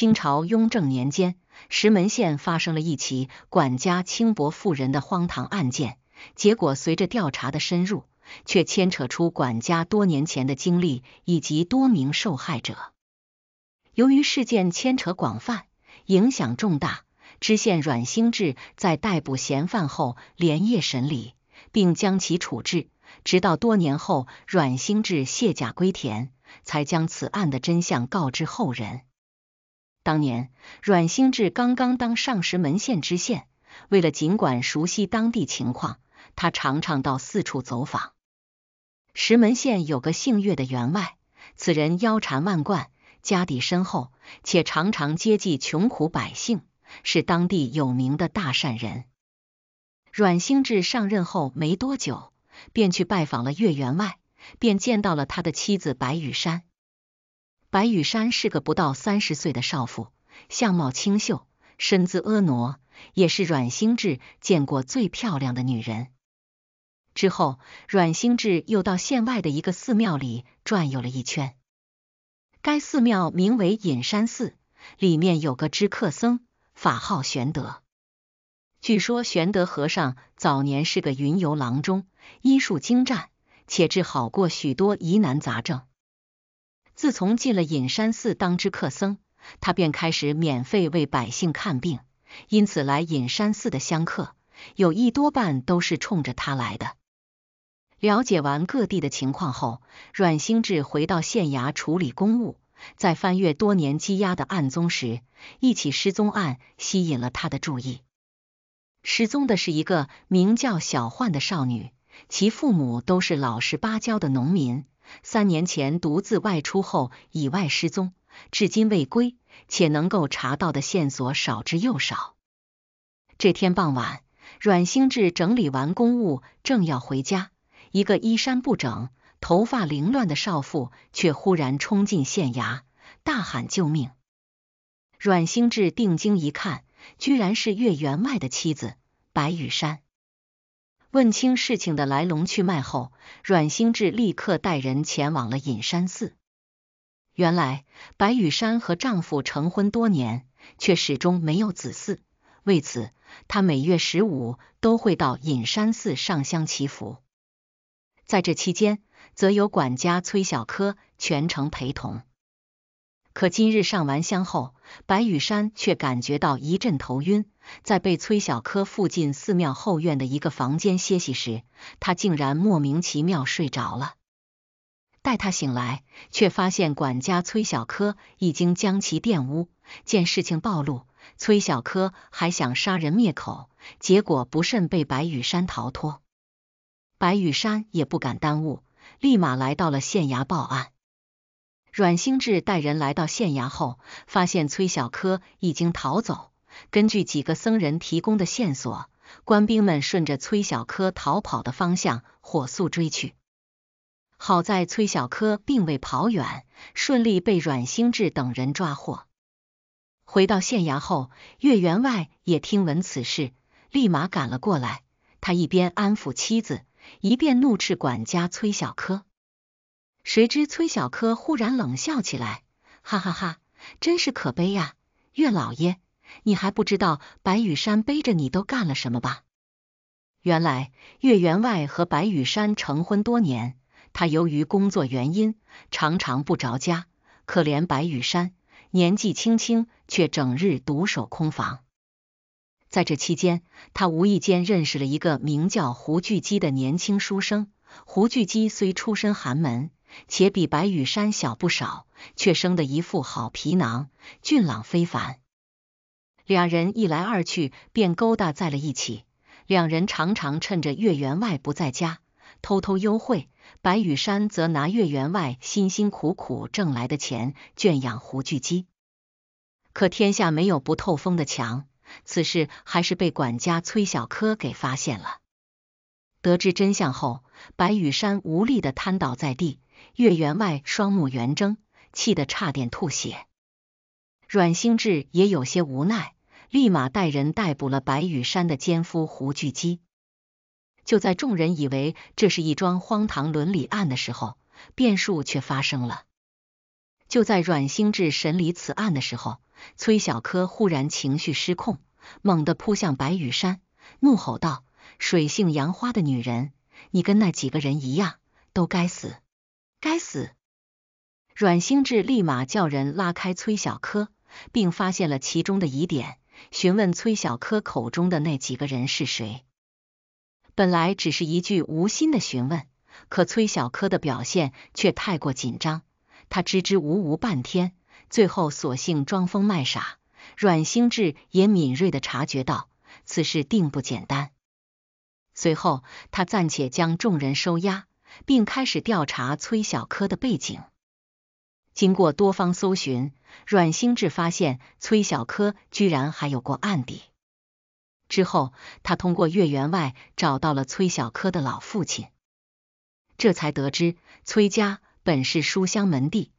清朝雍正年间，石门县发生了一起管家轻薄妇人的荒唐案件。结果随着调查的深入，却牵扯出管家多年前的经历以及多名受害者。由于事件牵扯广泛，影响重大，知县阮兴志在逮捕嫌犯后连夜审理，并将其处置。直到多年后，阮兴志卸甲归田，才将此案的真相告知后人。当年，阮兴志刚刚当上石门县知县，为了尽管熟悉当地情况。他常常到四处走访。石门县有个姓岳的员外，此人腰缠万贯，家底深厚，且常常接济穷苦百姓，是当地有名的大善人。阮兴志上任后没多久，便去拜访了岳员外，便见到了他的妻子白羽山。白羽山是个不到三十岁的少妇，相貌清秀，身姿婀娜，也是阮兴志见过最漂亮的女人。之后，阮兴志又到县外的一个寺庙里转悠了一圈。该寺庙名为隐山寺，里面有个知客僧，法号玄德。据说玄德和尚早年是个云游郎中，医术精湛，且治好过许多疑难杂症。自从进了隐山寺当知客僧，他便开始免费为百姓看病，因此来隐山寺的香客有一多半都是冲着他来的。了解完各地的情况后，阮兴志回到县衙处理公务。在翻阅多年积压的案宗时，一起失踪案吸引了他的注意。失踪的是一个名叫小焕的少女，其父母都是老实巴交的农民。三年前独自外出后意外失踪，至今未归，且能够查到的线索少之又少。这天傍晚，阮兴志整理完公务，正要回家。一个衣衫不整、头发凌乱的少妇，却忽然冲进县衙，大喊救命。阮兴志定睛一看，居然是岳员外的妻子白羽山。问清事情的来龙去脉后，阮兴志立刻带人前往了隐山寺。原来，白羽山和丈夫成婚多年，却始终没有子嗣，为此，她每月十五都会到隐山寺上香祈福。在这期间，则有管家崔小柯全程陪同。可今日上完香后，白羽山却感觉到一阵头晕，在被崔小柯附近寺庙后院的一个房间歇息时，他竟然莫名其妙睡着了。待他醒来，却发现管家崔小柯已经将其玷污。见事情暴露，崔小柯还想杀人灭口，结果不慎被白羽山逃脱。白羽山也不敢耽误，立马来到了县衙报案。阮兴志带人来到县衙后，发现崔小柯已经逃走。根据几个僧人提供的线索，官兵们顺着崔小柯逃跑的方向火速追去。好在崔小柯并未跑远，顺利被阮兴志等人抓获。回到县衙后，岳员外也听闻此事，立马赶了过来。他一边安抚妻子。一边怒斥管家崔小柯，谁知崔小柯忽然冷笑起来，哈哈哈，真是可悲呀！岳老爷，你还不知道白羽山背着你都干了什么吧？原来岳员外和白羽山成婚多年，他由于工作原因常常不着家，可怜白羽山年纪轻轻，却整日独守空房。在这期间，他无意间认识了一个名叫胡巨基的年轻书生。胡巨基虽出身寒门，且比白羽山小不少，却生得一副好皮囊，俊朗非凡。两人一来二去，便勾搭在了一起。两人常常趁着岳员外不在家，偷偷幽会。白羽山则拿岳员外辛辛苦苦挣来的钱圈养胡巨基。可天下没有不透风的墙。此事还是被管家崔小柯给发现了。得知真相后，白羽山无力的瘫倒在地，岳员外双目圆睁，气得差点吐血。阮兴志也有些无奈，立马带人逮捕了白羽山的奸夫胡巨基。就在众人以为这是一桩荒唐伦理案的时候，变数却发生了。就在阮兴志审理此案的时候，崔小柯忽然情绪失控，猛地扑向白羽山，怒吼道：“水性杨花的女人，你跟那几个人一样，都该死，该死！”阮兴志立马叫人拉开崔小柯，并发现了其中的疑点，询问崔小柯口中的那几个人是谁。本来只是一句无心的询问，可崔小柯的表现却太过紧张，他支支吾吾半天。最后，索性装疯卖傻。阮兴志也敏锐的察觉到此事定不简单。随后，他暂且将众人收押，并开始调查崔小柯的背景。经过多方搜寻，阮兴志发现崔小柯居然还有过案底。之后，他通过岳员外找到了崔小柯的老父亲，这才得知崔家本是书香门第。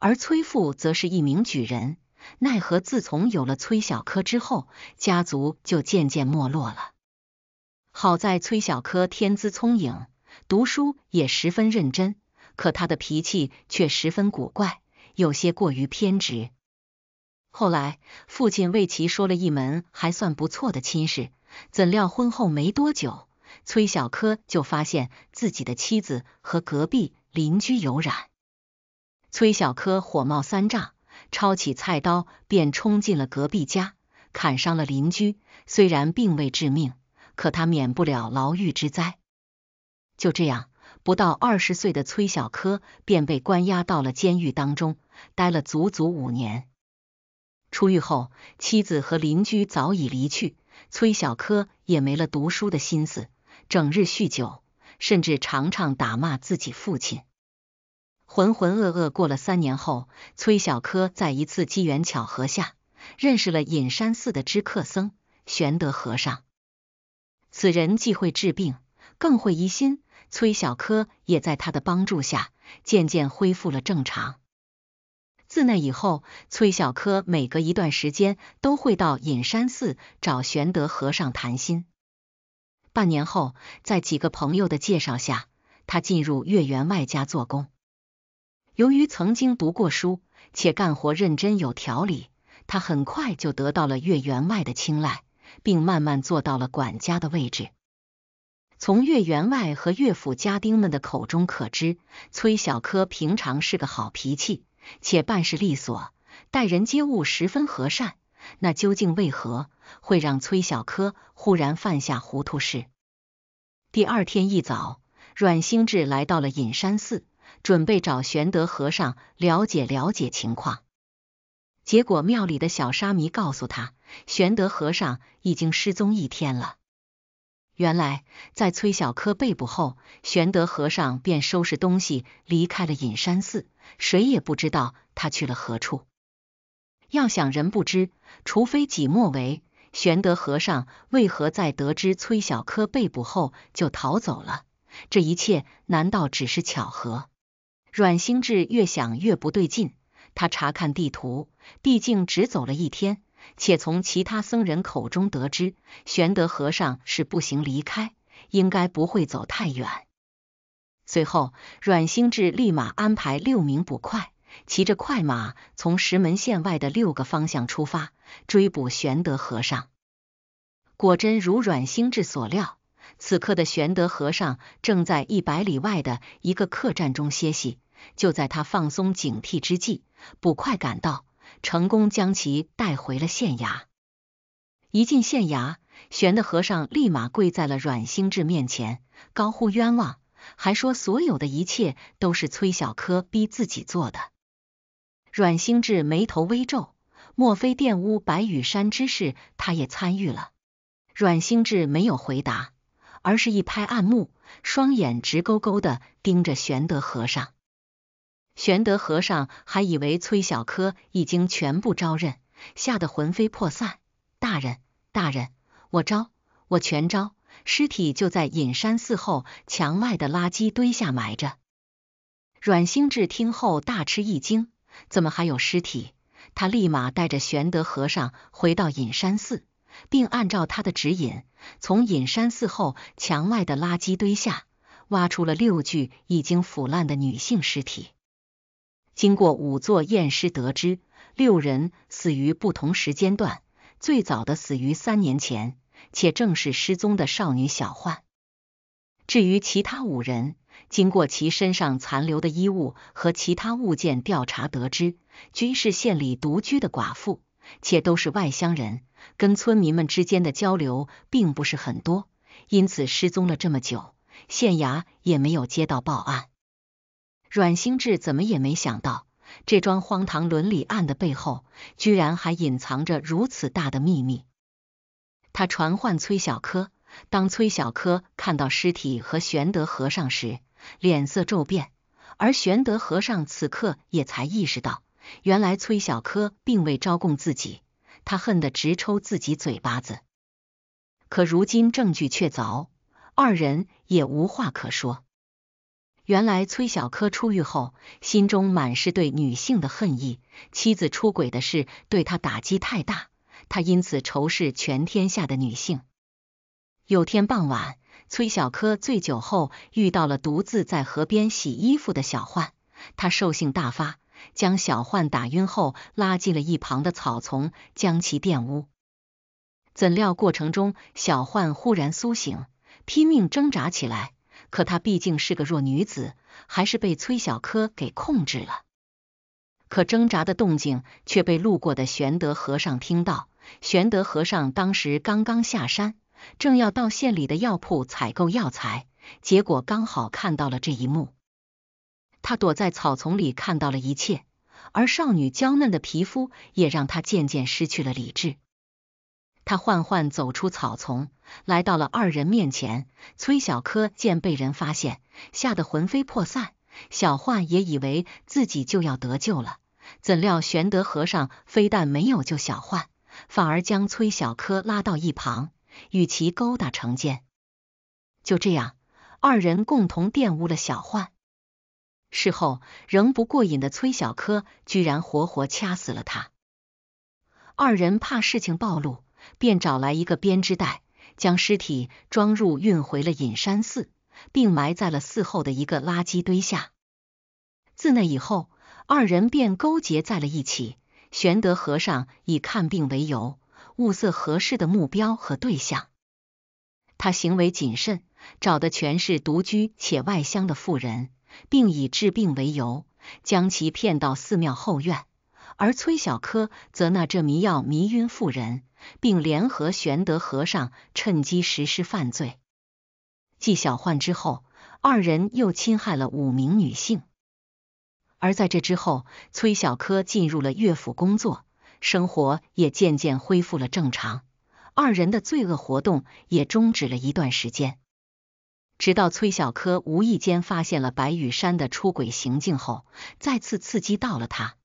而崔父则是一名举人，奈何自从有了崔小柯之后，家族就渐渐没落了。好在崔小柯天资聪颖，读书也十分认真，可他的脾气却十分古怪，有些过于偏执。后来父亲为其说了一门还算不错的亲事，怎料婚后没多久，崔小柯就发现自己的妻子和隔壁邻居有染。崔小柯火冒三丈，抄起菜刀便冲进了隔壁家，砍伤了邻居。虽然并未致命，可他免不了牢狱之灾。就这样，不到二十岁的崔小柯便被关押到了监狱当中，待了足足五年。出狱后，妻子和邻居早已离去，崔小柯也没了读书的心思，整日酗酒，甚至常常打骂自己父亲。浑浑噩噩过了三年后，崔小柯在一次机缘巧合下认识了隐山寺的知客僧玄德和尚。此人既会治病，更会医心。崔小柯也在他的帮助下渐渐恢复了正常。自那以后，崔小柯每隔一段时间都会到隐山寺找玄德和尚谈心。半年后，在几个朋友的介绍下，他进入岳员外家做工。由于曾经读过书，且干活认真有条理，他很快就得到了岳员外的青睐，并慢慢做到了管家的位置。从岳员外和岳府家丁们的口中可知，崔小柯平常是个好脾气，且办事利索，待人接物十分和善。那究竟为何会让崔小柯忽然犯下糊涂事？第二天一早，阮兴志来到了隐山寺。准备找玄德和尚了解了解情况，结果庙里的小沙弥告诉他，玄德和尚已经失踪一天了。原来，在崔小柯被捕后，玄德和尚便收拾东西离开了隐山寺，谁也不知道他去了何处。要想人不知，除非己莫为。玄德和尚为何在得知崔小柯被捕后就逃走了？这一切难道只是巧合？阮兴志越想越不对劲，他查看地图，毕竟只走了一天，且从其他僧人口中得知，玄德和尚是步行离开，应该不会走太远。随后，阮兴志立马安排六名捕快，骑着快马从石门县外的六个方向出发，追捕玄德和尚。果真如阮兴志所料。此刻的玄德和尚正在一百里外的一个客栈中歇息。就在他放松警惕之际，捕快赶到，成功将其带回了县衙。一进县衙，玄德和尚立马跪在了阮兴志面前，高呼冤枉，还说所有的一切都是崔小柯逼自己做的。阮兴志眉头微皱，莫非玷污白羽山之事他也参与了？阮兴志没有回答。而是一拍案幕，双眼直勾勾的盯着玄德和尚。玄德和尚还以为崔小柯已经全部招认，吓得魂飞魄散。大人，大人，我招，我全招。尸体就在隐山寺后墙外的垃圾堆下埋着。阮兴志听后大吃一惊，怎么还有尸体？他立马带着玄德和尚回到隐山寺。并按照他的指引，从隐山寺后墙外的垃圾堆下挖出了六具已经腐烂的女性尸体。经过仵作验尸，得知六人死于不同时间段，最早的死于三年前，且正是失踪的少女小焕。至于其他五人，经过其身上残留的衣物和其他物件调查得知，均是县里独居的寡妇，且都是外乡人，跟村民们之间的交流并不是很多，因此失踪了这么久，县衙也没有接到报案。阮兴志怎么也没想到，这桩荒唐伦理案的背后，居然还隐藏着如此大的秘密。他传唤崔小柯，当崔小柯看到尸体和玄德和尚时，脸色骤变，而玄德和尚此刻也才意识到，原来崔小柯并未招供自己，他恨得直抽自己嘴巴子。可如今证据确凿，二人也无话可说。原来崔小柯出狱后，心中满是对女性的恨意，妻子出轨的事对他打击太大，他因此仇视全天下的女性。有天傍晚。崔小柯醉酒后遇到了独自在河边洗衣服的小焕，他兽性大发，将小焕打晕后拉进了一旁的草丛，将其玷污。怎料过程中小焕忽然苏醒，拼命挣扎起来，可她毕竟是个弱女子，还是被崔小柯给控制了。可挣扎的动静却被路过的玄德和尚听到，玄德和尚当时刚刚下山。正要到县里的药铺采购药材，结果刚好看到了这一幕。他躲在草丛里看到了一切，而少女娇嫩的皮肤也让他渐渐失去了理智。他缓缓走出草丛，来到了二人面前。崔小柯见被人发现，吓得魂飞魄散。小焕也以为自己就要得救了，怎料玄德和尚非但没有救小焕，反而将崔小柯拉到一旁。与其勾搭成奸，就这样，二人共同玷污了小焕。事后仍不过瘾的崔小柯，居然活活掐死了他。二人怕事情暴露，便找来一个编织袋，将尸体装入运回了隐山寺，并埋在了寺后的一个垃圾堆下。自那以后，二人便勾结在了一起。玄德和尚以看病为由。物色合适的目标和对象，他行为谨慎，找的全是独居且外乡的妇人，并以治病为由，将其骗到寺庙后院。而崔小柯则拿这迷药迷晕妇人，并联合玄德和尚趁机实施犯罪。继小焕之后，二人又侵害了五名女性。而在这之后，崔小柯进入了乐府工作。生活也渐渐恢复了正常，二人的罪恶活动也终止了一段时间。直到崔小柯无意间发现了白羽山的出轨行径后，再次刺激到了他。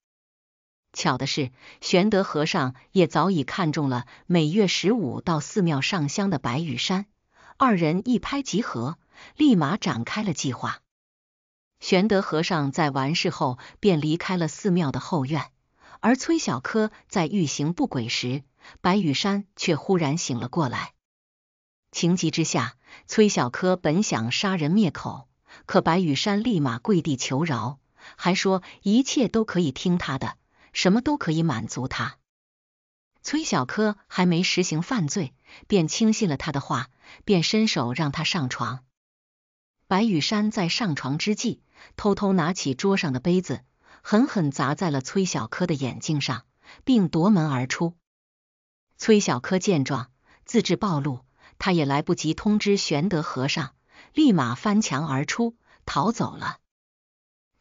巧的是，玄德和尚也早已看中了每月十五到寺庙上香的白羽山，二人一拍即合，立马展开了计划。玄德和尚在完事后便离开了寺庙的后院。而崔小柯在欲行不轨时，白羽山却忽然醒了过来。情急之下，崔小柯本想杀人灭口，可白羽山立马跪地求饶，还说一切都可以听他的，什么都可以满足他。崔小柯还没实行犯罪，便轻信了他的话，便伸手让他上床。白羽山在上床之际，偷偷拿起桌上的杯子。狠狠砸在了崔小柯的眼睛上，并夺门而出。崔小柯见状，自知暴露，他也来不及通知玄德和尚，立马翻墙而出，逃走了。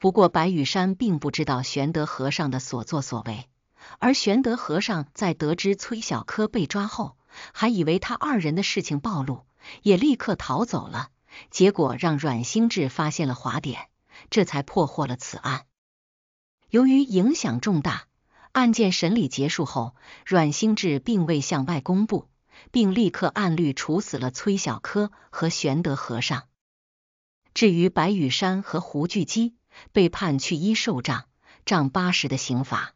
不过白羽山并不知道玄德和尚的所作所为，而玄德和尚在得知崔小柯被抓后，还以为他二人的事情暴露，也立刻逃走了。结果让阮兴志发现了滑点，这才破获了此案。由于影响重大，案件审理结束后，阮兴志并未向外公布，并立刻按律处死了崔小柯和玄德和尚。至于白羽山和胡巨基，被判去一受杖，杖八十的刑罚。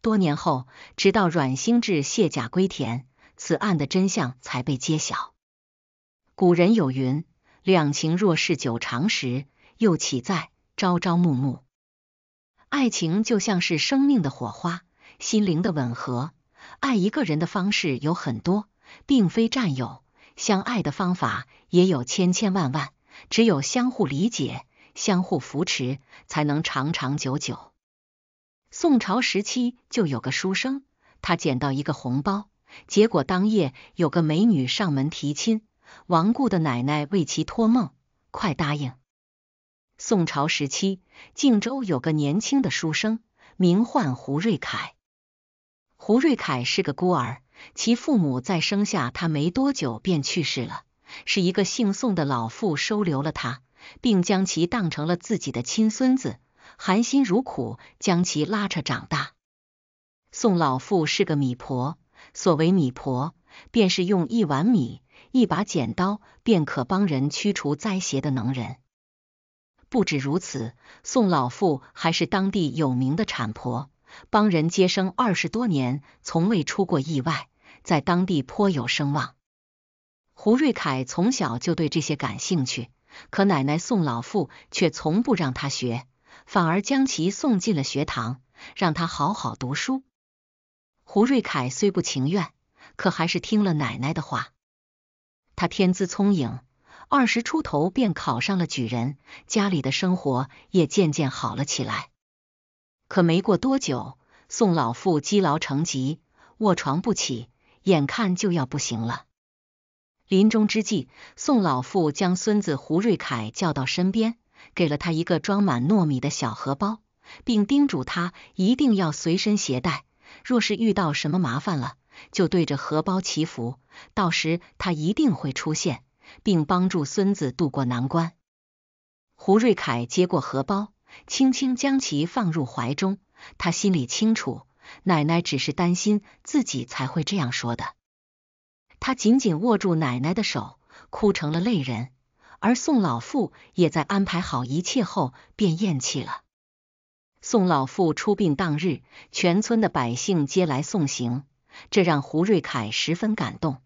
多年后，直到阮兴志卸甲归田，此案的真相才被揭晓。古人有云：“两情若是久长时，又岂在朝朝暮暮。”爱情就像是生命的火花，心灵的吻合。爱一个人的方式有很多，并非占有。相爱的方法也有千千万万，只有相互理解、相互扶持，才能长长久久。宋朝时期就有个书生，他捡到一个红包，结果当夜有个美女上门提亲，亡故的奶奶为其托梦，快答应。宋朝时期，靖州有个年轻的书生，名唤胡瑞凯。胡瑞凯是个孤儿，其父母在生下他没多久便去世了，是一个姓宋的老妇收留了他，并将其当成了自己的亲孙子，含辛茹苦将其拉扯长大。宋老妇是个米婆，所谓米婆，便是用一碗米、一把剪刀便可帮人驱除灾邪的能人。不止如此，宋老妇还是当地有名的产婆。帮人接生二十多年，从未出过意外，在当地颇有声望。胡瑞凯从小就对这些感兴趣，可奶奶宋老妇却从不让他学，反而将其送进了学堂，让他好好读书。胡瑞凯虽不情愿，可还是听了奶奶的话。他天资聪颖，二十出头便考上了举人，家里的生活也渐渐好了起来。可没过多久，宋老妇积劳成疾，卧床不起，眼看就要不行了。临终之际，宋老妇将孙子胡瑞凯叫到身边，给了他一个装满糯米的小荷包，并叮嘱他一定要随身携带，若是遇到什么麻烦了，就对着荷包祈福，到时他一定会出现，并帮助孙子渡过难关。胡瑞凯接过荷包。轻轻将其放入怀中，他心里清楚，奶奶只是担心自己才会这样说的。他紧紧握住奶奶的手，哭成了泪人。而宋老妇也在安排好一切后，便咽气了。宋老妇出殡当日，全村的百姓皆来送行，这让胡瑞凯十分感动。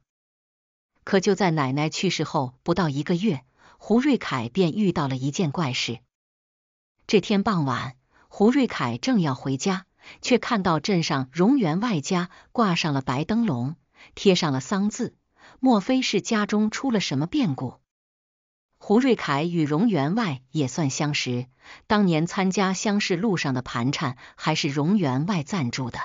可就在奶奶去世后不到一个月，胡瑞凯便遇到了一件怪事。这天傍晚，胡瑞凯正要回家，却看到镇上荣员外家挂上了白灯笼，贴上了丧字。莫非是家中出了什么变故？胡瑞凯与荣员外也算相识，当年参加乡试路上的盘缠还是荣员外赞助的。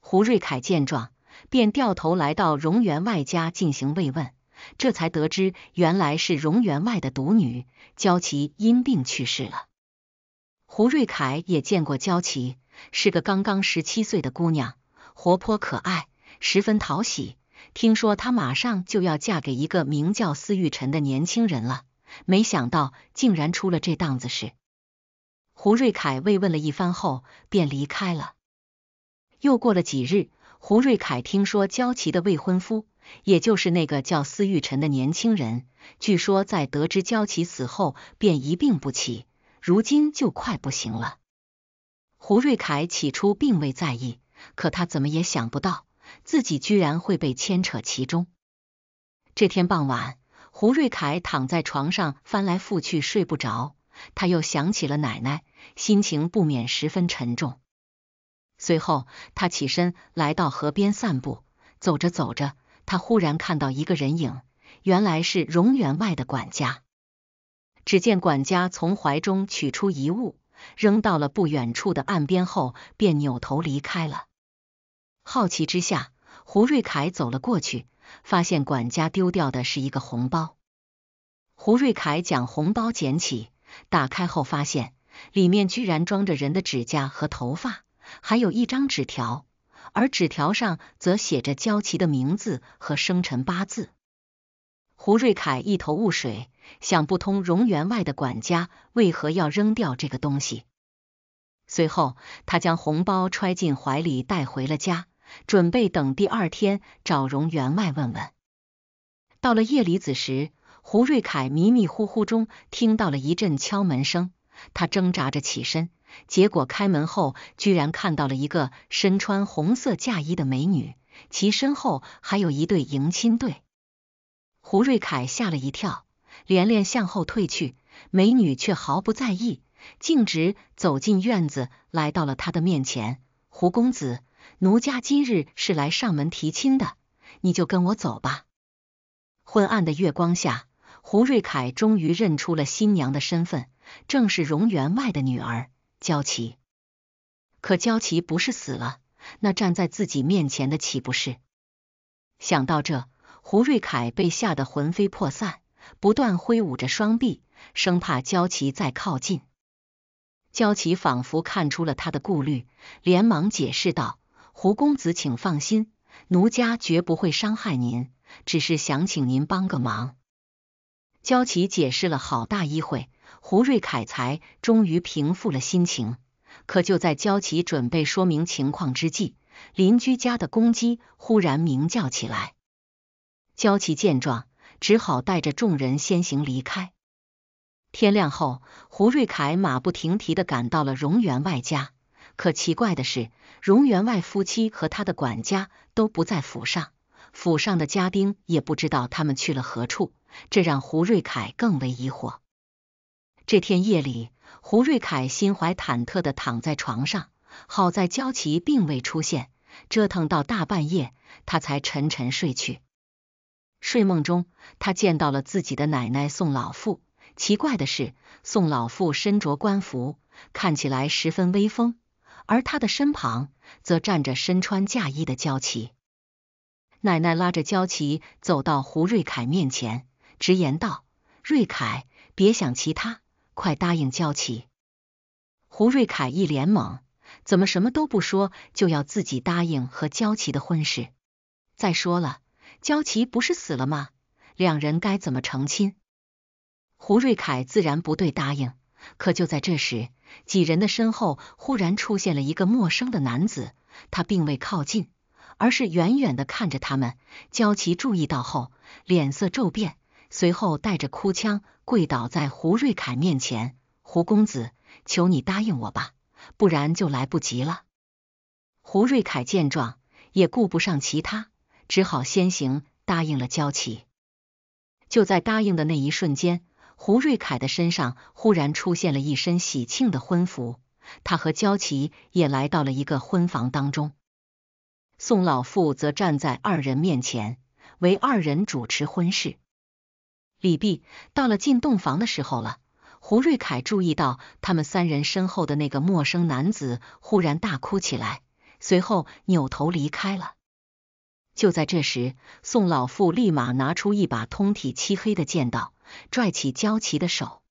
胡瑞凯见状，便掉头来到荣员外家进行慰问，这才得知原来是荣员外的独女焦琪因病去世了。胡瑞凯也见过焦琪，是个刚刚十七岁的姑娘，活泼可爱，十分讨喜。听说她马上就要嫁给一个名叫司玉晨的年轻人了，没想到竟然出了这档子事。胡瑞凯慰问了一番后，便离开了。又过了几日，胡瑞凯听说焦琪的未婚夫，也就是那个叫司玉晨的年轻人，据说在得知焦琪死后，便一病不起。如今就快不行了。胡瑞凯起初并未在意，可他怎么也想不到自己居然会被牵扯其中。这天傍晚，胡瑞凯躺在床上翻来覆去睡不着，他又想起了奶奶，心情不免十分沉重。随后，他起身来到河边散步，走着走着，他忽然看到一个人影，原来是荣员外的管家。只见管家从怀中取出一物，扔到了不远处的岸边后，便扭头离开了。好奇之下，胡瑞凯走了过去，发现管家丢掉的是一个红包。胡瑞凯将红包捡起，打开后发现里面居然装着人的指甲和头发，还有一张纸条，而纸条上则写着焦琪的名字和生辰八字。胡瑞凯一头雾水。想不通荣员外的管家为何要扔掉这个东西。随后，他将红包揣进怀里带回了家，准备等第二天找荣员外问问。到了夜里子时，胡瑞凯迷迷糊糊中听到了一阵敲门声，他挣扎着起身，结果开门后居然看到了一个身穿红色嫁衣的美女，其身后还有一对迎亲队。胡瑞凯吓了一跳。连连向后退去，美女却毫不在意，径直走进院子，来到了他的面前。胡公子，奴家今日是来上门提亲的，你就跟我走吧。昏暗的月光下，胡瑞凯终于认出了新娘的身份，正是荣员外的女儿焦琪。可焦琪不是死了，那站在自己面前的岂不是？想到这，胡瑞凯被吓得魂飞魄散，不断挥舞着双臂，生怕焦琪再靠近。焦琪仿佛看出了他的顾虑，连忙解释道：“胡公子，请放心，奴家绝不会伤害您。”只是想请您帮个忙。焦琪解释了好大一会，胡瑞凯才终于平复了心情。可就在焦琪准备说明情况之际，邻居家的公鸡忽然鸣叫起来。焦琪见状，只好带着众人先行离开。天亮后，胡瑞凯马不停蹄的赶到了荣员外家。可奇怪的是，荣员外夫妻和他的管家都不在府上。府上的家丁也不知道他们去了何处，这让胡瑞凯更为疑惑。这天夜里，胡瑞凯心怀忐忑的躺在床上，好在焦琪并未出现，折腾到大半夜，他才沉沉睡去。睡梦中，他见到了自己的奶奶宋老妇。奇怪的是，宋老妇身着官服，看起来十分威风，而他的身旁则站着身穿嫁衣的娇琪。奶奶拉着娇琪走到胡瑞凯面前，直言道：“瑞凯，别想其他，快答应娇琪。”胡瑞凯一脸懵，怎么什么都不说，就要自己答应和娇琪的婚事？再说了，娇琪不是死了吗？两人该怎么成亲？胡瑞凯自然不对答应。可就在这时，几人的身后忽然出现了一个陌生的男子，他并未靠近。而是远远的看着他们，焦琪注意到后，脸色骤变，随后带着哭腔跪倒在胡瑞凯面前：“胡公子，求你答应我吧，不然就来不及了。”胡瑞凯见状，也顾不上其他，只好先行答应了焦琪。就在答应的那一瞬间，胡瑞凯的身上忽然出现了一身喜庆的婚服，他和焦琪也来到了一个婚房当中。宋老妇则站在二人面前，为二人主持婚事。李毕到了进洞房的时候了。胡瑞凯注意到他们三人身后的那个陌生男子忽然大哭起来，随后扭头离开了。就在这时，宋老妇立马拿出一把通体漆黑的剑道，拽起焦琪的手。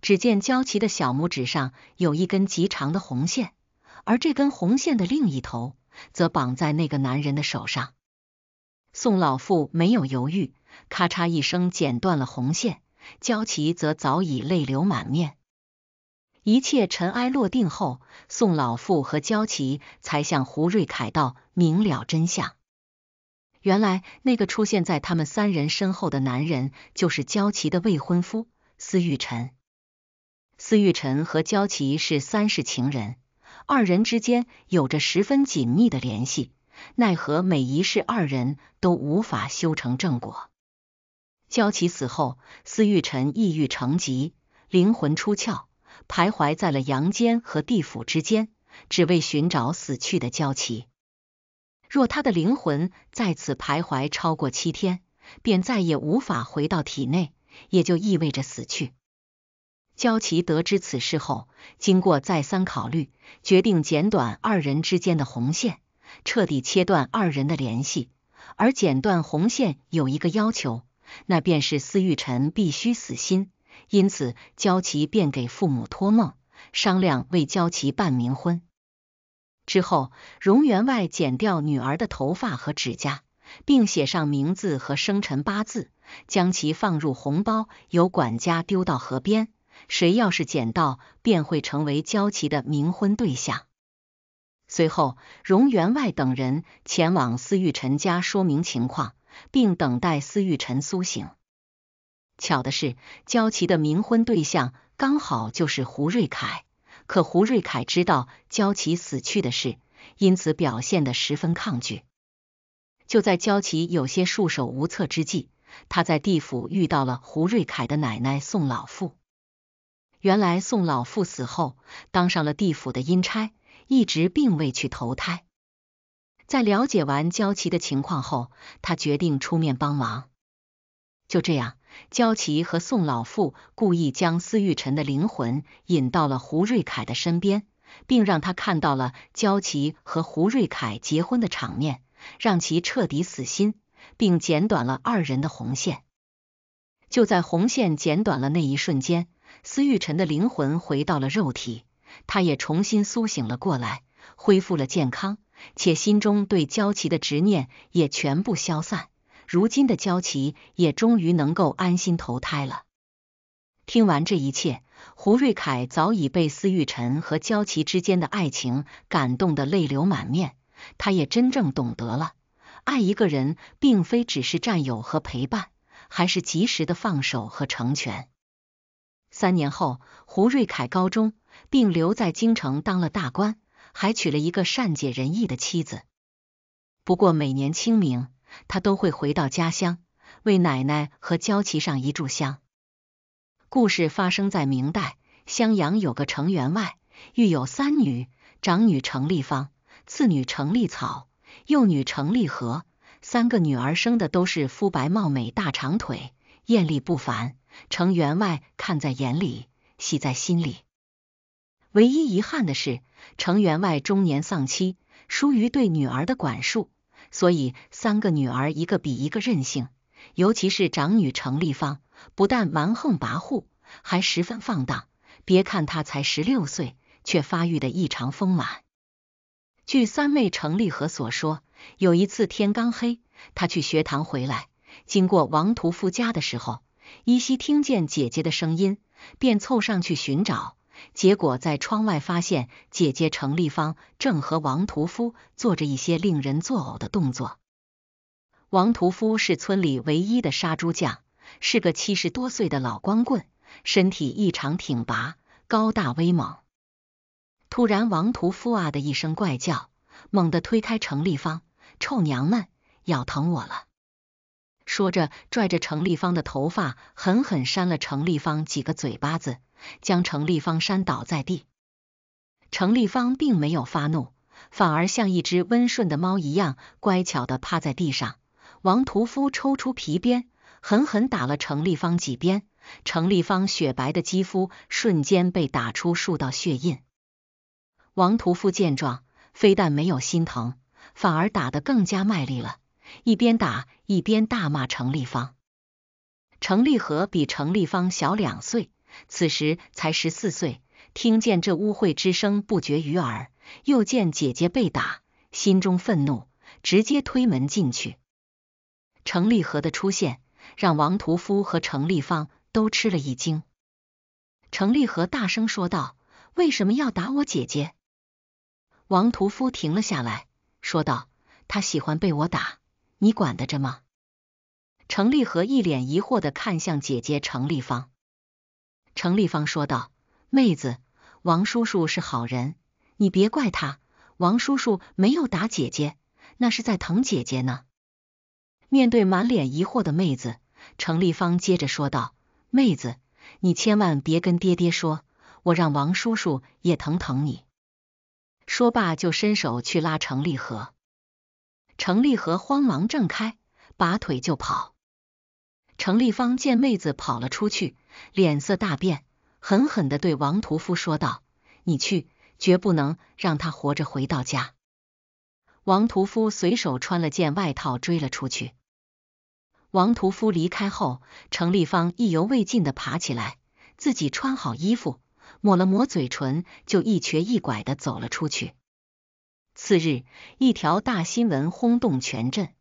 只见焦琪的小拇指上有一根极长的红线，而这根红线的另一头。则绑在那个男人的手上。宋老妇没有犹豫，咔嚓一声剪断了红线。焦琪则早已泪流满面。一切尘埃落定后，宋老妇和焦琪才向胡瑞凯道明了真相。原来，那个出现在他们三人身后的男人，就是焦琪的未婚夫司玉晨。司玉晨和焦琪是三世情人。二人之间有着十分紧密的联系，奈何每一世二人都无法修成正果。焦琪死后，司玉晨抑郁成疾，灵魂出窍，徘徊在了阳间和地府之间，只为寻找死去的焦琪。若他的灵魂在此徘徊超过七天，便再也无法回到体内，也就意味着死去。焦琪得知此事后，经过再三考虑，决定剪短二人之间的红线，彻底切断二人的联系。而剪断红线有一个要求，那便是司玉晨必须死心。因此，焦琪便给父母托梦，商量为焦琪办冥婚。之后，荣员外剪掉女儿的头发和指甲，并写上名字和生辰八字，将其放入红包，由管家丢到河边。谁要是捡到，便会成为焦琪的冥婚对象。随后，荣员外等人前往司玉臣家说明情况，并等待司玉臣苏醒。巧的是，焦琪的冥婚对象刚好就是胡瑞凯。可胡瑞凯知道焦琪死去的事，因此表现得十分抗拒。就在焦琪有些束手无策之际，他在地府遇到了胡瑞凯的奶奶宋老妇。原来宋老父死后，当上了地府的阴差，一直并未去投胎。在了解完焦琪的情况后，他决定出面帮忙。就这样，焦琪和宋老父故意将司玉晨的灵魂引到了胡瑞凯的身边，并让他看到了焦琪和胡瑞凯结婚的场面，让其彻底死心，并剪短了二人的红线。就在红线剪短了那一瞬间，司玉晨的灵魂回到了肉体，他也重新苏醒了过来，恢复了健康。且心中对焦琪的执念也全部消散，如今的焦琪也终于能够安心投胎了。听完这一切，胡瑞凯早已被司玉晨和焦琪之间的爱情感动的泪流满面，他也真正懂得了，爱一个人并非只是占有和陪伴，还是及时的放手和成全。三年后，胡瑞凯高中，并留在京城当了大官。还娶了一个善解人意的妻子。不过每年清明，他都会回到家乡，为奶奶和焦琪上一炷香。故事发生在明代，襄阳有个程员外，育有三女，长女程丽芳，次女程丽草，幼女程丽和。三个女儿生的都是肤白貌美、大长腿，艳丽不凡。程员外看在眼里，喜在心里。唯一遗憾的是，程员外中年丧妻，疏于对女儿的管束，所以三个女儿一个比一个任性。尤其是长女程丽芳，不但蛮横跋扈，还十分放荡。别看她才十六岁，却发育的异常丰满。据三妹程丽和所说，有一次天刚黑，她去学堂回来，经过王屠夫家的时候，依稀听见姐姐的声音，便凑上去寻找。结果在窗外发现姐姐程丽芳正和王屠夫做着一些令人作呕的动作。王屠夫是村里唯一的杀猪匠，是个七十多岁的老光棍，身体异常挺拔，高大威猛。突然，王屠夫啊的一声怪叫，猛地推开程丽芳：“臭娘们，咬疼我了！”说着，拽着程丽芳的头发，狠狠扇了程丽芳几个嘴巴子。将程立方扇倒在地，程立方并没有发怒，反而像一只温顺的猫一样乖巧的趴在地上。王屠夫抽出皮鞭，狠狠打了程立方几鞭，程立方雪白的肌肤瞬间被打出数道血印。王屠夫见状，非但没有心疼，反而打得更加卖力了，一边打一边大骂程立方。程立和比程立方小两岁。此时才十四岁，听见这污秽之声不绝于耳，又见姐姐被打，心中愤怒，直接推门进去。程立和的出现让王屠夫和程立芳都吃了一惊。程立和大声说道：“为什么要打我姐姐？”王屠夫停了下来，说道：“他喜欢被我打，你管得着吗？”程立和一脸疑惑的看向姐姐程立芳。程立芳说道：“妹子，王叔叔是好人，你别怪他。王叔叔没有打姐姐，那是在疼姐姐呢。”面对满脸疑惑的妹子，程立芳接着说道：“妹子，你千万别跟爹爹说，我让王叔叔也疼疼你。”说罢就伸手去拉程立和，程立和慌忙挣开，拔腿就跑。程立芳见妹子跑了出去。脸色大变，狠狠的对王屠夫说道：“你去，绝不能让他活着回到家。”王屠夫随手穿了件外套追了出去。王屠夫离开后，程立芳意犹未尽的爬起来，自己穿好衣服，抹了抹嘴唇，就一瘸一拐的走了出去。次日，一条大新闻轰动全镇。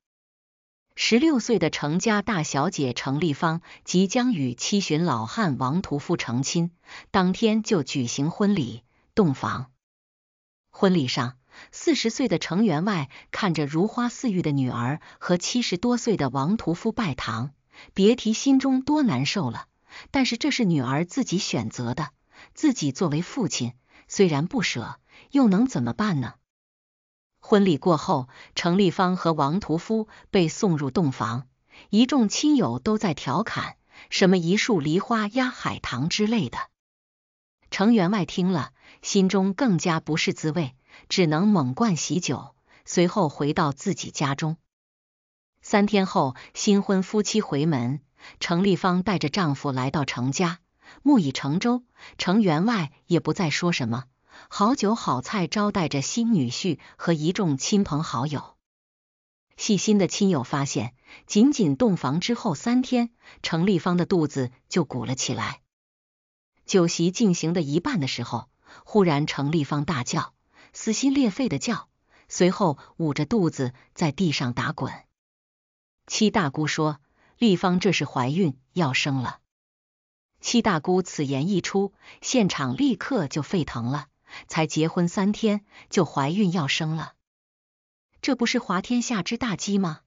十六岁的程家大小姐程丽芳即将与七旬老汉王屠夫成亲，当天就举行婚礼洞房。婚礼上，四十岁的程员外看着如花似玉的女儿和七十多岁的王屠夫拜堂，别提心中多难受了。但是这是女儿自己选择的，自己作为父亲，虽然不舍，又能怎么办呢？婚礼过后，程立芳和王屠夫被送入洞房，一众亲友都在调侃什么一树梨花压海棠之类的。程员外听了，心中更加不是滋味，只能猛灌喜酒，随后回到自己家中。三天后，新婚夫妻回门，程丽芳带着丈夫来到程家，木已成舟。程员外也不再说什么，好酒好菜招待着新女婿和一众亲朋好友。细心的亲友发现，仅仅洞房之后三天，程丽芳的肚子就鼓了起来。酒席进行的一半的时候，忽然程丽芳大叫，撕心裂肺的叫，随后捂着肚子在地上打滚。七大姑说：“丽芳这是怀孕要生了。”七大姑此言一出，现场立刻就沸腾了。才结婚三天就怀孕要生了。这不是滑天下之大稽吗？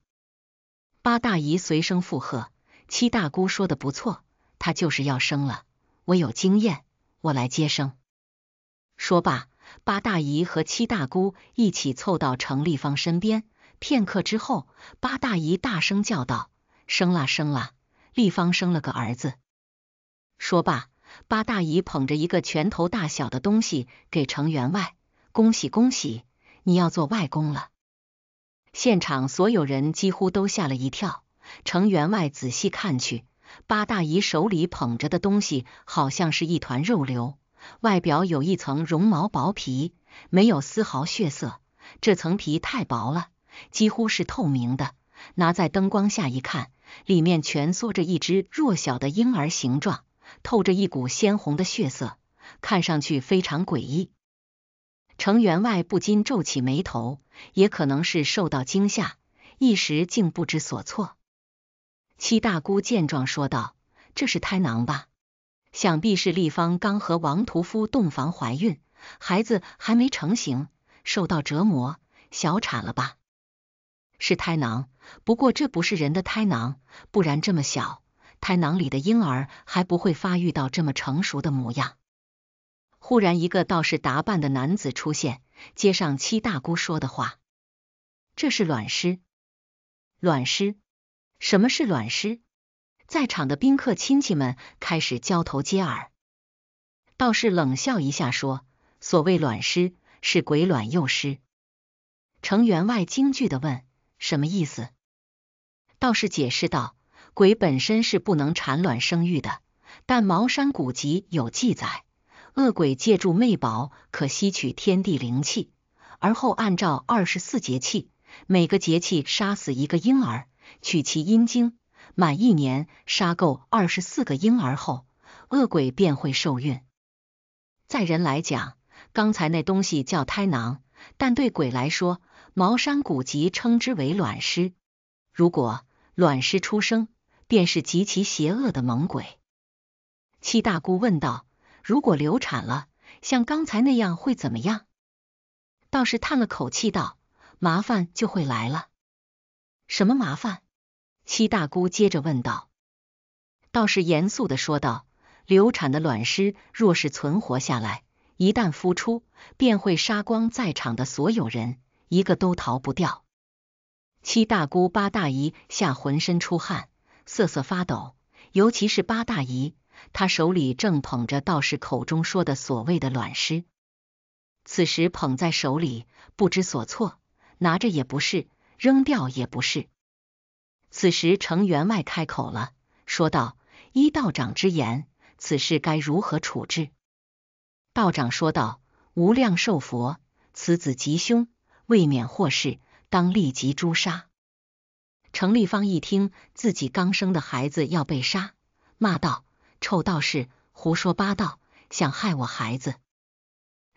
八大姨随声附和：“七大姑说的不错，她就是要生了。我有经验，我来接生。”说罢，八大姨和七大姑一起凑到程立芳身边。片刻之后，八大姨大声叫道：“生啦，生啦！立芳生了个儿子。”说罢，八大姨捧着一个拳头大小的东西给程员外：“恭喜恭喜，你要做外公了。”现场所有人几乎都吓了一跳。程员外仔细看去，八大姨手里捧着的东西好像是一团肉瘤，外表有一层绒毛薄皮，没有丝毫血色。这层皮太薄了，几乎是透明的。拿在灯光下一看，里面蜷缩着一只弱小的婴儿形状，透着一股鲜红的血色，看上去非常诡异。程员外不禁皱起眉头，也可能是受到惊吓，一时竟不知所措。七大姑见状说道：“这是胎囊吧？想必是丽芳刚和王屠夫洞房怀孕，孩子还没成型，受到折磨，小产了吧？是胎囊，不过这不是人的胎囊，不然这么小，胎囊里的婴儿还不会发育到这么成熟的模样。”忽然，一个道士打扮的男子出现，接上七大姑说的话：“这是卵师。”卵师？什么是卵师？在场的宾客亲戚们开始交头接耳。道士冷笑一下说：“所谓卵师，是鬼卵幼师。”程员外惊惧的问：“什么意思？”道士解释道：“鬼本身是不能产卵生育的，但茅山古籍有记载。”恶鬼借助魅宝，可吸取天地灵气，而后按照二十四节气，每个节气杀死一个婴儿，取其阴精，满一年杀够二十四个婴儿后，恶鬼便会受孕。在人来讲，刚才那东西叫胎囊，但对鬼来说，茅山古籍称之为卵尸。如果卵尸出生，便是极其邪恶的猛鬼。七大姑问道。如果流产了，像刚才那样会怎么样？道士叹了口气道：“麻烦就会来了。”什么麻烦？七大姑接着问道。道士严肃的说道：“流产的卵尸若是存活下来，一旦孵出，便会杀光在场的所有人，一个都逃不掉。”七大姑八大姨吓浑身出汗，瑟瑟发抖，尤其是八大姨。她手里正捧着道士口中说的所谓的卵尸，此时捧在手里不知所措，拿着也不是，扔掉也不是。此时程员外开口了，说道：“依道长之言，此事该如何处置？”道长说道：“无量寿佛，此子吉凶，未免祸事，当立即诛杀。”程立方一听自己刚生的孩子要被杀，骂道。臭道士胡说八道，想害我孩子。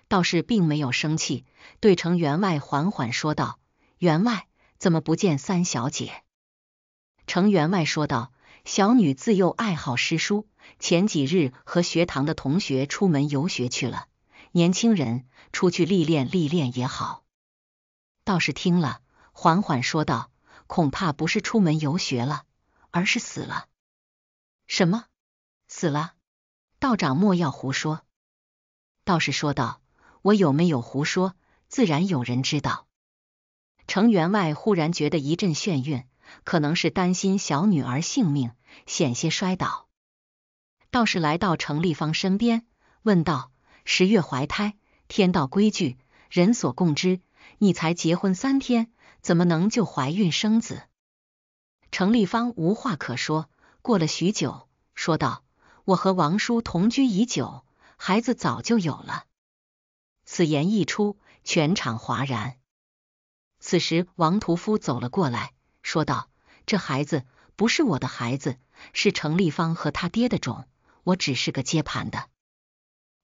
道士并没有生气，对程员外缓缓说道：“员外，怎么不见三小姐？”程员外说道：“小女自幼爱好诗书，前几日和学堂的同学出门游学去了。年轻人出去历练历练也好。”道士听了，缓缓说道：“恐怕不是出门游学了，而是死了。”什么？死了，道长莫要胡说。道士说道：“我有没有胡说，自然有人知道。”程员外忽然觉得一阵眩晕，可能是担心小女儿性命，险些摔倒。道士来到程立芳身边，问道：“十月怀胎，天道规矩，人所共知。你才结婚三天，怎么能就怀孕生子？程立方无话可说，过了许久，说道：“我和王叔同居已久，孩子早就有了。”此言一出，全场哗然。此时，王屠夫走了过来，说道：“这孩子不是我的孩子，是程立方和他爹的种，我只是个接盘的。”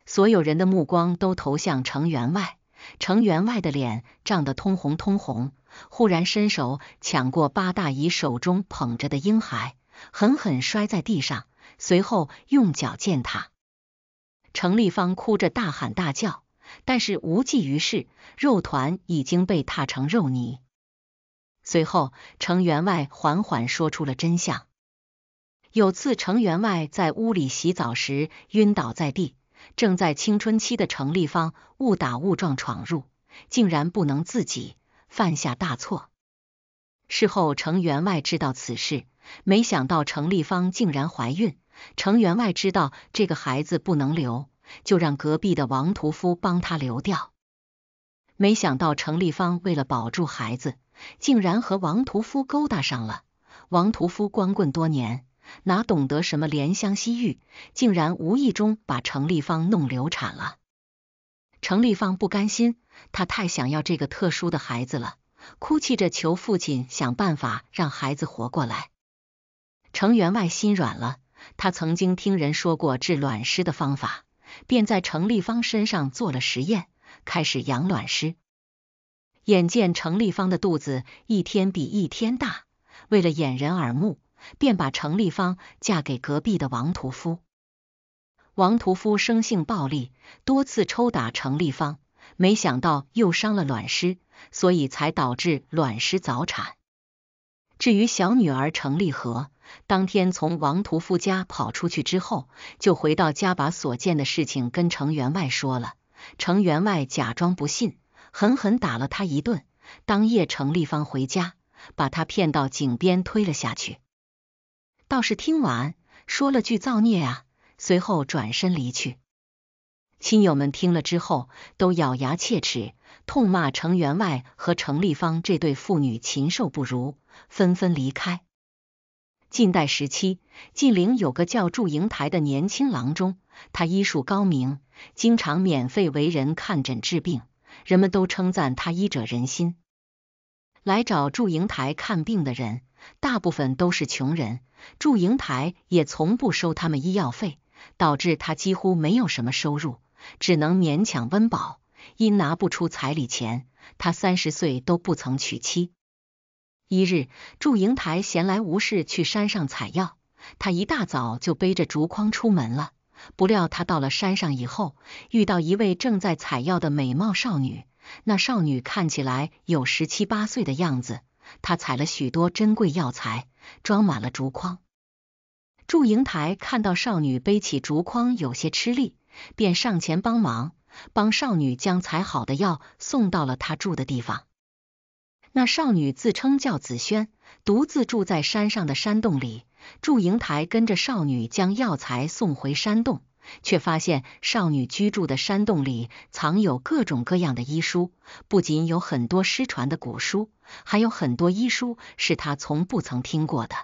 所有人的目光都投向程员外。程员外的脸涨得通红通红，忽然伸手抢过八大姨手中捧着的婴孩，狠狠摔在地上，随后用脚践踏。程立方哭着大喊大叫，但是无济于事，肉团已经被踏成肉泥。随后，程员外缓缓说出了真相：有次程员外在屋里洗澡时晕倒在地。正在青春期的程立方误打误撞闯入，竟然不能自己，犯下大错。事后程员外知道此事，没想到程立方竟然怀孕。程员外知道这个孩子不能留，就让隔壁的王屠夫帮他留掉。没想到程立方为了保住孩子，竟然和王屠夫勾搭上了。王屠夫光棍多年。哪懂得什么怜香惜玉，竟然无意中把程立方弄流产了。程立方不甘心，他太想要这个特殊的孩子了，哭泣着求父亲想办法让孩子活过来。程员外心软了，他曾经听人说过治卵尸的方法，便在程立方身上做了实验，开始养卵尸。眼见程立方的肚子一天比一天大，为了掩人耳目。便把程立方嫁给隔壁的王屠夫。王屠夫生性暴力，多次抽打程立方，没想到又伤了卵尸，所以才导致卵尸早产。至于小女儿程立和，当天从王屠夫家跑出去之后，就回到家把所见的事情跟程员外说了。程员外假装不信，狠狠打了他一顿。当夜，程立方回家，把他骗到井边推了下去。倒是听完，说了句造孽啊，随后转身离去。亲友们听了之后，都咬牙切齿，痛骂程员外和程立方这对父女禽兽不如，纷纷离开。晋代时期，晋陵有个叫祝英台的年轻郎中，他医术高明，经常免费为人看诊治病，人们都称赞他医者仁心。来找祝英台看病的人。大部分都是穷人，祝英台也从不收他们医药费，导致他几乎没有什么收入，只能勉强温饱。因拿不出彩礼钱，他三十岁都不曾娶妻。一日，祝英台闲来无事去山上采药，他一大早就背着竹筐出门了。不料他到了山上以后，遇到一位正在采药的美貌少女，那少女看起来有十七八岁的样子。他采了许多珍贵药材，装满了竹筐。祝英台看到少女背起竹筐有些吃力，便上前帮忙，帮少女将采好的药送到了她住的地方。那少女自称叫紫萱，独自住在山上的山洞里。祝英台跟着少女将药材送回山洞。却发现少女居住的山洞里藏有各种各样的医书，不仅有很多失传的古书，还有很多医书是他从不曾听过的。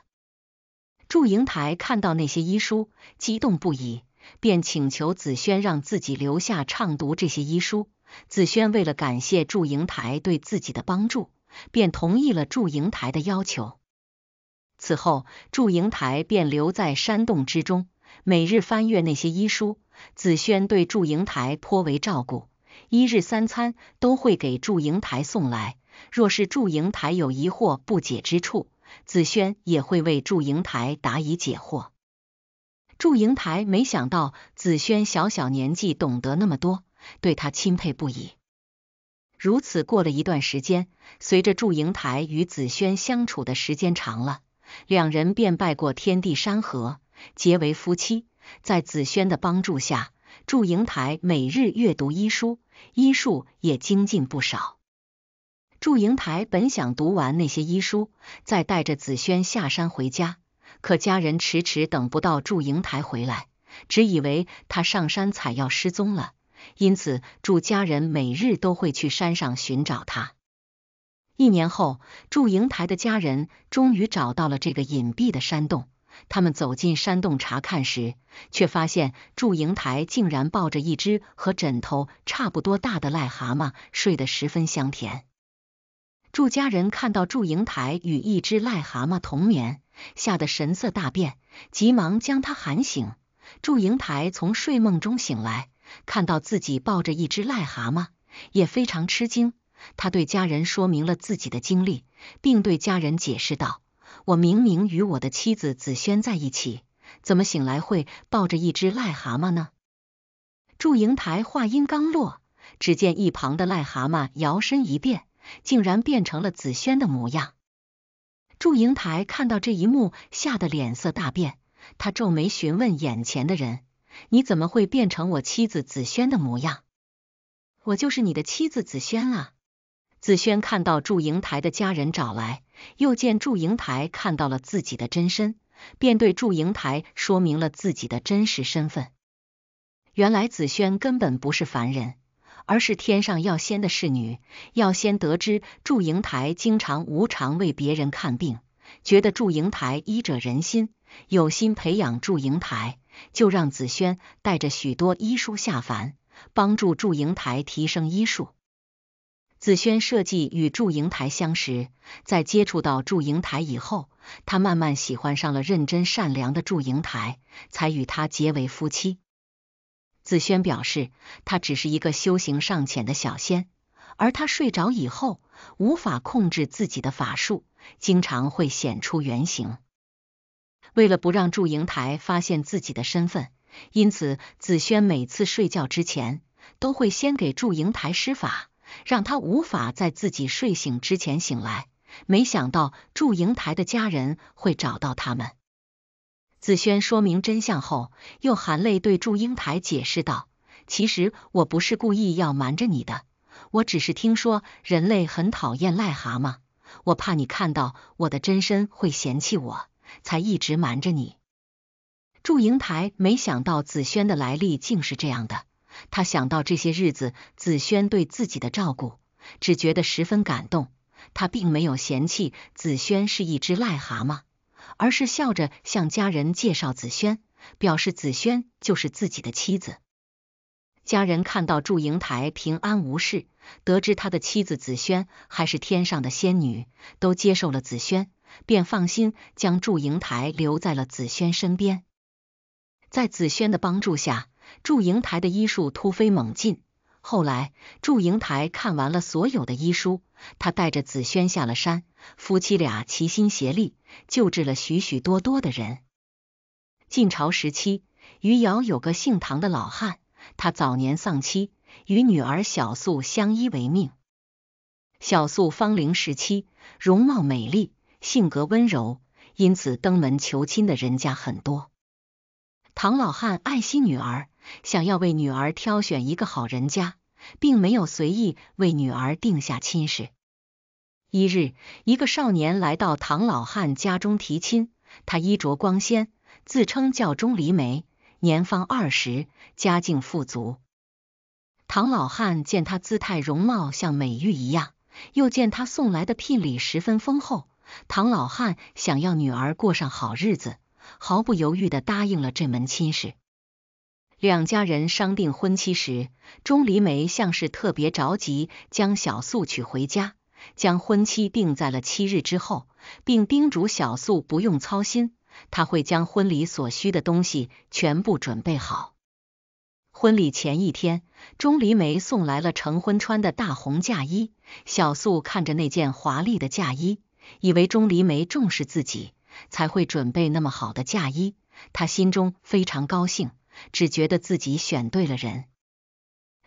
祝英台看到那些医书，激动不已，便请求紫萱让自己留下畅读这些医书。紫萱为了感谢祝英台对自己的帮助，便同意了祝英台的要求。此后，祝英台便留在山洞之中。每日翻阅那些医书，紫萱对祝英台颇为照顾，一日三餐都会给祝英台送来。若是祝英台有疑惑不解之处，紫萱也会为祝英台答疑解惑。祝英台没想到紫萱小小年纪懂得那么多，对她钦佩不已。如此过了一段时间，随着祝英台与紫萱相处的时间长了，两人便拜过天地山河。结为夫妻，在紫萱的帮助下，祝英台每日阅读医书，医术也精进不少。祝英台本想读完那些医书，再带着紫萱下山回家，可家人迟迟等不到祝英台回来，只以为她上山采药失踪了，因此祝家人每日都会去山上寻找他。一年后，祝英台的家人终于找到了这个隐蔽的山洞。他们走进山洞查看时，却发现祝英台竟然抱着一只和枕头差不多大的癞蛤蟆，睡得十分香甜。祝家人看到祝英台与一只癞蛤蟆同眠，吓得神色大变，急忙将他喊醒。祝英台从睡梦中醒来，看到自己抱着一只癞蛤蟆，也非常吃惊。他对家人说明了自己的经历，并对家人解释道。我明明与我的妻子紫萱在一起，怎么醒来会抱着一只癞蛤蟆呢？祝英台话音刚落，只见一旁的癞蛤蟆摇身一变，竟然变成了紫萱的模样。祝英台看到这一幕，吓得脸色大变，他皱眉询问眼前的人：“你怎么会变成我妻子紫萱的模样？”“我就是你的妻子紫萱啊！”紫萱看到祝英台的家人找来。又见祝英台看到了自己的真身，便对祝英台说明了自己的真实身份。原来紫萱根本不是凡人，而是天上药仙的侍女。药仙得知祝英台经常无偿为别人看病，觉得祝英台医者仁心，有心培养祝英台，就让紫萱带着许多医书下凡，帮助祝英台提升医术。紫萱设计与祝英台相识，在接触到祝英台以后，他慢慢喜欢上了认真善良的祝英台，才与他结为夫妻。紫萱表示，他只是一个修行尚浅的小仙，而他睡着以后无法控制自己的法术，经常会显出原形。为了不让祝英台发现自己的身份，因此紫萱每次睡觉之前都会先给祝英台施法。让他无法在自己睡醒之前醒来。没想到祝英台的家人会找到他们。紫萱说明真相后，又含泪对祝英台解释道：“其实我不是故意要瞒着你的，我只是听说人类很讨厌癞蛤蟆，我怕你看到我的真身会嫌弃我，才一直瞒着你。”祝英台没想到紫萱的来历竟是这样的。他想到这些日子紫萱对自己的照顾，只觉得十分感动。他并没有嫌弃紫萱是一只癞蛤蟆，而是笑着向家人介绍紫萱，表示紫萱就是自己的妻子。家人看到祝英台平安无事，得知他的妻子紫萱还是天上的仙女，都接受了紫萱，便放心将祝英台留在了紫萱身边。在紫萱的帮助下。祝英台的医术突飞猛进。后来，祝英台看完了所有的医书，他带着紫萱下了山，夫妻俩齐心协力，救治了许许多多的人。晋朝时期，余姚有个姓唐的老汉，他早年丧妻，与女儿小素相依为命。小素芳龄十七，容貌美丽，性格温柔，因此登门求亲的人家很多。唐老汉爱惜女儿。想要为女儿挑选一个好人家，并没有随意为女儿定下亲事。一日，一个少年来到唐老汉家中提亲，他衣着光鲜，自称叫钟离梅，年方二十，家境富足。唐老汉见他姿态容貌像美玉一样，又见他送来的聘礼十分丰厚，唐老汉想要女儿过上好日子，毫不犹豫的答应了这门亲事。两家人商定婚期时，钟离梅像是特别着急，将小素娶回家，将婚期定在了七日之后，并叮嘱小素不用操心，他会将婚礼所需的东西全部准备好。婚礼前一天，钟离梅送来了成婚穿的大红嫁衣，小素看着那件华丽的嫁衣，以为钟离梅重视自己，才会准备那么好的嫁衣，她心中非常高兴。只觉得自己选对了人。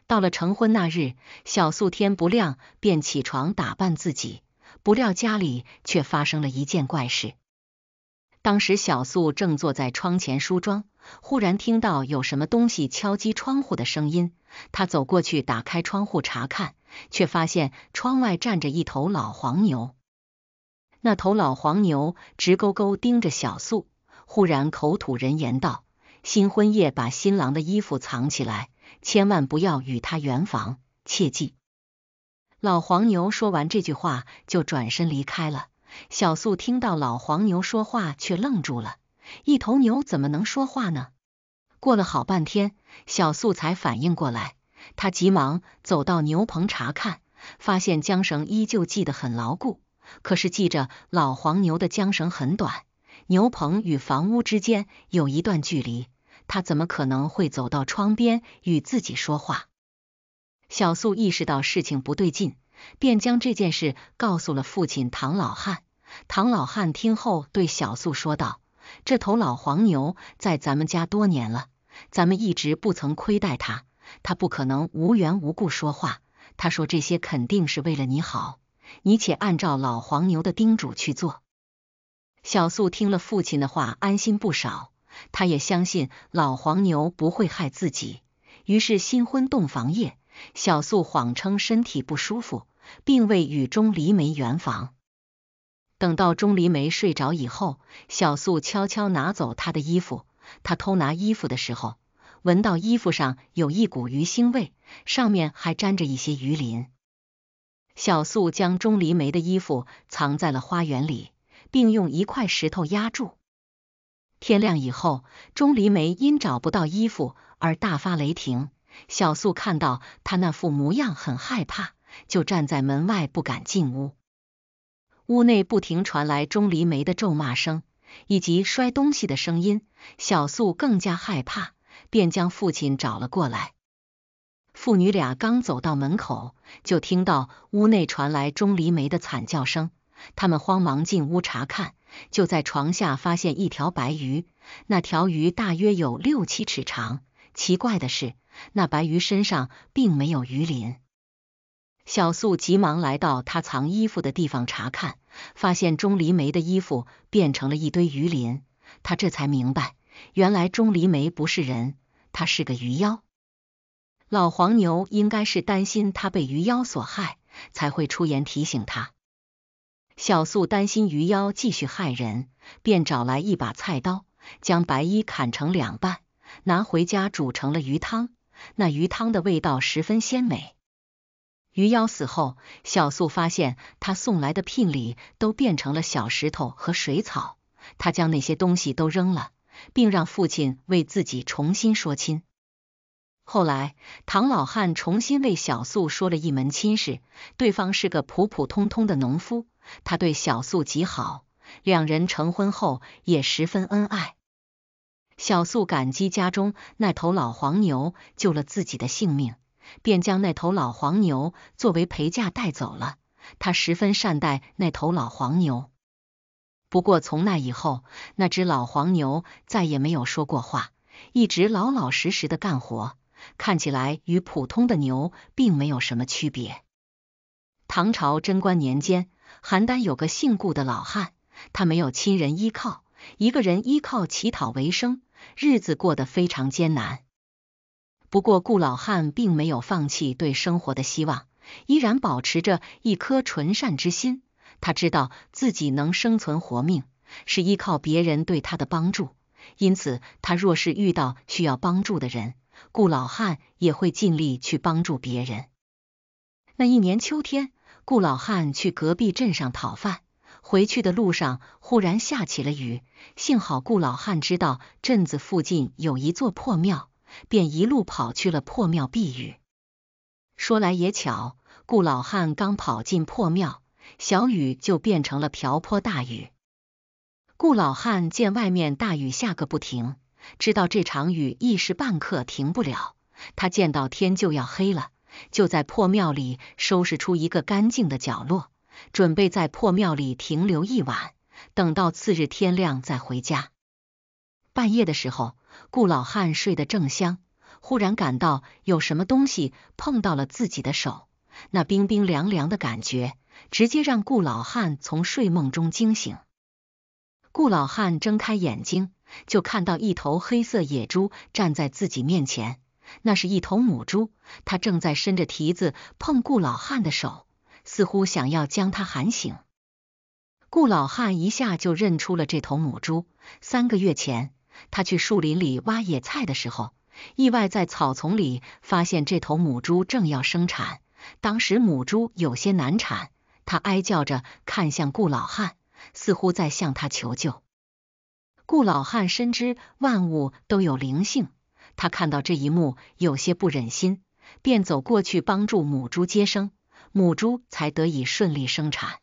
到了成婚那日，小素天不亮便起床打扮自己，不料家里却发生了一件怪事。当时小素正坐在窗前梳妆，忽然听到有什么东西敲击窗户的声音。他走过去打开窗户查看，却发现窗外站着一头老黄牛。那头老黄牛直勾勾盯着小素，忽然口吐人言道。新婚夜把新郎的衣服藏起来，千万不要与他圆房，切记。老黄牛说完这句话，就转身离开了。小素听到老黄牛说话，却愣住了。一头牛怎么能说话呢？过了好半天，小素才反应过来，他急忙走到牛棚查看，发现缰绳依旧系得很牢固，可是系着老黄牛的缰绳很短，牛棚与房屋之间有一段距离，他怎么可能会走到窗边与自己说话？小素意识到事情不对劲，便将这件事告诉了父亲唐老汉。唐老汉听后对小素说道：“这头老黄牛在咱们家多年了，咱们一直不曾亏待它，它不可能无缘无故说话。他说这些肯定是为了你好，你且按照老黄牛的叮嘱去做。”小素听了父亲的话，安心不少。他也相信老黄牛不会害自己，于是新婚洞房夜。小素谎称身体不舒服，并未与钟离梅圆房。等到钟离梅睡着以后，小素悄悄拿走她的衣服。她偷拿衣服的时候，闻到衣服上有一股鱼腥味，上面还沾着一些鱼鳞。小素将钟离梅的衣服藏在了花园里，并用一块石头压住。天亮以后，钟离梅因找不到衣服而大发雷霆。小素看到他那副模样，很害怕，就站在门外不敢进屋。屋内不停传来钟离梅的咒骂声以及摔东西的声音，小素更加害怕，便将父亲找了过来。父女俩刚走到门口，就听到屋内传来钟离梅的惨叫声。他们慌忙进屋查看，就在床下发现一条白鱼，那条鱼大约有六七尺长。奇怪的是。那白鱼身上并没有鱼鳞，小素急忙来到他藏衣服的地方查看，发现钟离梅的衣服变成了一堆鱼鳞，他这才明白，原来钟离梅不是人，他是个鱼妖。老黄牛应该是担心他被鱼妖所害，才会出言提醒他。小素担心鱼妖继续害人，便找来一把菜刀，将白衣砍成两半，拿回家煮成了鱼汤。那鱼汤的味道十分鲜美。鱼妖死后，小素发现他送来的聘礼都变成了小石头和水草，他将那些东西都扔了，并让父亲为自己重新说亲。后来，唐老汉重新为小素说了一门亲事，对方是个普普通通的农夫，他对小素极好，两人成婚后也十分恩爱。小素感激家中那头老黄牛救了自己的性命，便将那头老黄牛作为陪嫁带走了。他十分善待那头老黄牛。不过从那以后，那只老黄牛再也没有说过话，一直老老实实的干活，看起来与普通的牛并没有什么区别。唐朝贞观年间，邯郸有个姓顾的老汉，他没有亲人依靠。一个人依靠乞讨为生，日子过得非常艰难。不过顾老汉并没有放弃对生活的希望，依然保持着一颗纯善之心。他知道自己能生存活命，是依靠别人对他的帮助，因此他若是遇到需要帮助的人，顾老汉也会尽力去帮助别人。那一年秋天，顾老汉去隔壁镇上讨饭。回去的路上，忽然下起了雨。幸好顾老汉知道镇子附近有一座破庙，便一路跑去了破庙避雨。说来也巧，顾老汉刚跑进破庙，小雨就变成了瓢泼大雨。顾老汉见外面大雨下个不停，知道这场雨一时半刻停不了。他见到天就要黑了，就在破庙里收拾出一个干净的角落。准备在破庙里停留一晚，等到次日天亮再回家。半夜的时候，顾老汉睡得正香，忽然感到有什么东西碰到了自己的手，那冰冰凉凉的感觉，直接让顾老汉从睡梦中惊醒。顾老汉睁开眼睛，就看到一头黑色野猪站在自己面前，那是一头母猪，它正在伸着蹄子碰顾老汉的手。似乎想要将他喊醒，顾老汉一下就认出了这头母猪。三个月前，他去树林里挖野菜的时候，意外在草丛里发现这头母猪正要生产。当时母猪有些难产，它哀叫着看向顾老汉，似乎在向他求救。顾老汉深知万物都有灵性，他看到这一幕有些不忍心，便走过去帮助母猪接生，母猪才得以顺利生产。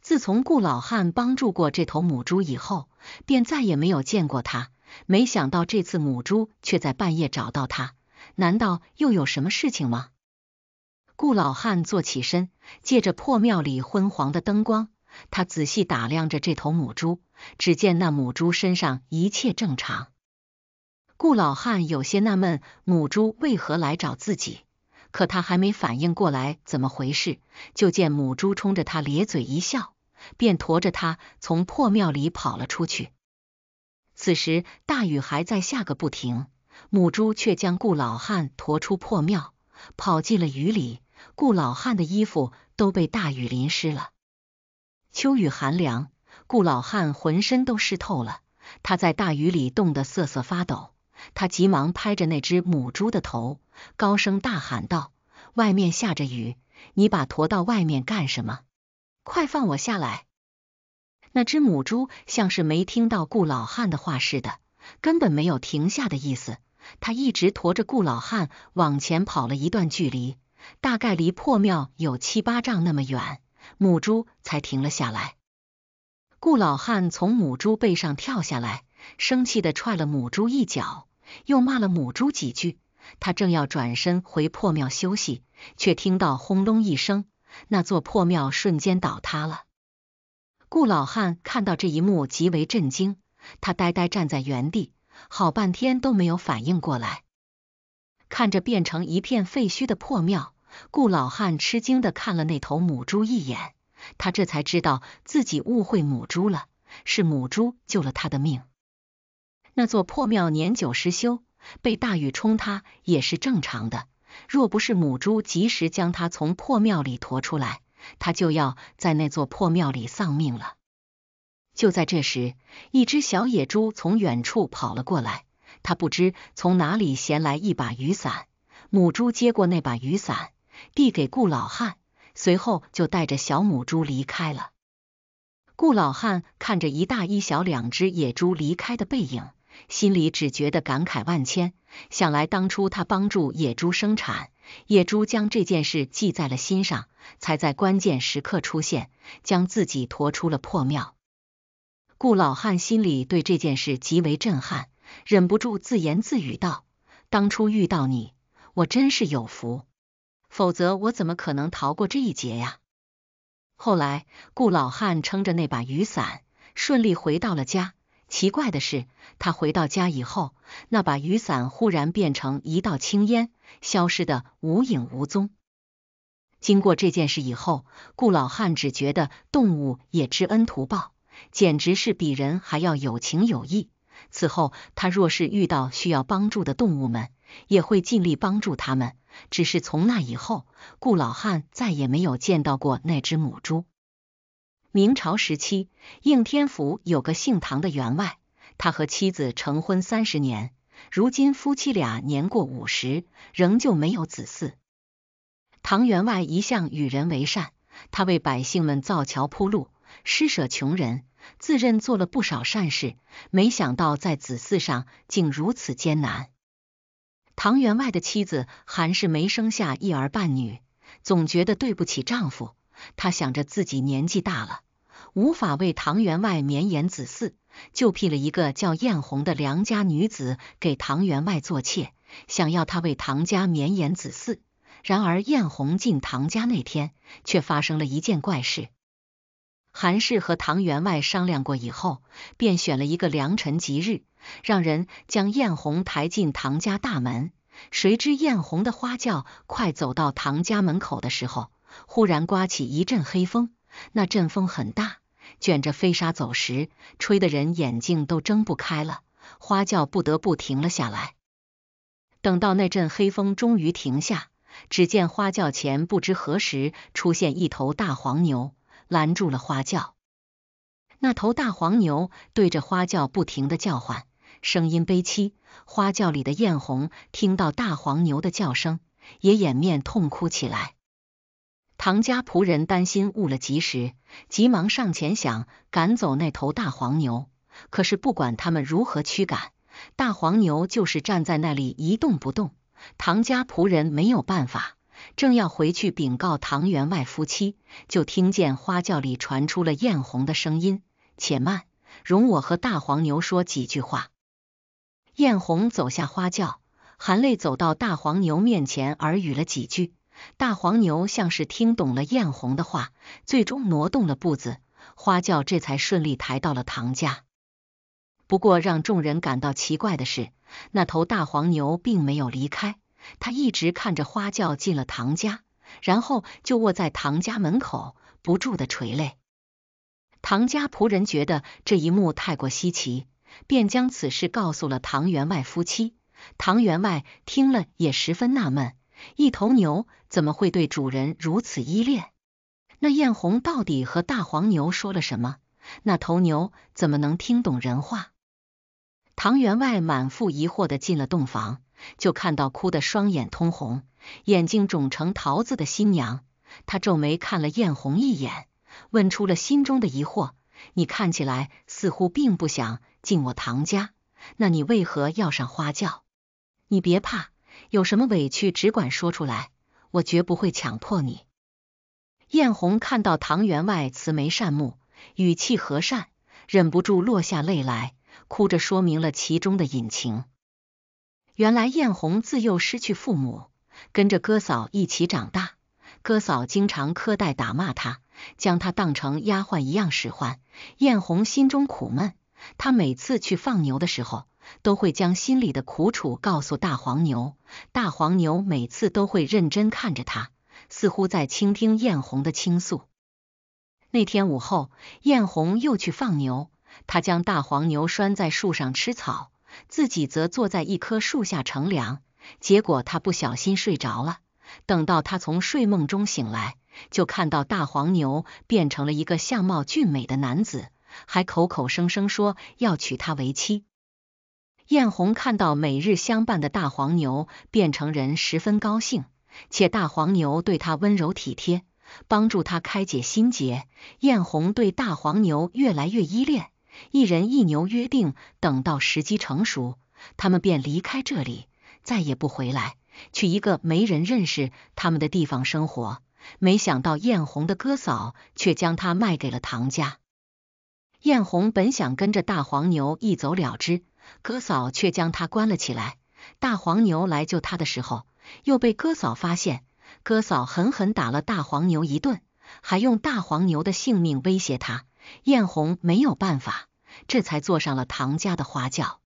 自从顾老汉帮助过这头母猪以后，便再也没有见过他。没想到这次母猪却在半夜找到他，难道又有什么事情吗？顾老汉坐起身，借着破庙里昏黄的灯光，他仔细打量着这头母猪。只见那母猪身上一切正常。顾老汉有些纳闷，母猪为何来找自己？可他还没反应过来怎么回事，就见母猪冲着他咧嘴一笑，便驮着他从破庙里跑了出去。此时大雨还在下个不停，母猪却将顾老汉驮出破庙。跑进了雨里，顾老汉的衣服都被大雨淋湿了。秋雨寒凉，顾老汉浑身都湿透了，他在大雨里冻得瑟瑟发抖。他急忙拍着那只母猪的头，高声大喊道：“外面下着雨，你把驮到外面干什么？快放我下来！”那只母猪像是没听到顾老汉的话似的，根本没有停下的意思。他一直驮着顾老汉往前跑了一段距离，大概离破庙有七八丈那么远，母猪才停了下来。顾老汉从母猪背上跳下来，生气的踹了母猪一脚，又骂了母猪几句。他正要转身回破庙休息，却听到轰隆一声，那座破庙瞬间倒塌了。顾老汉看到这一幕，极为震惊，他呆呆站在原地。好半天都没有反应过来，看着变成一片废墟的破庙，顾老汉吃惊的看了那头母猪一眼，他这才知道自己误会母猪了，是母猪救了他的命。那座破庙年久失修，被大雨冲塌也是正常的，若不是母猪及时将他从破庙里驮出来，他就要在那座破庙里丧命了。就在这时，一只小野猪从远处跑了过来。它不知从哪里衔来一把雨伞，母猪接过那把雨伞，递给顾老汉，随后就带着小母猪离开了。顾老汉看着一大一小两只野猪离开的背影，心里只觉得感慨万千。想来当初他帮助野猪生产，野猪将这件事记在了心上，才在关键时刻出现，将自己驮出了破庙。顾老汉心里对这件事极为震撼，忍不住自言自语道：“当初遇到你，我真是有福，否则我怎么可能逃过这一劫呀？”后来，顾老汉撑着那把雨伞，顺利回到了家。奇怪的是，他回到家以后，那把雨伞忽然变成一道青烟，消失的无影无踪。经过这件事以后，顾老汉只觉得动物也知恩图报。简直是比人还要有情有义。此后，他若是遇到需要帮助的动物们，也会尽力帮助他们。只是从那以后，顾老汉再也没有见到过那只母猪。明朝时期，应天府有个姓唐的员外，他和妻子成婚三十年，如今夫妻俩年过五十，仍旧没有子嗣。唐员外一向与人为善，他为百姓们造桥铺路。施舍穷人，自认做了不少善事，没想到在子嗣上竟如此艰难。唐员外的妻子还是没生下一儿半女，总觉得对不起丈夫。她想着自己年纪大了，无法为唐员外绵延子嗣，就聘了一个叫艳红的良家女子给唐员外做妾，想要他为唐家绵延子嗣。然而艳红进唐家那天，却发生了一件怪事。韩氏和唐员外商量过以后，便选了一个良辰吉日，让人将艳红抬进唐家大门。谁知艳红的花轿快走到唐家门口的时候，忽然刮起一阵黑风，那阵风很大，卷着飞沙走石，吹得人眼睛都睁不开了。花轿不得不停了下来。等到那阵黑风终于停下，只见花轿前不知何时出现一头大黄牛。拦住了花轿，那头大黄牛对着花轿不停的叫唤，声音悲凄。花轿里的艳红听到大黄牛的叫声，也掩面痛哭起来。唐家仆人担心误了吉时，急忙上前想赶走那头大黄牛。可是不管他们如何驱赶，大黄牛就是站在那里一动不动。唐家仆人没有办法，正要回去禀告唐员外夫妻，就听见花轿里传出了艳红的声音：“且慢，容我和大黄牛说几句话。”艳红走下花轿，含泪走到大黄牛面前，耳语了几句。大黄牛像是听懂了艳红的话，最终挪动了步子，花轿这才顺利抬到了唐家。不过让众人感到奇怪的是，那头大黄牛并没有离开，它一直看着花轿进了唐家，然后就卧在唐家门口，不住的垂泪。唐家仆人觉得这一幕太过稀奇，便将此事告诉了唐员外夫妻。唐员外听了也十分纳闷。一头牛怎么会对主人如此依恋？那艳红到底和大黄牛说了什么？那头牛怎么能听懂人话？唐员外满腹疑惑的进了洞房，就看到哭得双眼通红、眼睛肿成桃子的新娘。他皱眉看了艳红一眼，问出了心中的疑惑：“你看起来似乎并不想进我唐家，那你为何要上花轿？你别怕。”有什么委屈，只管说出来，我绝不会强迫你。艳红看到唐员外慈眉善目，语气和善，忍不住落下泪来，哭着说明了其中的隐情。原来艳红自幼失去父母，跟着哥嫂一起长大，哥嫂经常苛待打骂她，将她当成丫鬟一样使唤。艳红心中苦闷，她每次去放牛的时候。都会将心里的苦楚告诉大黄牛，大黄牛每次都会认真看着他，似乎在倾听艳红的倾诉。那天午后，艳红又去放牛，他将大黄牛拴在树上吃草，自己则坐在一棵树下乘凉。结果他不小心睡着了，等到他从睡梦中醒来，就看到大黄牛变成了一个相貌俊美的男子，还口口声声说要娶她为妻。艳红看到每日相伴的大黄牛变成人，十分高兴，且大黄牛对他温柔体贴，帮助他开解心结。艳红对大黄牛越来越依恋，一人一牛约定，等到时机成熟，他们便离开这里，再也不回来，去一个没人认识他们的地方生活。没想到艳红的哥嫂却将他卖给了唐家。艳红本想跟着大黄牛一走了之。哥嫂却将他关了起来。大黄牛来救他的时候，又被哥嫂发现。哥嫂狠狠打了大黄牛一顿，还用大黄牛的性命威胁他。艳红没有办法，这才坐上了唐家的花轿。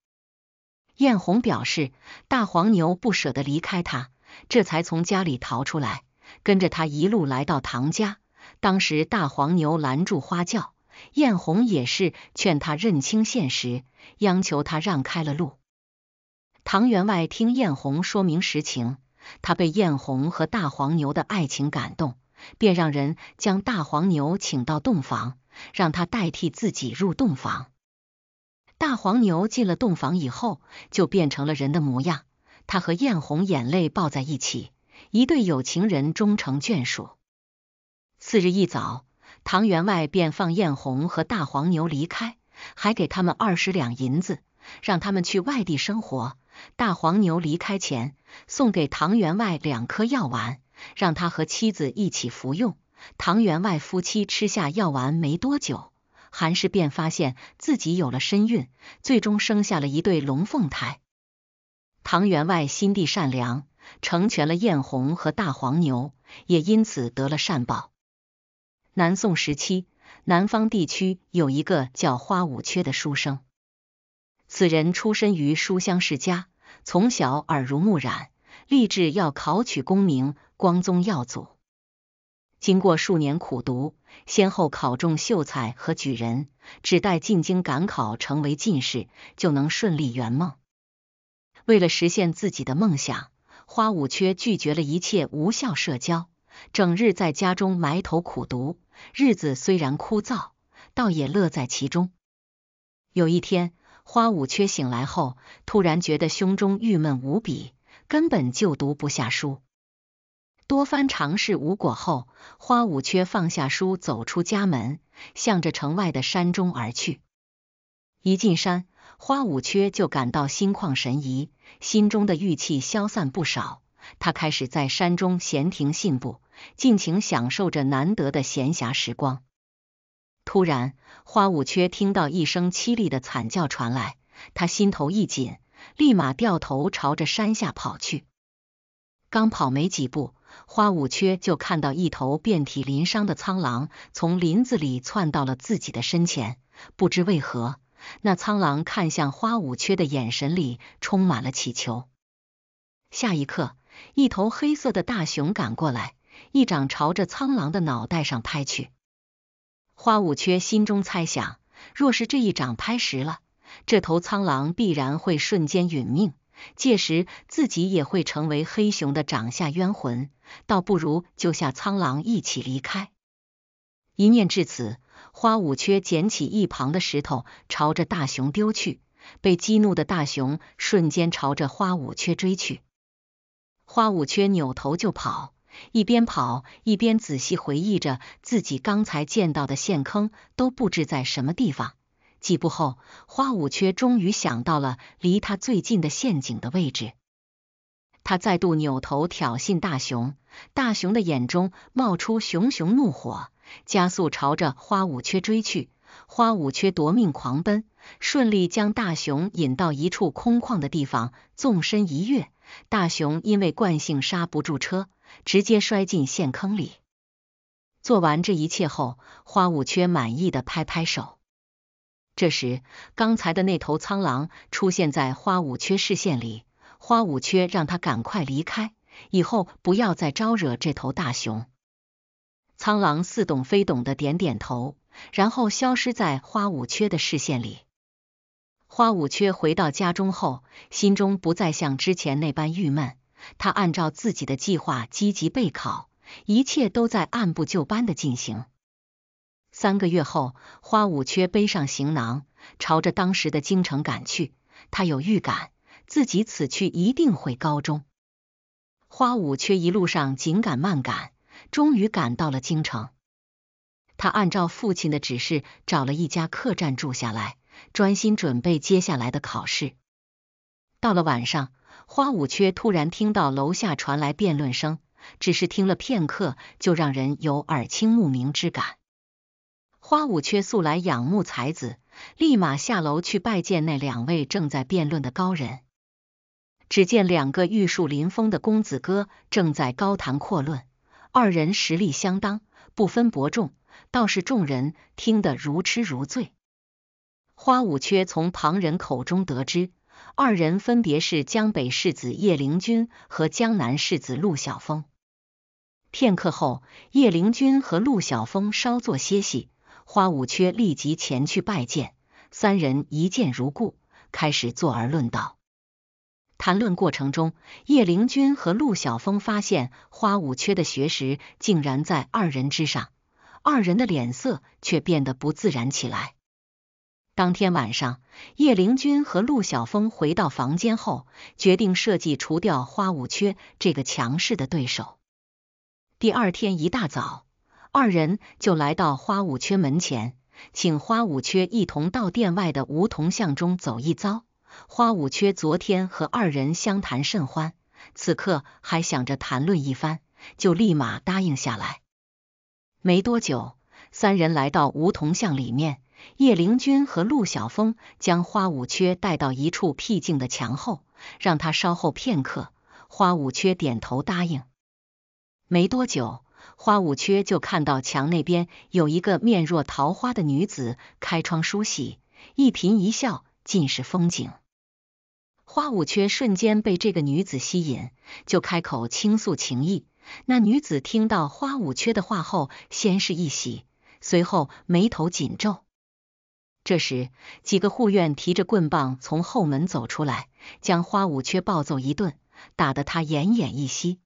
艳红表示，大黄牛不舍得离开他，这才从家里逃出来，跟着他一路来到唐家。当时大黄牛拦住花轿。艳红也是劝他认清现实，央求他让开了路。唐员外听艳红说明实情，他被艳红和大黄牛的爱情感动，便让人将大黄牛请到洞房，让他代替自己入洞房。大黄牛进了洞房以后，就变成了人的模样。他和艳红眼泪抱在一起，一对有情人终成眷属。次日一早。唐员外便放艳红和大黄牛离开，还给他们二十两银子，让他们去外地生活。大黄牛离开前，送给唐员外两颗药丸，让他和妻子一起服用。唐员外夫妻吃下药丸没多久，韩氏便发现自己有了身孕，最终生下了一对龙凤胎。唐员外心地善良，成全了艳红和大黄牛，也因此得了善报。南宋时期，南方地区有一个叫花无缺的书生。此人出身于书香世家，从小耳濡目染，立志要考取功名，光宗耀祖。经过数年苦读，先后考中秀才和举人，只待进京赶考成为进士，就能顺利圆梦。为了实现自己的梦想，花无缺拒绝了一切无效社交。整日在家中埋头苦读，日子虽然枯燥，倒也乐在其中。有一天，花无缺醒来后，突然觉得胸中郁闷无比，根本就读不下书。多番尝试无果后，花无缺放下书，走出家门，向着城外的山中而去。一进山，花无缺就感到心旷神怡，心中的郁气消散不少。他开始在山中闲庭信步，尽情享受着难得的闲暇时光。突然，花无缺听到一声凄厉的惨叫传来，他心头一紧，立马掉头朝着山下跑去。刚跑没几步，花无缺就看到一头遍体鳞伤的苍狼从林子里窜到了自己的身前。不知为何，那苍狼看向花无缺的眼神里充满了乞求。下一刻，一头黑色的大熊赶过来，一掌朝着苍狼的脑袋上拍去。花无缺心中猜想，若是这一掌拍实了，这头苍狼必然会瞬间殒命。届时自己也会成为黑熊的掌下冤魂，倒不如救下苍狼一起离开。一念至此，花无缺捡起一旁的石头，朝着大熊丢去。被激怒的大熊瞬间朝着花无缺追去。花无缺扭头就跑，一边跑一边仔细回忆着自己刚才见到的陷坑都布置在什么地方。几步后，花无缺终于想到了离他最近的陷阱的位置。他再度扭头挑衅大熊，大熊的眼中冒出熊熊怒火，加速朝着花无缺追去。花无缺夺命狂奔，顺利将大熊引到一处空旷的地方，纵身一跃，大熊因为惯性刹不住车，直接摔进陷坑里。做完这一切后，花无缺满意的拍拍手。这时，刚才的那头苍狼出现在花无缺视线里。花无缺让他赶快离开，以后不要再招惹这头大熊。苍狼似懂非懂的点点头，然后消失在花无缺的视线里。花无缺回到家中后，心中不再像之前那般郁闷。他按照自己的计划积极备考，一切都在按部就班的进行。三个月后，花无缺背上行囊，朝着当时的京城赶去。他有预感，自己此去一定会高中。花无缺一路上紧赶慢赶，终于赶到了京城。他按照父亲的指示，找了一家客栈住下来，专心准备接下来的考试。到了晚上，花无缺突然听到楼下传来辩论声，只是听了片刻，就让人有耳清目明之感。花无缺素来仰慕才子，立马下楼去拜见那两位正在辩论的高人。只见两个玉树临风的公子哥正在高谈阔论，二人实力相当，不分伯仲，倒是众人听得如痴如醉。花无缺从旁人口中得知，二人分别是江北世子叶灵君和江南世子陆小峰。片刻后，叶灵君和陆小峰稍作歇息。花无缺立即前去拜见，三人一见如故，开始坐而论道。谈论过程中，叶灵君和陆小峰发现花无缺的学识竟然在二人之上，二人的脸色却变得不自然起来。当天晚上，叶灵君和陆小峰回到房间后，决定设计除掉花无缺这个强势的对手。第二天一大早。二人就来到花无缺门前，请花无缺一同到殿外的梧桐巷中走一遭。花无缺昨天和二人相谈甚欢，此刻还想着谈论一番，就立马答应下来。没多久，三人来到梧桐巷里面，叶灵君和陆小峰将花无缺带到一处僻静的墙后，让他稍后片刻。花无缺点头答应。没多久。花无缺就看到墙那边有一个面若桃花的女子开窗梳洗，一颦一笑尽是风景。花无缺瞬间被这个女子吸引，就开口倾诉情意。那女子听到花无缺的话后，先是一喜，随后眉头紧皱。这时，几个护院提着棍棒从后门走出来，将花无缺暴揍一顿，打得他奄奄一息。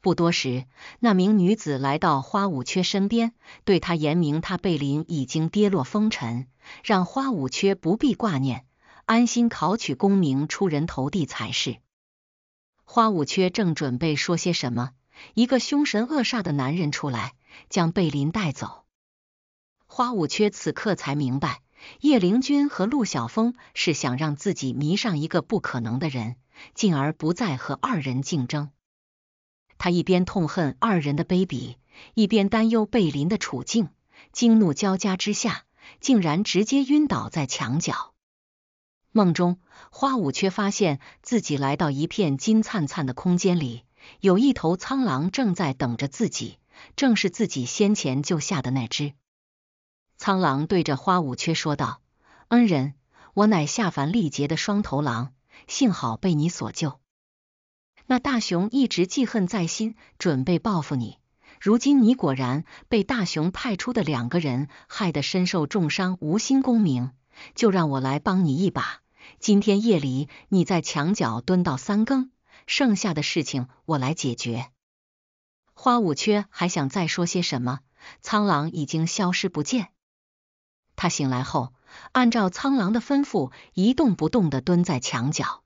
不多时，那名女子来到花无缺身边，对他言明他贝林已经跌落风尘，让花无缺不必挂念，安心考取功名，出人头地才是。花无缺正准备说些什么，一个凶神恶煞的男人出来，将贝林带走。花无缺此刻才明白，叶灵君和陆小凤是想让自己迷上一个不可能的人，进而不再和二人竞争。他一边痛恨二人的卑鄙，一边担忧贝林的处境，惊怒交加之下，竟然直接晕倒在墙角。梦中，花无缺发现自己来到一片金灿灿的空间里，有一头苍狼正在等着自己，正是自己先前救下的那只。苍狼对着花无缺说道：“恩人，我乃下凡历劫的双头狼，幸好被你所救。那大雄一直记恨在心，准备报复你。如今你果然被大雄派出的两个人害得身受重伤，无心功名，就让我来帮你一把。今天夜里你在墙角蹲到三更，剩下的事情我来解决。”花无缺还想再说些什么，苍狼已经消失不见。他醒来后，按照苍狼的吩咐，一动不动的蹲在墙角。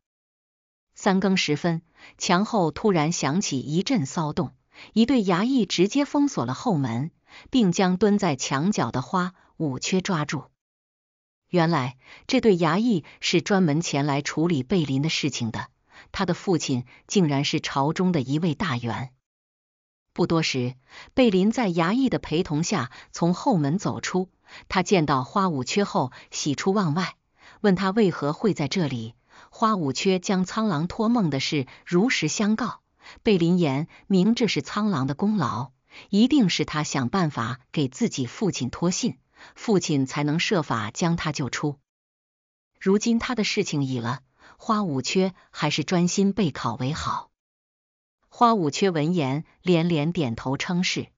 三更时分，墙后突然响起一阵骚动，一队衙役直接封锁了后门，并将蹲在墙角的花五缺抓住。原来，这对衙役是专门前来处理贝林的事情的。他的父亲竟然是朝中的一位大员。不多时，贝林在衙役的陪同下从后门走出。他见到花无缺后，喜出望外，问他为何会在这里。花无缺将苍狼托梦的事如实相告。贝林言明这是苍狼的功劳，一定是他想办法给自己父亲托信，父亲才能设法将他救出。如今他的事情已了，花无缺还是专心备考为好。花无缺闻言连连点头称是。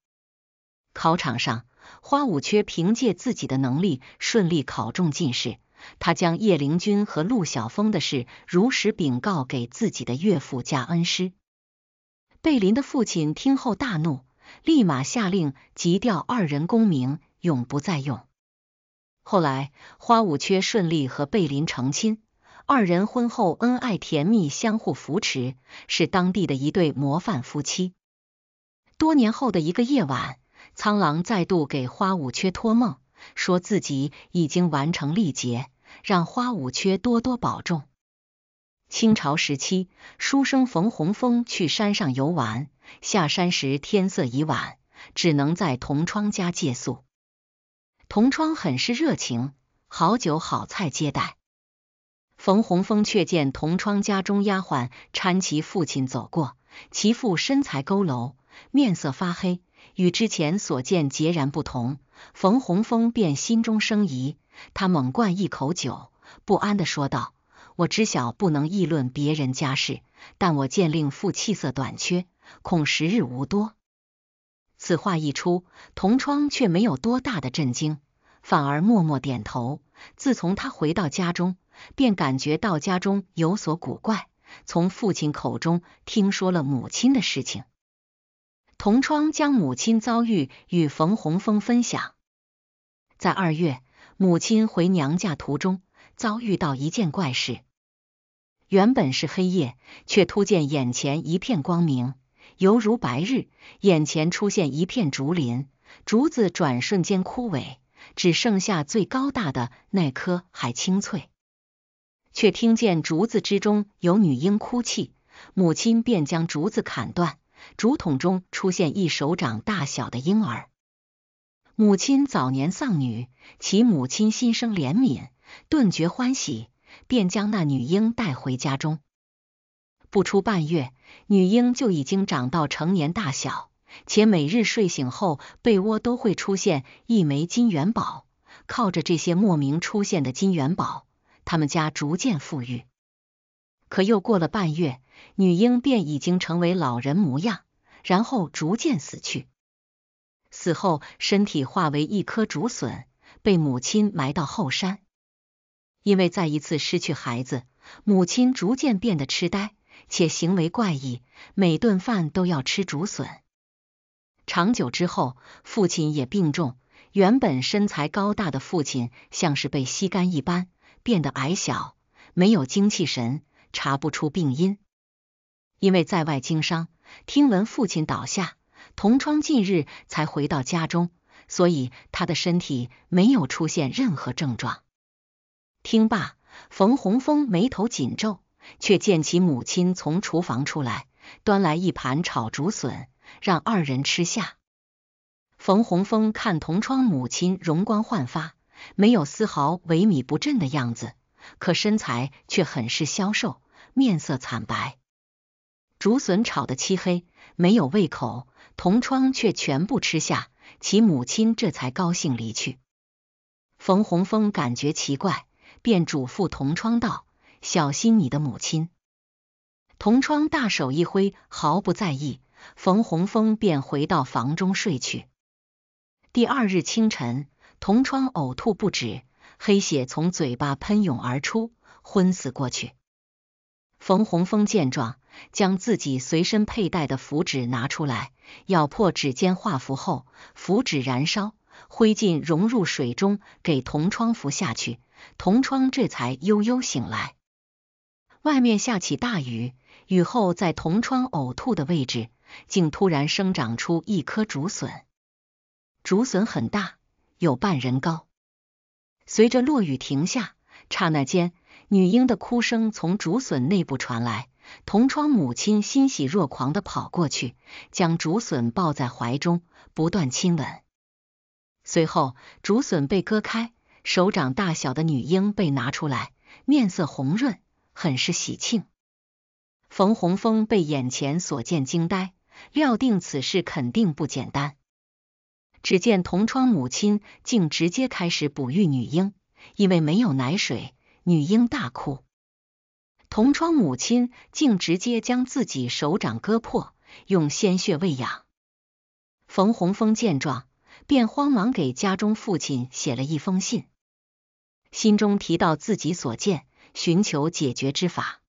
考场上。花无缺凭借自己的能力顺利考中进士，他将叶灵君和陆小凤的事如实禀告给自己的岳父加恩师。贝林的父亲听后大怒，立马下令急调二人功名，永不再用。后来花无缺顺利和贝林成亲，二人婚后恩爱甜蜜，相互扶持，是当地的一对模范夫妻。多年后的一个夜晚。苍狼再度给花无缺托梦，说自己已经完成历劫，让花无缺多多保重。清朝时期，书生冯洪峰去山上游玩，下山时天色已晚，只能在同窗家借宿。同窗很是热情，好酒好菜接待。冯洪峰却见同窗家中丫鬟搀其父亲走过，其父身材佝偻，面色发黑。与之前所见截然不同，冯洪峰便心中生疑。他猛灌一口酒，不安的说道：“我知晓不能议论别人家事，但我见令父气色短缺，恐时日无多。”此话一出，同窗却没有多大的震惊，反而默默点头。自从他回到家中，便感觉到家中有所古怪，从父亲口中听说了母亲的事情。同窗将母亲遭遇与冯洪峰分享。在二月，母亲回娘家途中遭遇到一件怪事。原本是黑夜，却突见眼前一片光明，犹如白日。眼前出现一片竹林，竹子转瞬间枯萎，只剩下最高大的那棵还青翠。却听见竹子之中有女婴哭泣，母亲便将竹子砍断。竹筒中出现一手掌大小的婴儿。母亲早年丧女，其母亲心生怜悯，顿觉欢喜，便将那女婴带回家中。不出半月，女婴就已经长到成年大小，且每日睡醒后，被窝都会出现一枚金元宝。靠着这些莫名出现的金元宝，他们家逐渐富裕。可又过了半月。女婴便已经成为老人模样，然后逐渐死去。死后，身体化为一棵竹笋，被母亲埋到后山。因为再一次失去孩子，母亲逐渐变得痴呆，且行为怪异，每顿饭都要吃竹笋。长久之后，父亲也病重，原本身材高大的父亲像是被吸干一般，变得矮小。没有精气神，查不出病因。因为在外经商，听闻父亲倒下，同窗近日才回到家中，所以他的身体没有出现任何症状。听罢，冯洪峰眉头紧皱，却见其母亲从厨房出来，端来一盘炒竹笋，让二人吃下。冯洪峰看同窗母亲容光焕发，没有丝毫萎靡不振的样子，可身材却很是消瘦，面色惨白。竹笋炒得漆黑，没有胃口，同窗却全部吃下，其母亲这才高兴离去。冯洪峰感觉奇怪，便嘱咐同窗道：“小心你的母亲。”同窗大手一挥，毫不在意。冯洪峰便回到房中睡去。第二日清晨，同窗呕吐不止，黑血从嘴巴喷涌而出，昏死过去。冯洪峰见状。将自己随身佩戴的符纸拿出来，咬破指尖画符后，符纸燃烧，灰烬融入水中，给同窗服下去，同窗这才悠悠醒来。外面下起大雨，雨后在同窗呕吐的位置，竟突然生长出一棵竹笋，竹笋很大，有半人高。随着落雨停下，刹那间，女婴的哭声从竹笋内部传来。同窗母亲欣喜若狂的跑过去，将竹笋抱在怀中，不断亲吻。随后，竹笋被割开，手掌大小的女婴被拿出来，面色红润，很是喜庆。冯洪峰被眼前所见惊呆，料定此事肯定不简单。只见同窗母亲竟直接开始哺育女婴，因为没有奶水，女婴大哭。同窗母亲竟直接将自己手掌割破，用鲜血喂养。冯洪峰见状，便慌忙给家中父亲写了一封信，信中提到自己所见，寻求解决之法。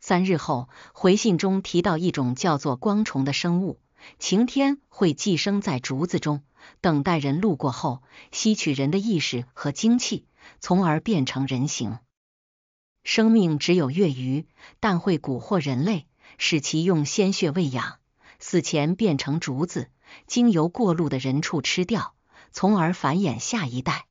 三日后，回信中提到一种叫做光虫的生物，晴天会寄生在竹子中，等待人路过后，吸取人的意识和精气，从而变成人形。生命只有月余，但会蛊惑人类，使其用鲜血喂养，死前变成竹子，经由过路的人畜吃掉，从而繁衍下一代。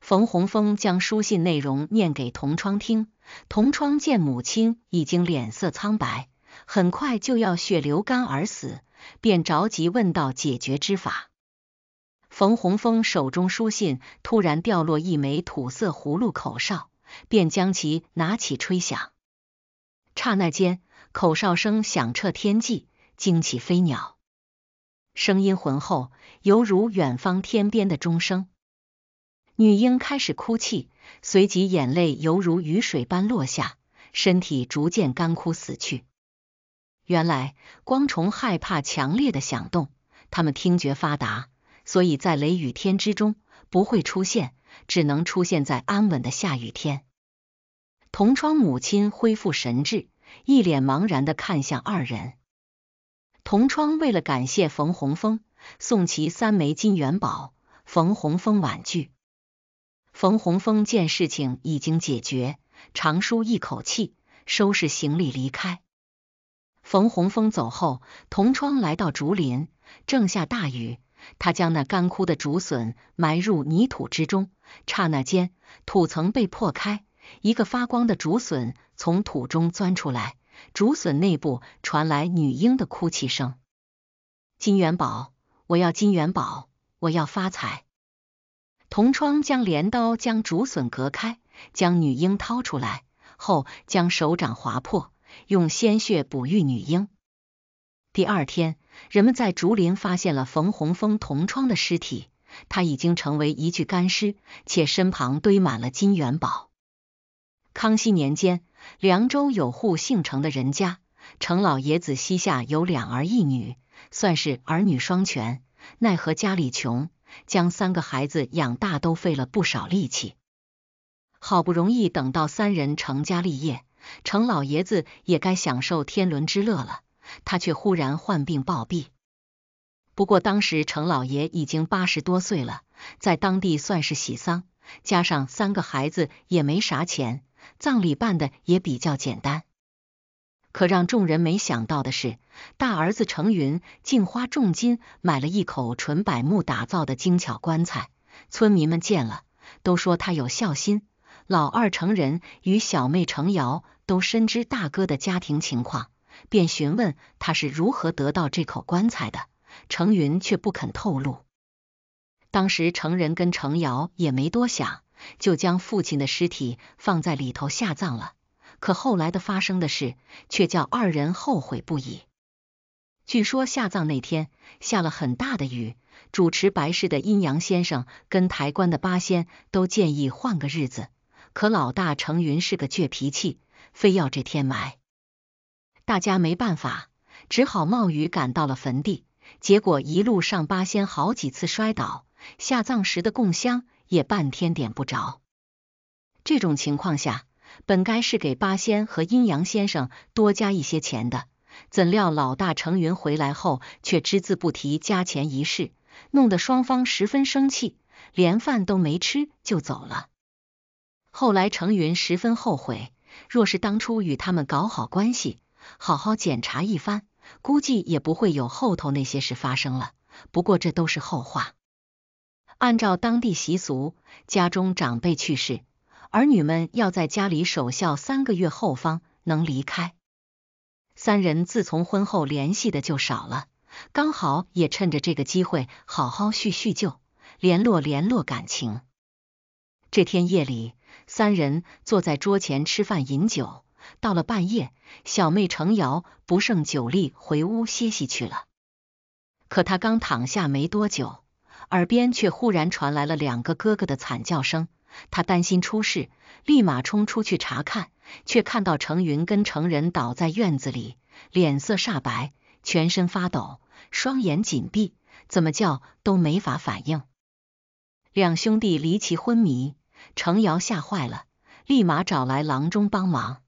冯洪峰将书信内容念给同窗听，同窗见母亲已经脸色苍白，很快就要血流干而死，便着急问道解决之法。冯洪峰手中书信突然掉落一枚土色葫芦口哨。便将其拿起吹响，刹那间，口哨声响彻天际，惊起飞鸟，声音浑厚，犹如远方天边的钟声。女婴开始哭泣，随即眼泪犹如雨水般落下，身体逐渐干枯死去。原来光虫害怕强烈的响动，它们听觉发达，所以在雷雨天之中不会出现。只能出现在安稳的下雨天。同窗母亲恢复神智，一脸茫然的看向二人。同窗为了感谢冯洪峰，送其三枚金元宝。冯洪峰婉拒。冯洪峰见事情已经解决，长舒一口气，收拾行李离开。冯洪峰走后，同窗来到竹林，正下大雨。他将那干枯的竹笋埋入泥土之中，刹那间土层被破开，一个发光的竹笋从土中钻出来，竹笋内部传来女婴的哭泣声：“金元宝，我要金元宝，我要发财！”同窗将镰刀将竹笋割开，将女婴掏出来后，将手掌划破，用鲜血哺育女婴。第二天。人们在竹林发现了冯洪峰同窗的尸体，他已经成为一具干尸，且身旁堆满了金元宝。康熙年间，凉州有户姓程的人家，程老爷子膝下有两儿一女，算是儿女双全。奈何家里穷，将三个孩子养大都费了不少力气。好不容易等到三人成家立业，程老爷子也该享受天伦之乐了。他却忽然患病暴毙。不过当时程老爷已经八十多岁了，在当地算是喜丧，加上三个孩子也没啥钱，葬礼办的也比较简单。可让众人没想到的是，大儿子程云竟花重金买了一口纯柏木打造的精巧棺材。村民们见了，都说他有孝心。老二程仁与小妹程瑶都深知大哥的家庭情况，便询问他是如何得到这口棺材的。程云却不肯透露。当时程仁跟程瑶也没多想，就将父亲的尸体放在里头下葬了。可后来的发生的事，却叫二人后悔不已。据说下葬那天下了很大的雨，主持白事的阴阳先生跟抬棺的八仙都建议换个日子，可老大程云是个倔脾气，非要这天埋。大家没办法，只好冒雨赶到了坟地。结果一路上八仙好几次摔倒，下葬时的供香也半天点不着。这种情况下，本该是给八仙和阴阳先生多加一些钱的，怎料老大程云回来后却只字不提加钱一事，弄得双方十分生气，连饭都没吃就走了。后来程云十分后悔，若是当初与他们搞好关系，好好检查一番，估计也不会有后头那些事发生了。不过这都是后话。按照当地习俗，家中长辈去世。儿女们要在家里守孝三个月后方能离开。三人自从婚后联系的就少了，刚好也趁着这个机会好好叙叙旧，联络联络感情。这天夜里，三人坐在桌前吃饭饮酒，到了半夜，小妹程瑶不胜酒力回屋歇息去了。可她刚躺下没多久，耳边却忽然传来了两个哥哥的惨叫声。她担心出事，立马冲出去查看，却看到程云跟程仁倒在院子里，脸色煞白，全身发抖，双眼紧闭，怎么叫都没法反应。两兄弟离奇昏迷，程瑶吓坏了，立马找来郎中帮忙。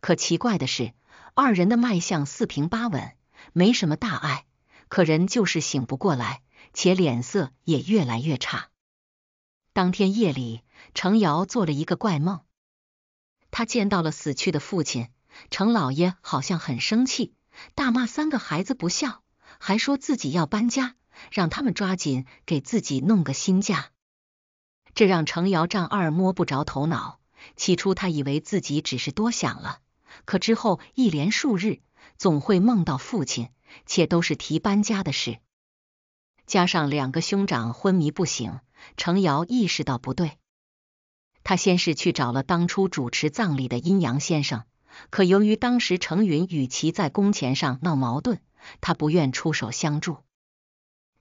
可奇怪的是，二人的脉象四平八稳，没什么大碍，可人就是醒不过来，且脸色也越来越差。当天夜里，程瑶做了一个怪梦，他见到了死去的父亲程老爷，好像很生气，大骂三个孩子不孝，还说自己要搬家，让他们抓紧给自己弄个新家。这让程瑶丈二摸不着头脑。起初他以为自己只是多想了，可之后一连数日，总会梦到父亲，且都是提搬家的事。加上两个兄长昏迷不醒。程瑶意识到不对，他先是去找了当初主持葬礼的阴阳先生，可由于当时程云与其在工钱上闹矛盾，他不愿出手相助。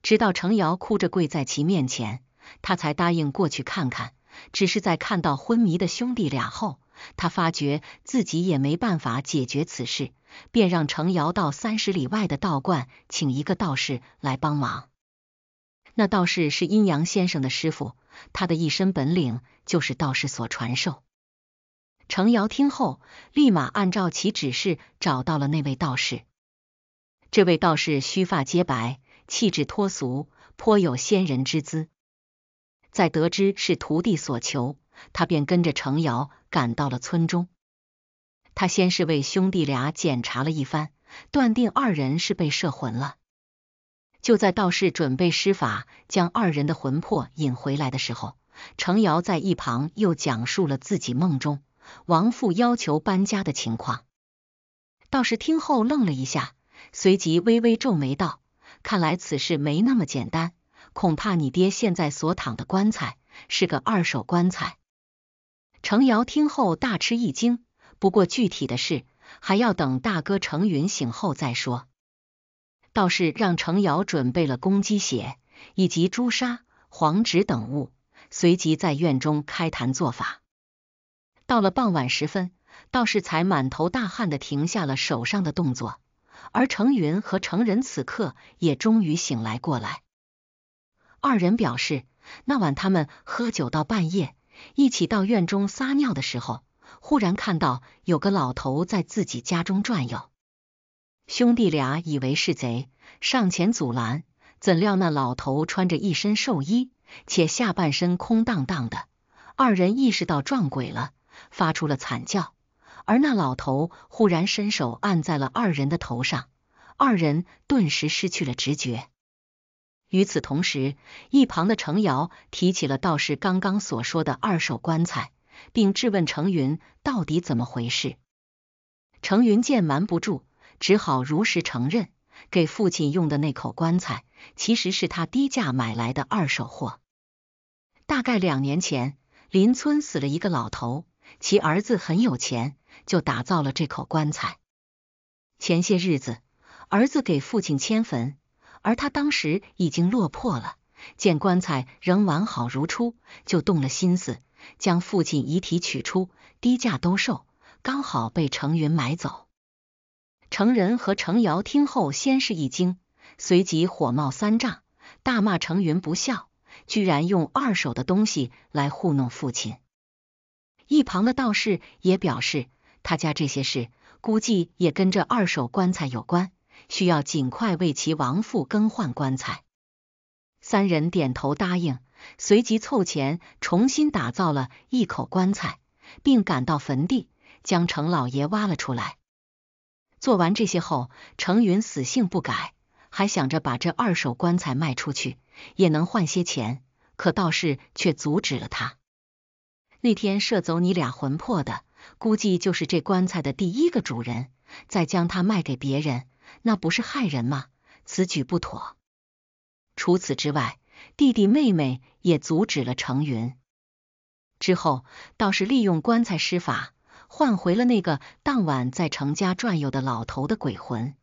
直到程瑶哭着跪在其面前，他才答应过去看看。只是在看到昏迷的兄弟俩后，他发觉自己也没办法解决此事，便让程瑶到三十里外的道观请一个道士来帮忙。那道士是阴阳先生的师傅，他的一身本领就是道士所传授。程瑶听后，立马按照其指示找到了那位道士。这位道士须发皆白，气质脱俗，颇有仙人之姿。在得知是徒弟所求，他便跟着程瑶赶到了村中。他先是为兄弟俩检查了一番，断定二人是被摄魂了。就在道士准备施法将二人的魂魄引回来的时候，程瑶在一旁又讲述了自己梦中王父要求搬家的情况。道士听后愣了一下，随即微微皱眉道：“看来此事没那么简单，恐怕你爹现在所躺的棺材是个二手棺材。”程瑶听后大吃一惊，不过具体的事还要等大哥程云醒后再说。道士让程瑶准备了公鸡血以及朱砂、黄纸等物，随即在院中开坛做法。到了傍晚时分，道士才满头大汗的停下了手上的动作，而程云和程仁此刻也终于醒来过来。二人表示，那晚他们喝酒到半夜，一起到院中撒尿的时候，忽然看到有个老头在自己家中转悠。兄弟俩以为是贼，上前阻拦，怎料那老头穿着一身寿衣，且下半身空荡荡的。二人意识到撞鬼了，发出了惨叫。而那老头忽然伸手按在了二人的头上，二人顿时失去了知觉。与此同时，一旁的程瑶提起了道士刚刚所说的二手棺材，并质问程云到底怎么回事。程云见瞒不住，只好如实承认，给父亲用的那口棺材其实是他低价买来的二手货。大概两年前，邻村死了一个老头，其儿子很有钱。就打造了这口棺材。前些日子，儿子给父亲迁坟，而他当时已经落魄了，见棺材仍完好如初，就动了心思，将父亲遗体取出，低价兜售，刚好被程云买走。程仁和程瑶听后，先是一惊，随即火冒三丈，大骂程云不孝，居然用二手的东西来糊弄父亲。一旁的道士也表示。他家这些事，估计也跟这二手棺材有关，需要尽快为其亡父更换棺材。三人点头答应，随即凑钱重新打造了一口棺材，并赶到坟地，将程老爷挖了出来。做完这些后，程云死性不改，还想着把这二手棺材卖出去，也能换些钱。可道士却阻止了他。那天射走你俩魂魄的。估计就是这棺材的第一个主人，再将它卖给别人，那不是害人吗？此举不妥。除此之外，弟弟妹妹也阻止了程云。之后倒是利用棺材施法，换回了那个当晚在程家转悠的老头的鬼魂。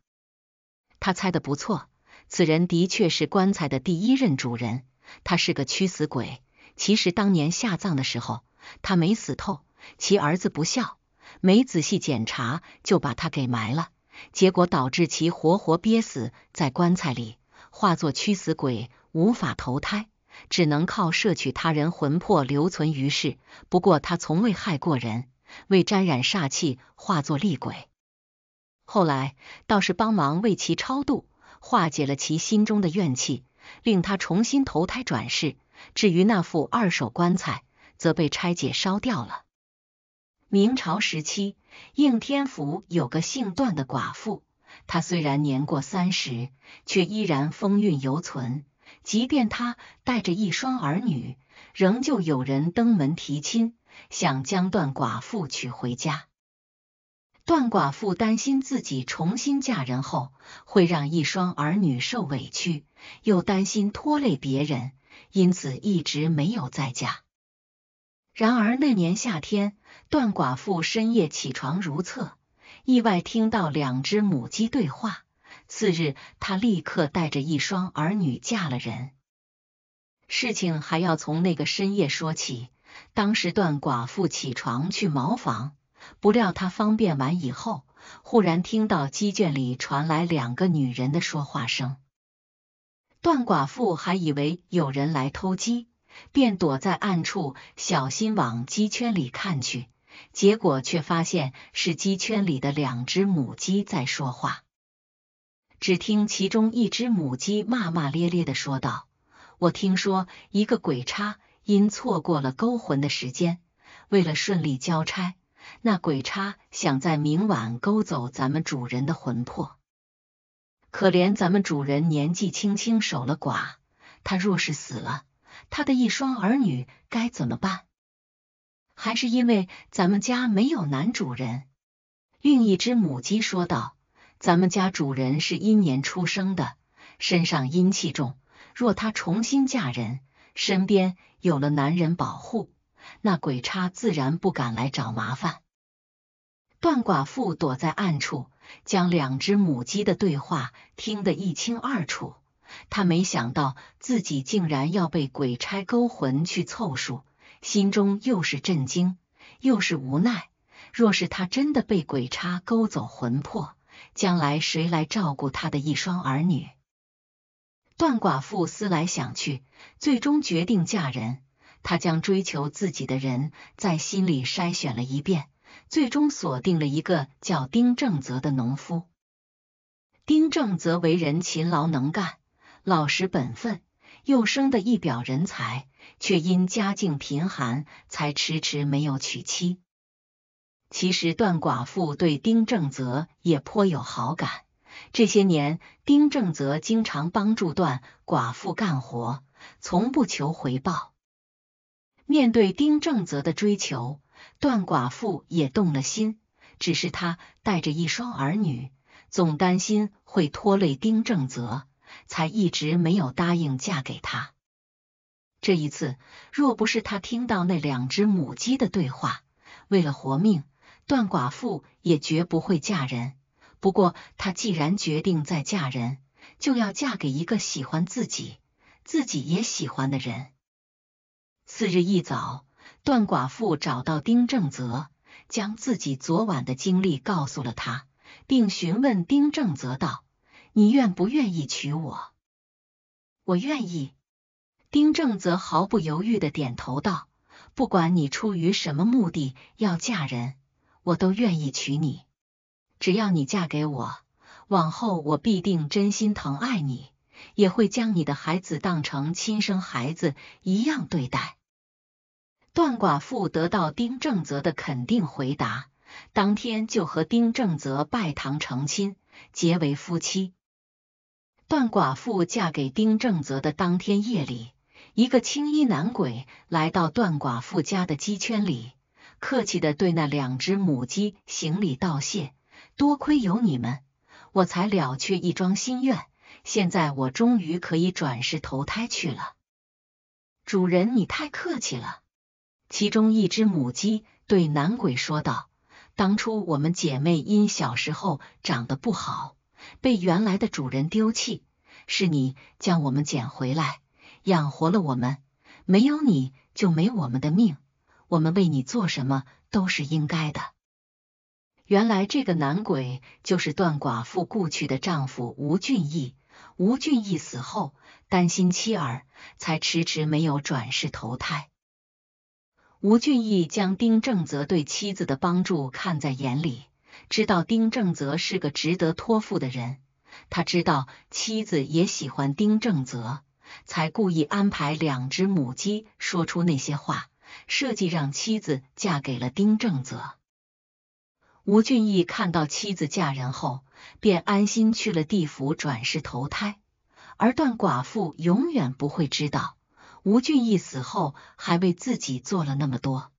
他猜的不错，此人的确是棺材的第一任主人。他是个屈死鬼。其实当年下葬的时候，他没死透。其儿子不孝，没仔细检查就把他给埋了，结果导致其活活憋死在棺材里，化作驱死鬼，无法投胎，只能靠摄取他人魂魄留存于世。不过他从未害过人，未沾染煞气，化作厉鬼。后来倒是帮忙为其超度，化解了其心中的怨气，令他重新投胎转世。至于那副二手棺材，则被拆解烧掉了。明朝时期，应天府有个姓段的寡妇，她虽然年过三十，却依然风韵犹存。即便她带着一双儿女，仍旧有人登门提亲，想将段寡妇娶回家。段寡妇担心自己重新嫁人后会让一双儿女受委屈，又担心拖累别人，因此一直没有再嫁。然而那年夏天，段寡妇深夜起床如厕，意外听到两只母鸡对话。次日，她立刻带着一双儿女嫁了人。事情还要从那个深夜说起。当时段寡妇起床去茅房，不料她方便完以后，忽然听到鸡圈里传来两个女人的说话声。段寡妇还以为有人来偷鸡。便躲在暗处，小心往鸡圈里看去，结果却发现是鸡圈里的两只母鸡在说话。只听其中一只母鸡骂骂咧咧的说道：“我听说一个鬼差因错过了勾魂的时间，为了顺利交差，那鬼差想在明晚勾走咱们主人的魂魄。可怜咱们主人年纪轻轻守了寡，他若是死了。”他的一双儿女该怎么办？还是因为咱们家没有男主人？另一只母鸡说道：“咱们家主人是阴年出生的，身上阴气重。若他重新嫁人，身边有了男人保护，那鬼差自然不敢来找麻烦。”段寡妇躲在暗处，将两只母鸡的对话听得一清二楚。他没想到自己竟然要被鬼差勾魂去凑数，心中又是震惊又是无奈。若是他真的被鬼差勾走魂魄，将来谁来照顾他的一双儿女？段寡妇思来想去，最终决定嫁人。她将追求自己的人在心里筛选了一遍，最终锁定了一个叫丁正泽的农夫。丁正泽为人勤劳能干。老实本分，又生的一表人才，却因家境贫寒，才迟迟没有娶妻。其实段寡妇对丁正泽也颇有好感。这些年，丁正泽经常帮助段寡妇干活，从不求回报。面对丁正泽的追求，段寡妇也动了心，只是她带着一双儿女，总担心会拖累丁正泽，才一直没有答应嫁给他。这一次，若不是他听到那两只母鸡的对话，为了活命，段寡妇也绝不会嫁人。不过，她既然决定再嫁人，就要嫁给一个喜欢自己、自己也喜欢的人。次日一早，段寡妇找到丁正泽，将自己昨晚的经历告诉了他，并询问丁正泽道：“你愿不愿意娶我？”“我愿意。”丁正泽毫不犹豫的点头道：“不管你出于什么目的要嫁人，我都愿意娶你。”只要你嫁给我，往后我必定真心疼爱你，也会将你的孩子当成亲生孩子一样对待。段寡妇得到丁正泽的肯定回答，当天就和丁正泽拜堂成亲，结为夫妻。段寡妇嫁给丁正泽的当天夜里，一个青衣男鬼来到段寡妇家的鸡圈里，客气的对那两只母鸡行礼道谢。多亏有你们，我才了却一桩心愿。现在我终于可以转世投胎去了。主人，你太客气了。其中一只母鸡对男鬼说道：“当初我们姐妹因小时候长得不好，被原来的主人丢弃，是你将我们捡回来，养活了我们。没有你就没我们的命，我们为你做什么都是应该的。”原来这个男鬼就是段寡妇故去的丈夫吴俊义。吴俊义死后，担心妻儿，才迟迟没有转世投胎。吴俊义将丁正泽对妻子的帮助看在眼里，知道丁正泽是个值得托付的人。他知道妻子也喜欢丁正泽，才故意安排两只母鸡说出那些话，设计让妻子嫁给了丁正泽。吴俊义看到妻子嫁人后，便安心去了地府转世投胎。而段寡妇永远不会知道，吴俊义死后还为自己做了那么多。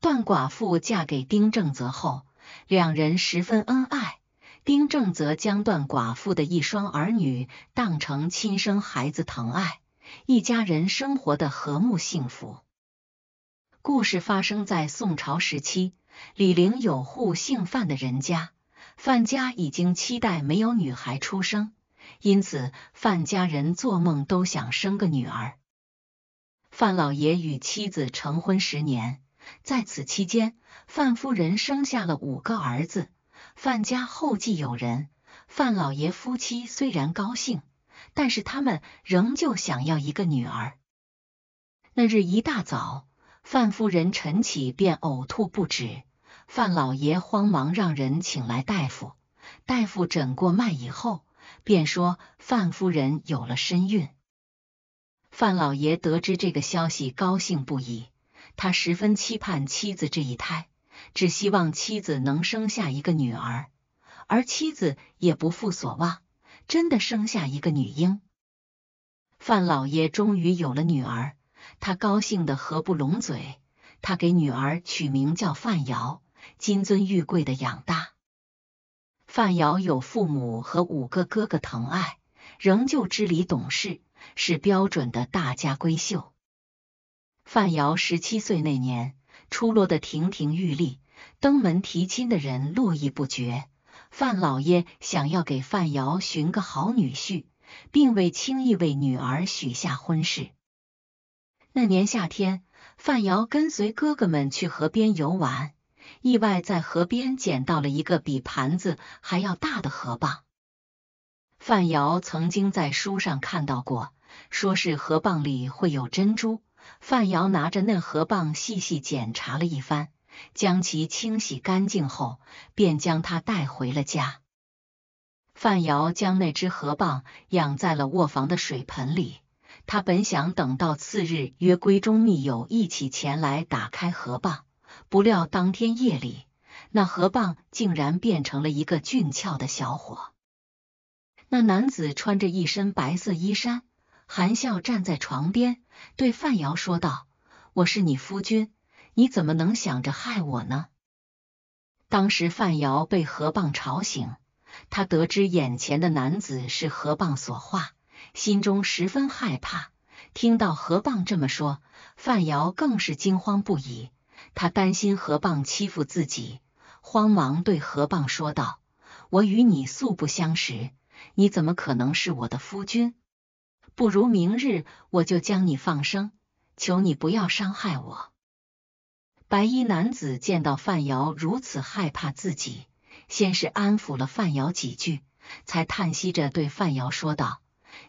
段寡妇嫁给丁正泽后，两人十分恩爱。丁正则将段寡妇的一双儿女当成亲生孩子疼爱，一家人生活的和睦幸福。故事发生在宋朝时期。李陵有户姓范的人家，范家已经期待没有女孩出生，因此范家人做梦都想生个女儿。范老爷与妻子成婚十年，在此期间，范夫人生下了五个儿子，范家后继有人。范老爷夫妻虽然高兴，但是他们仍旧想要一个女儿。那日一大早，范夫人晨起便呕吐不止。范老爷慌忙让人请来大夫，大夫诊过脉以后，便说范夫人有了身孕。范老爷得知这个消息，高兴不已，他十分期盼妻子这一胎，只希望妻子能生下一个女儿，而妻子也不负所望，真的生下一个女婴。范老爷终于有了女儿，他高兴的合不拢嘴，他给女儿取名叫范瑶。金尊玉贵的养大，范瑶有父母和五个哥哥疼爱，仍旧知理懂事，是标准的大家闺秀。范瑶十七岁那年，出落得亭亭玉立，登门提亲的人络绎不绝。范老爷想要给范瑶寻个好女婿，并未轻易为女儿许下婚事。那年夏天，范瑶跟随哥哥们去河边游玩。意外在河边捡到了一个比盘子还要大的河蚌。范瑶曾经在书上看到过，说是河蚌里会有珍珠。范瑶拿着那河蚌细细检查了一番，将其清洗干净后，便将它带回了家。范瑶将那只河蚌养在了卧房的水盆里。他本想等到次日约闺中密友一起前来打开河蚌。不料当天夜里，那河蚌竟然变成了一个俊俏的小伙。那男子穿着一身白色衣衫，含笑站在床边，对范瑶说道：“我是你夫君，你怎么能想着害我呢？”当时范瑶被河蚌吵醒，他得知眼前的男子是河蚌所化，心中十分害怕。听到河蚌这么说，范瑶更是惊慌不已。他担心河蚌欺负自己，慌忙对河蚌说道：“我与你素不相识。”你怎么可能是我的夫君？不如明日我就将你放生，求你不要伤害我。白衣男子见到范瑶如此害怕自己，先是安抚了范瑶几句，才叹息着对范瑶说道：“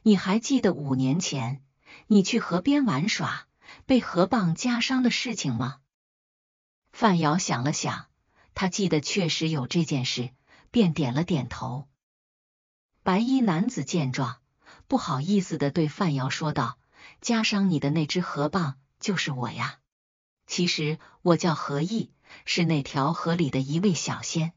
你还记得五年前你去河边玩耍，被河蚌夹伤的事情吗？”范瑶想了想，他记得确实有这件事，便点了点头。白衣男子见状，不好意思的对范瑶说道：“加伤你的那只河蚌就是我呀。其实我叫何意，是那条河里的一位小仙。”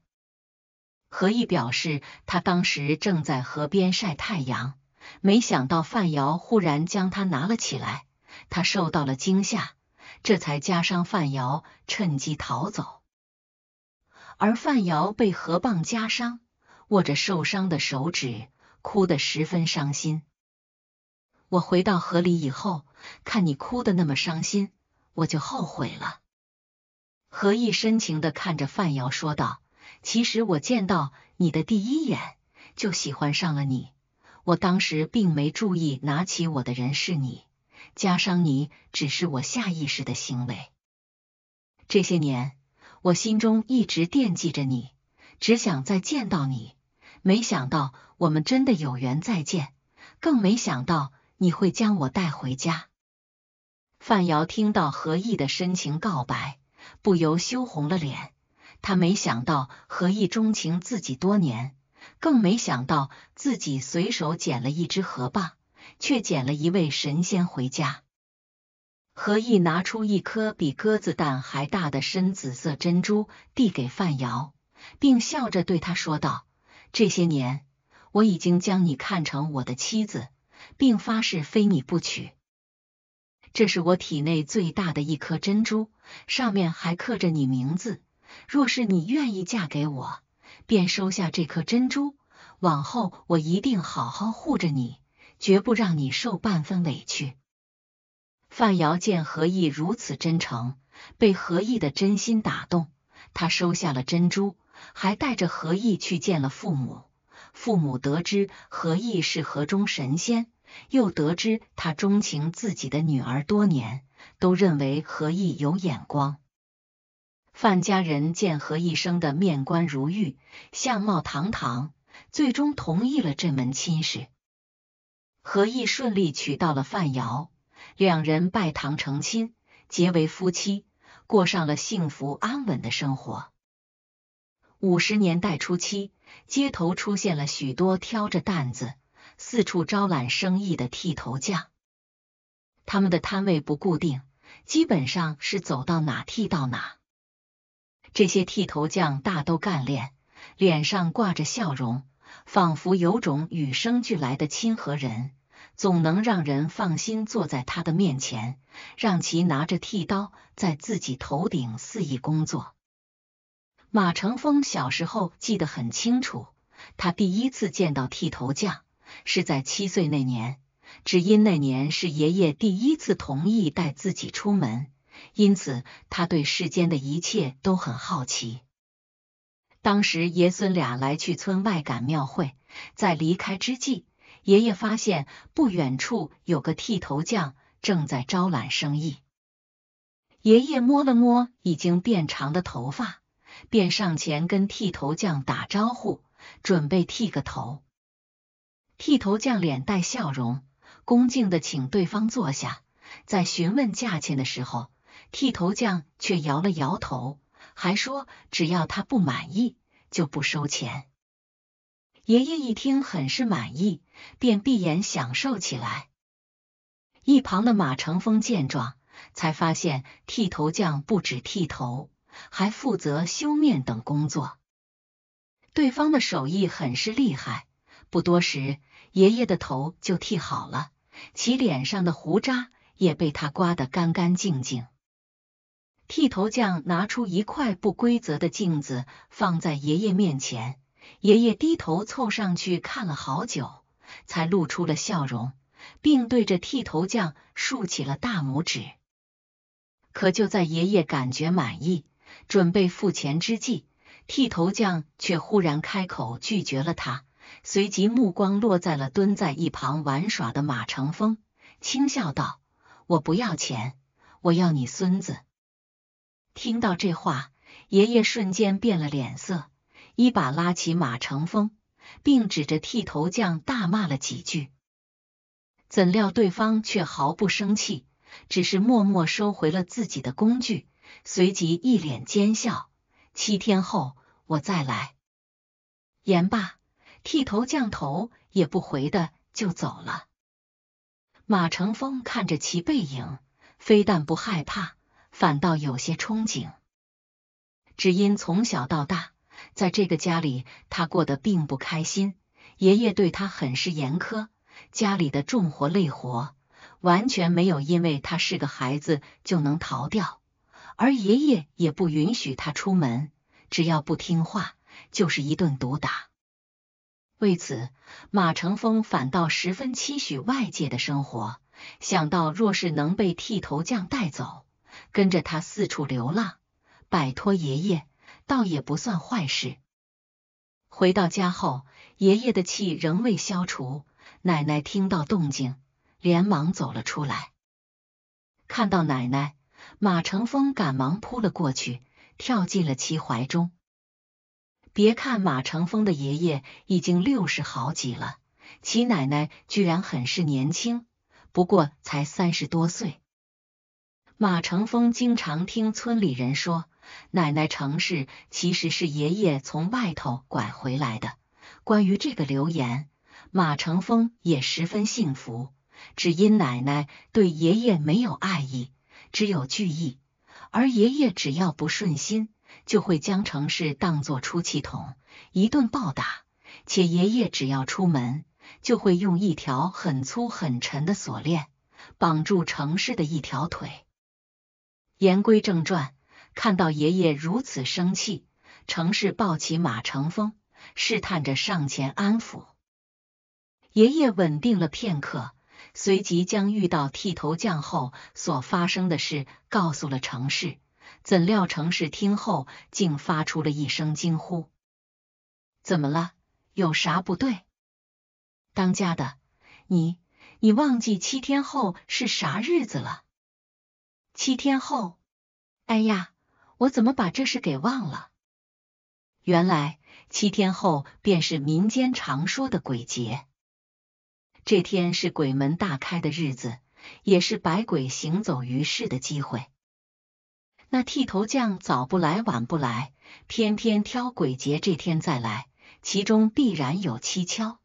何意表示，他当时正在河边晒太阳，没想到范瑶忽然将他拿了起来，他受到了惊吓，这才加伤范瑶，趁机逃走。而范瑶被河蚌加伤。握着受伤的手指，哭得十分伤心。我回到河里以后，看你哭得那么伤心，我就后悔了。何意深情的看着范瑶说道：“其实我见到你的第一眼就喜欢上了你，我当时并没注意拿起我的人是你，加上你只是我下意识的行为。这些年，我心中一直惦记着你，只想再见到你。”没想到我们真的有缘再见，更没想到你会将我带回家。范瑶听到何意的深情告白，不由羞红了脸。他没想到何意钟情自己多年，更没想到自己随手捡了一只河蚌，却捡了一位神仙回家。何意拿出一颗比鸽子蛋还大的深紫色珍珠，递给范瑶，并笑着对他说道。这些年，我已经将你看成我的妻子，并发誓非你不娶。这是我体内最大的一颗珍珠，上面还刻着你名字。若是你愿意嫁给我，便收下这颗珍珠。往后我一定好好护着你，绝不让你受半分委屈。范瑶见何意如此真诚，被何意的真心打动，他收下了珍珠。还带着何意去见了父母，父母得知何意是河中神仙，又得知他钟情自己的女儿多年，都认为何意有眼光。范家人见何意生的面观如玉，相貌堂堂，最终同意了这门亲事。何意顺利娶到了范瑶，两人拜堂成亲，结为夫妻，过上了幸福安稳的生活。五十年代初期，街头出现了许多挑着担子四处招揽生意的剃头匠。他们的摊位不固定，基本上是走到哪剃到哪。这些剃头匠大都干练，脸上挂着笑容，仿佛有种与生俱来的亲和人，总能让人放心坐在他的面前，让其拿着剃刀在自己头顶肆意工作。马成风小时候记得很清楚，他第一次见到剃头匠是在七岁那年，只因那年是爷爷第一次同意带自己出门，因此他对世间的一切都很好奇。当时爷孙俩来去村外赶庙会，在离开之际，爷爷发现不远处有个剃头匠正在招揽生意。爷爷摸了摸已经变长的头发。便上前跟剃头匠打招呼，准备剃个头。剃头匠脸带笑容，恭敬的请对方坐下。在询问价钱的时候，剃头匠却摇了摇头，还说只要他不满意，就不收钱。爷爷一听很是满意，便闭眼享受起来。一旁的马成风见状，才发现剃头匠不止剃头。还负责修面等工作。对方的手艺很是厉害，不多时，爷爷的头就剃好了，其脸上的胡渣也被他刮得干干净净。剃头匠拿出一块不规则的镜子，放在爷爷面前。爷爷低头凑上去看了好久，才露出了笑容，并对着剃头匠竖起了大拇指。可就在爷爷感觉满意，准备付钱之际，剃头匠却忽然开口拒绝了他。随即目光落在了蹲在一旁玩耍的马成风，轻笑道：“我不要钱，我要你孙子。”听到这话，爷爷瞬间变了脸色，一把拉起马成风，并指着剃头匠大骂了几句。怎料对方却毫不生气，只是默默收回了自己的工具，随即一脸奸笑：“七天后我再来。”言罢，剃头匠头也不回的就走了。马成风看着其背影，非但不害怕。反倒有些憧憬，只因从小到大，在这个家里，他过得并不开心。爷爷对他很是严苛，家里的重活累活完全没有因为他是个孩子就能逃掉，而爷爷也不允许他出门，只要不听话，就是一顿毒打。为此，马成风反倒十分期许外界的生活，想到若是能被剃头匠带走。跟着他四处流浪，摆脱爷爷，倒也不算坏事。回到家后，爷爷的气仍未消除，奶奶听到动静，连忙走了出来。看到奶奶，马成风赶忙扑了过去，跳进了其怀中。别看马成风的爷爷已经六十好几了，其奶奶居然很是年轻，不过才三十多岁。马成风经常听村里人说，奶奶程氏其实是爷爷从外头拐回来的。关于这个流言，马成风也十分信服。只因奶奶对爷爷没有爱意，只有惧意，而爷爷只要不顺心，就会将城市当作出气筒，一顿暴打。且爷爷只要出门，就会用一条很粗很沉的锁链绑住城市的一条腿。言归正传，看到爷爷如此生气，城市抱起马成风，试探着上前安抚。爷爷稳定了片刻，随即将遇到剃头匠后所发生的事告诉了程氏。怎料程氏听后，竟发出了一声惊呼：“怎么了？有啥不对？当家的，你你忘记七天后是啥日子了？”七天后，哎呀，我怎么把这事给忘了？原来七天后便是民间常说的鬼节。这天是鬼门大开的日子，也是百鬼行走于世的机会。那剃头匠早不来晚不来，偏偏挑鬼节这天再来，其中必然有蹊跷。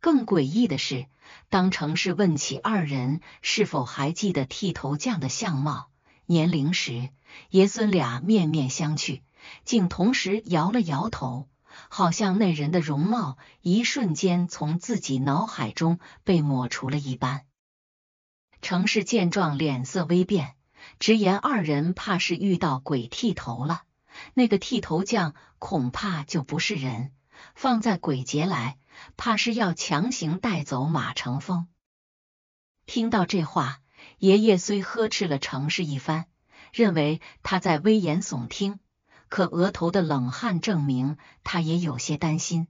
更诡异的是。当程氏问起二人是否还记得剃头匠的相貌、年龄时，爷孙俩面面相觑，竟同时摇了摇头，好像那人的容貌一瞬间从自己脑海中被抹除了一般。程氏见状，脸色微变，直言二人怕是遇到鬼剃头了。那个剃头匠恐怕就不是人，放在鬼节来。怕是要强行带走马成风。听到这话，爷爷虽呵斥了程氏一番，认为他在危言耸听，可额头的冷汗证明他也有些担心。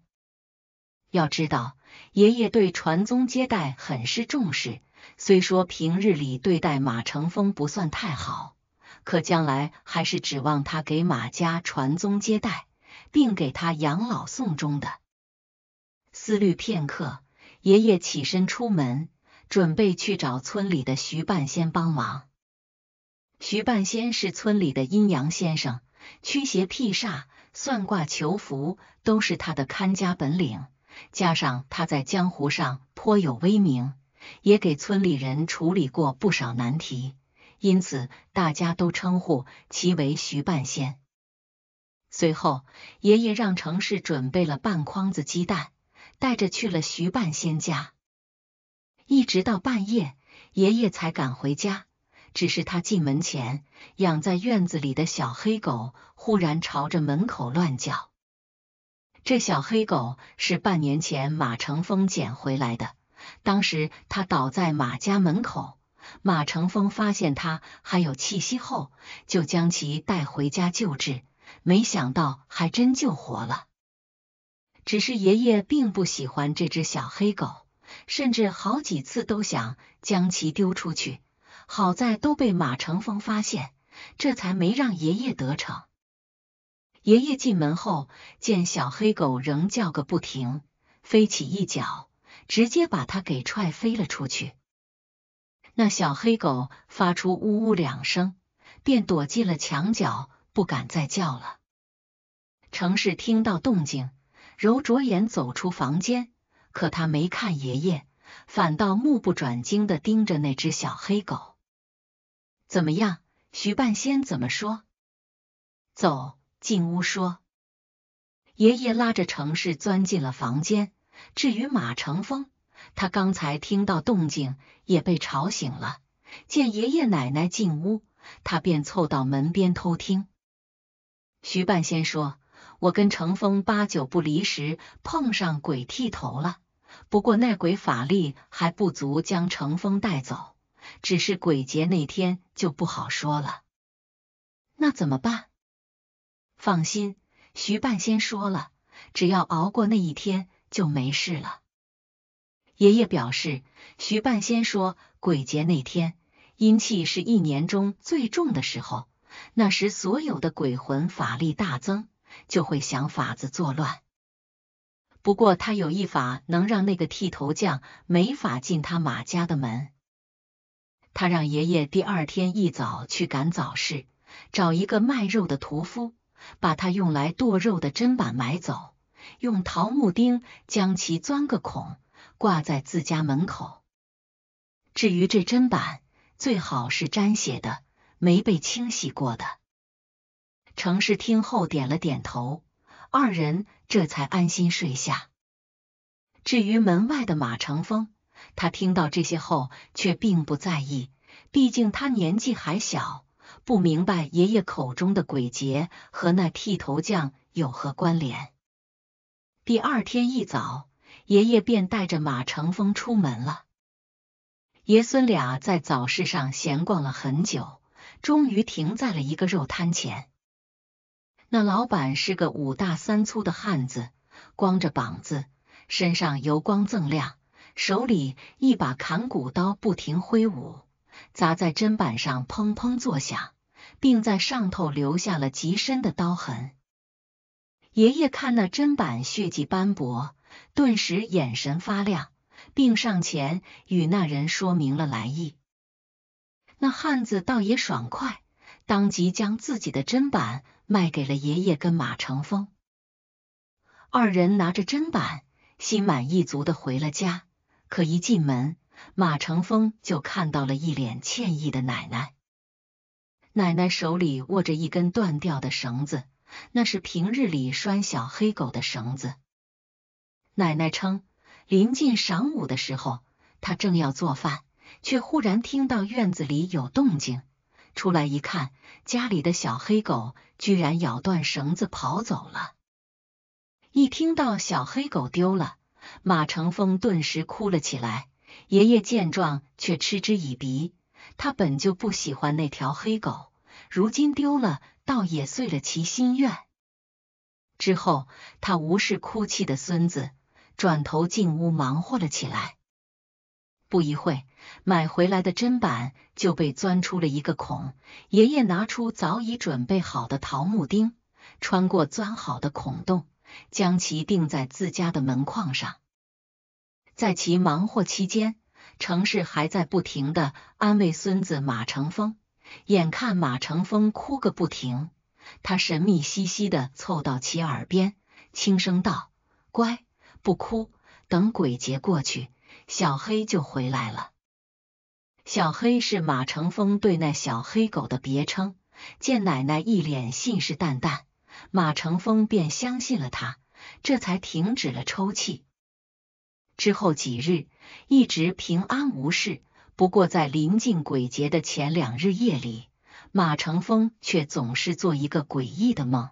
要知道，爷爷对传宗接代很是重视，虽说平日里对待马成风不算太好，可将来还是指望他给马家传宗接代，并给他养老送终的。思虑片刻，爷爷起身出门，准备去找村里的徐半仙帮忙。徐半仙是村里的阴阳先生，驱邪辟煞、算卦求福都是他的看家本领。加上他在江湖上颇有威名，也给村里人处理过不少难题。因此大家都称呼其为徐半仙。随后，爷爷让程氏准备了半筐子鸡蛋，带着去了徐半仙家。一直到半夜，爷爷才赶回家。只是他进门前，养在院子里的小黑狗忽然朝着门口乱叫。这小黑狗是半年前马成风捡回来的，当时他倒在马家门口，马成风发现它还有气息后，就将其带回家救治，没想到还真救活了。只是爷爷并不喜欢这只小黑狗，甚至好几次都想将其丢出去。好在都被马成风发现，这才没让爷爷得逞。爷爷进门后，见小黑狗仍叫个不停，飞起一脚，直接把它给踹飞了出去。那小黑狗发出呜呜两声，便躲进了墙角，不敢再叫了。程氏听到动静，揉着眼走出房间，可他没看爷爷，反倒目不转睛的盯着那只小黑狗。怎么样？徐半仙怎么说？走进屋说。爷爷拉着程氏钻进了房间。至于马成风，他刚才听到动静，也被吵醒了。见爷爷奶奶进屋，他便凑到门边偷听。徐半仙说：“我跟程风八九不离十，碰上鬼剃头了。不过那鬼法力还不足将程风带走。”只是鬼节那天就不好说了，那怎么办？放心，徐半仙说了，只要熬过那一天就没事了。爷爷表示，徐半仙说，鬼节那天阴气是一年中最重的时候，那时所有的鬼魂法力大增，就会想法子作乱。不过他有一法能让那个剃头匠没法进他马家的门。他让爷爷第二天一早去赶早市，找一个卖肉的屠夫，把他用来剁肉的砧板买走，用桃木钉将其钻个孔，挂在自家门口。至于这砧板，最好是沾血的，没被清洗过的。程氏听后点了点头，二人这才安心睡下。至于门外的马成风。他听到这些后，却并不在意，毕竟他年纪还小，不明白爷爷口中的鬼节和那剃头匠有何关联。第二天一早，爷爷便带着马成风出门了。爷孙俩在早市上闲逛了很久，终于停在了一个肉摊前。那老板是个五大三粗的汉子，光着膀子，身上油光锃亮。手里一把砍骨刀不停挥舞，砸在砧板上砰砰作响，并在上头留下了极深的刀痕。爷爷看那砧板血迹斑驳，顿时眼神发亮，并上前与那人说明了来意。那汉子倒也爽快，当即将自己的砧板卖给了爷爷跟马成风。二人拿着砧板，心满意足的回了家。可一进门，马成风就看到了一脸歉意的奶奶。奶奶手里握着一根断掉的绳子，那是平日里拴小黑狗的绳子。奶奶称，临近晌午的时候，她正要做饭，却忽然听到院子里有动静，出来一看，家里的小黑狗居然咬断绳子跑走了。一听到小黑狗丢了。马成风顿时哭了起来，爷爷见状却嗤之以鼻。他本就不喜欢那条黑狗，如今丢了，倒也遂了其心愿。之后，他无视哭泣的孙子，转头进屋忙活了起来。不一会，买回来的砧板就被钻出了一个孔。爷爷拿出早已准备好的桃木钉，穿过钻好的孔洞。将其钉在自家的门框上。在其忙活期间，程氏还在不停的安慰孙子马成风。眼看马成风哭个不停，他神秘兮兮的凑到其耳边，轻声道：“乖，不哭，等鬼节过去，小黑就回来了。”小黑是马成风对那小黑狗的别称。见奶奶一脸信誓旦旦，马成风便相信了他，这才停止了抽泣。之后几日一直平安无事，不过在临近鬼节的前两日夜里，马成风却总是做一个诡异的梦。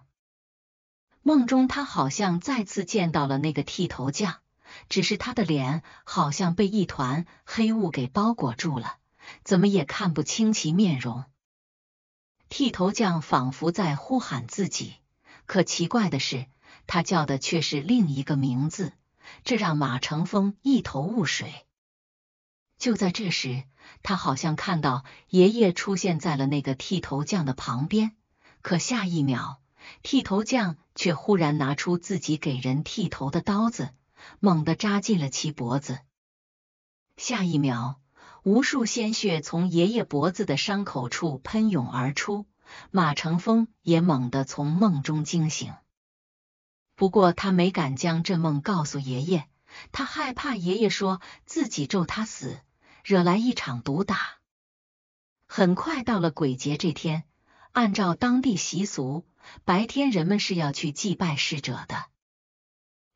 梦中他好像再次见到了那个剃头匠，只是他的脸好像被一团黑雾给包裹住了，怎么也看不清其面容。剃头匠仿佛在呼喊自己，可奇怪的是，他叫的却是另一个名字。这让马成风一头雾水。就在这时，他好像看到爷爷出现在了那个剃头匠的旁边，可下一秒，剃头匠却忽然拿出自己给人剃头的刀子，猛地扎进了其脖子。下一秒，无数鲜血从爷爷脖子的伤口处喷涌而出，马成风也猛地从梦中惊醒。不过他没敢将这梦告诉爷爷，他害怕爷爷说自己咒他死，惹来一场毒打。很快到了鬼节这天，按照当地习俗，白天人们是要去祭拜逝者的。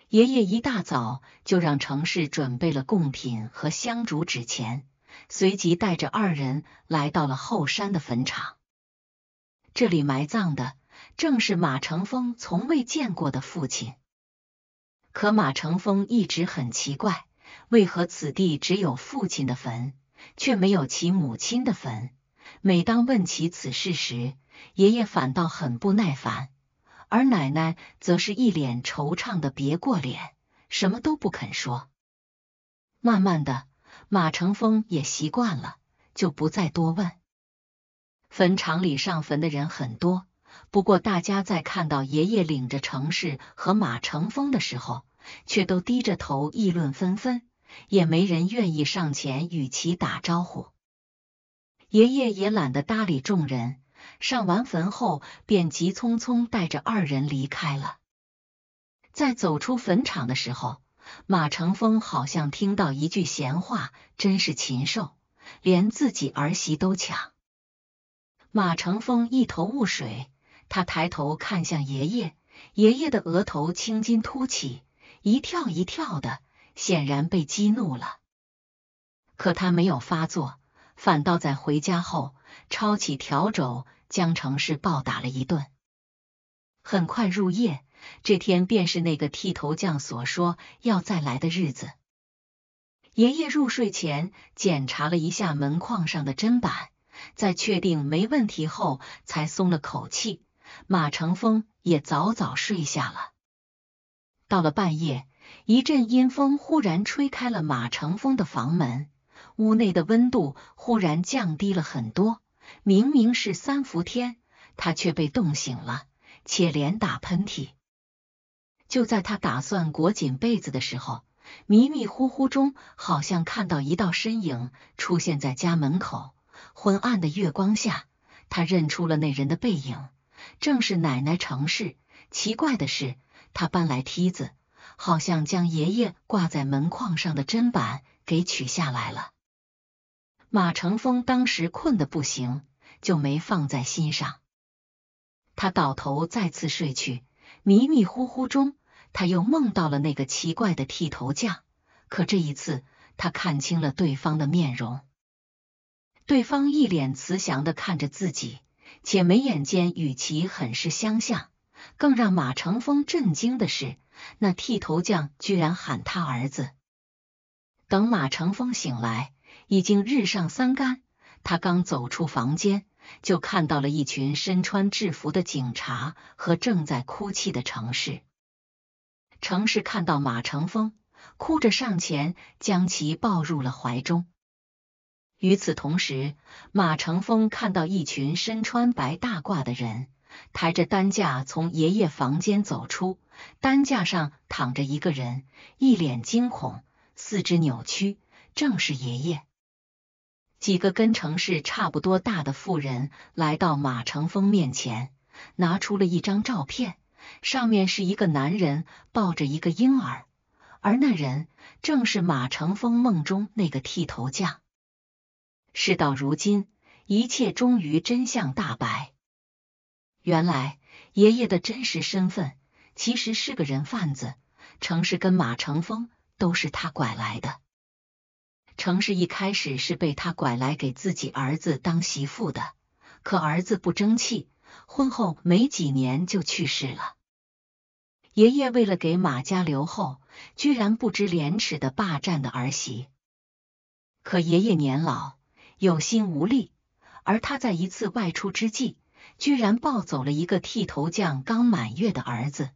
爷爷一大早就让程氏准备了贡品和香烛纸钱，随即带着二人来到了后山的坟场。这里埋葬的。正是马成风从未见过的父亲。可马成风一直很奇怪，为何此地只有父亲的坟，却没有其母亲的坟？每当问起此事时，爷爷反倒很不耐烦，而奶奶则是一脸惆怅的别过脸，什么都不肯说。慢慢的，马成风也习惯了，就不再多问。坟场里上坟的人很多。不过，大家在看到爷爷领着程氏和马成风的时候，却都低着头议论纷纷，也没人愿意上前与其打招呼。爷爷也懒得搭理众人，上完坟后便急匆匆带着二人离开了。在走出坟场的时候，马成风好像听到一句闲话：“真是禽兽，连自己儿媳都抢。”马成风一头雾水。他抬头看向爷爷，爷爷的额头青筋凸起，一跳一跳的，显然被激怒了。可他没有发作，反倒在回家后抄起笤帚将程氏暴打了一顿。很快入夜，这天便是那个剃头匠所说要再来的日子。爷爷入睡前检查了一下门框上的砧板，在确定没问题后，才松了口气。马成风也早早睡下了。到了半夜，一阵阴风忽然吹开了马成风的房门，屋内的温度忽然降低了很多。明明是三伏天，他却被冻醒了，且连打喷嚏。就在他打算裹紧被子的时候，迷迷糊糊中好像看到一道身影出现在家门口。昏暗的月光下，他认出了那人的背影。正是奶奶程氏。奇怪的是，他搬来梯子，好像将爷爷挂在门框上的砧板给取下来了。马成风当时困得不行，就没放在心上。他倒头再次睡去，迷迷糊糊中，他又梦到了那个奇怪的剃头匠。可这一次，他看清了对方的面容，对方一脸慈祥的看着自己。且眉眼间与其很是相像，更让马成风震惊的是，那剃头匠居然喊他儿子。等马成风醒来，已经日上三竿。他刚走出房间，就看到了一群身穿制服的警察和正在哭泣的城市。城市看到马成风，哭着上前将其抱入了怀中。与此同时，马成风看到一群身穿白大褂的人抬着担架从爷爷房间走出，担架上躺着一个人，一脸惊恐，四肢扭曲，正是爷爷。几个跟程氏差不多大的妇人来到马成风面前，拿出了一张照片，上面是一个男人抱着一个婴儿，而那人正是马成风梦中那个剃头匠。事到如今，一切终于真相大白。原来爷爷的真实身份其实是个人贩子，程氏跟马成风都是他拐来的。程氏一开始是被他拐来给自己儿子当媳妇的，可儿子不争气，婚后没几年就去世了。爷爷为了给马家留后，居然不知廉耻的霸占的儿媳。可爷爷年老，有心无力，而他在一次外出之际。居然抱走了一个剃头匠刚满月的儿子，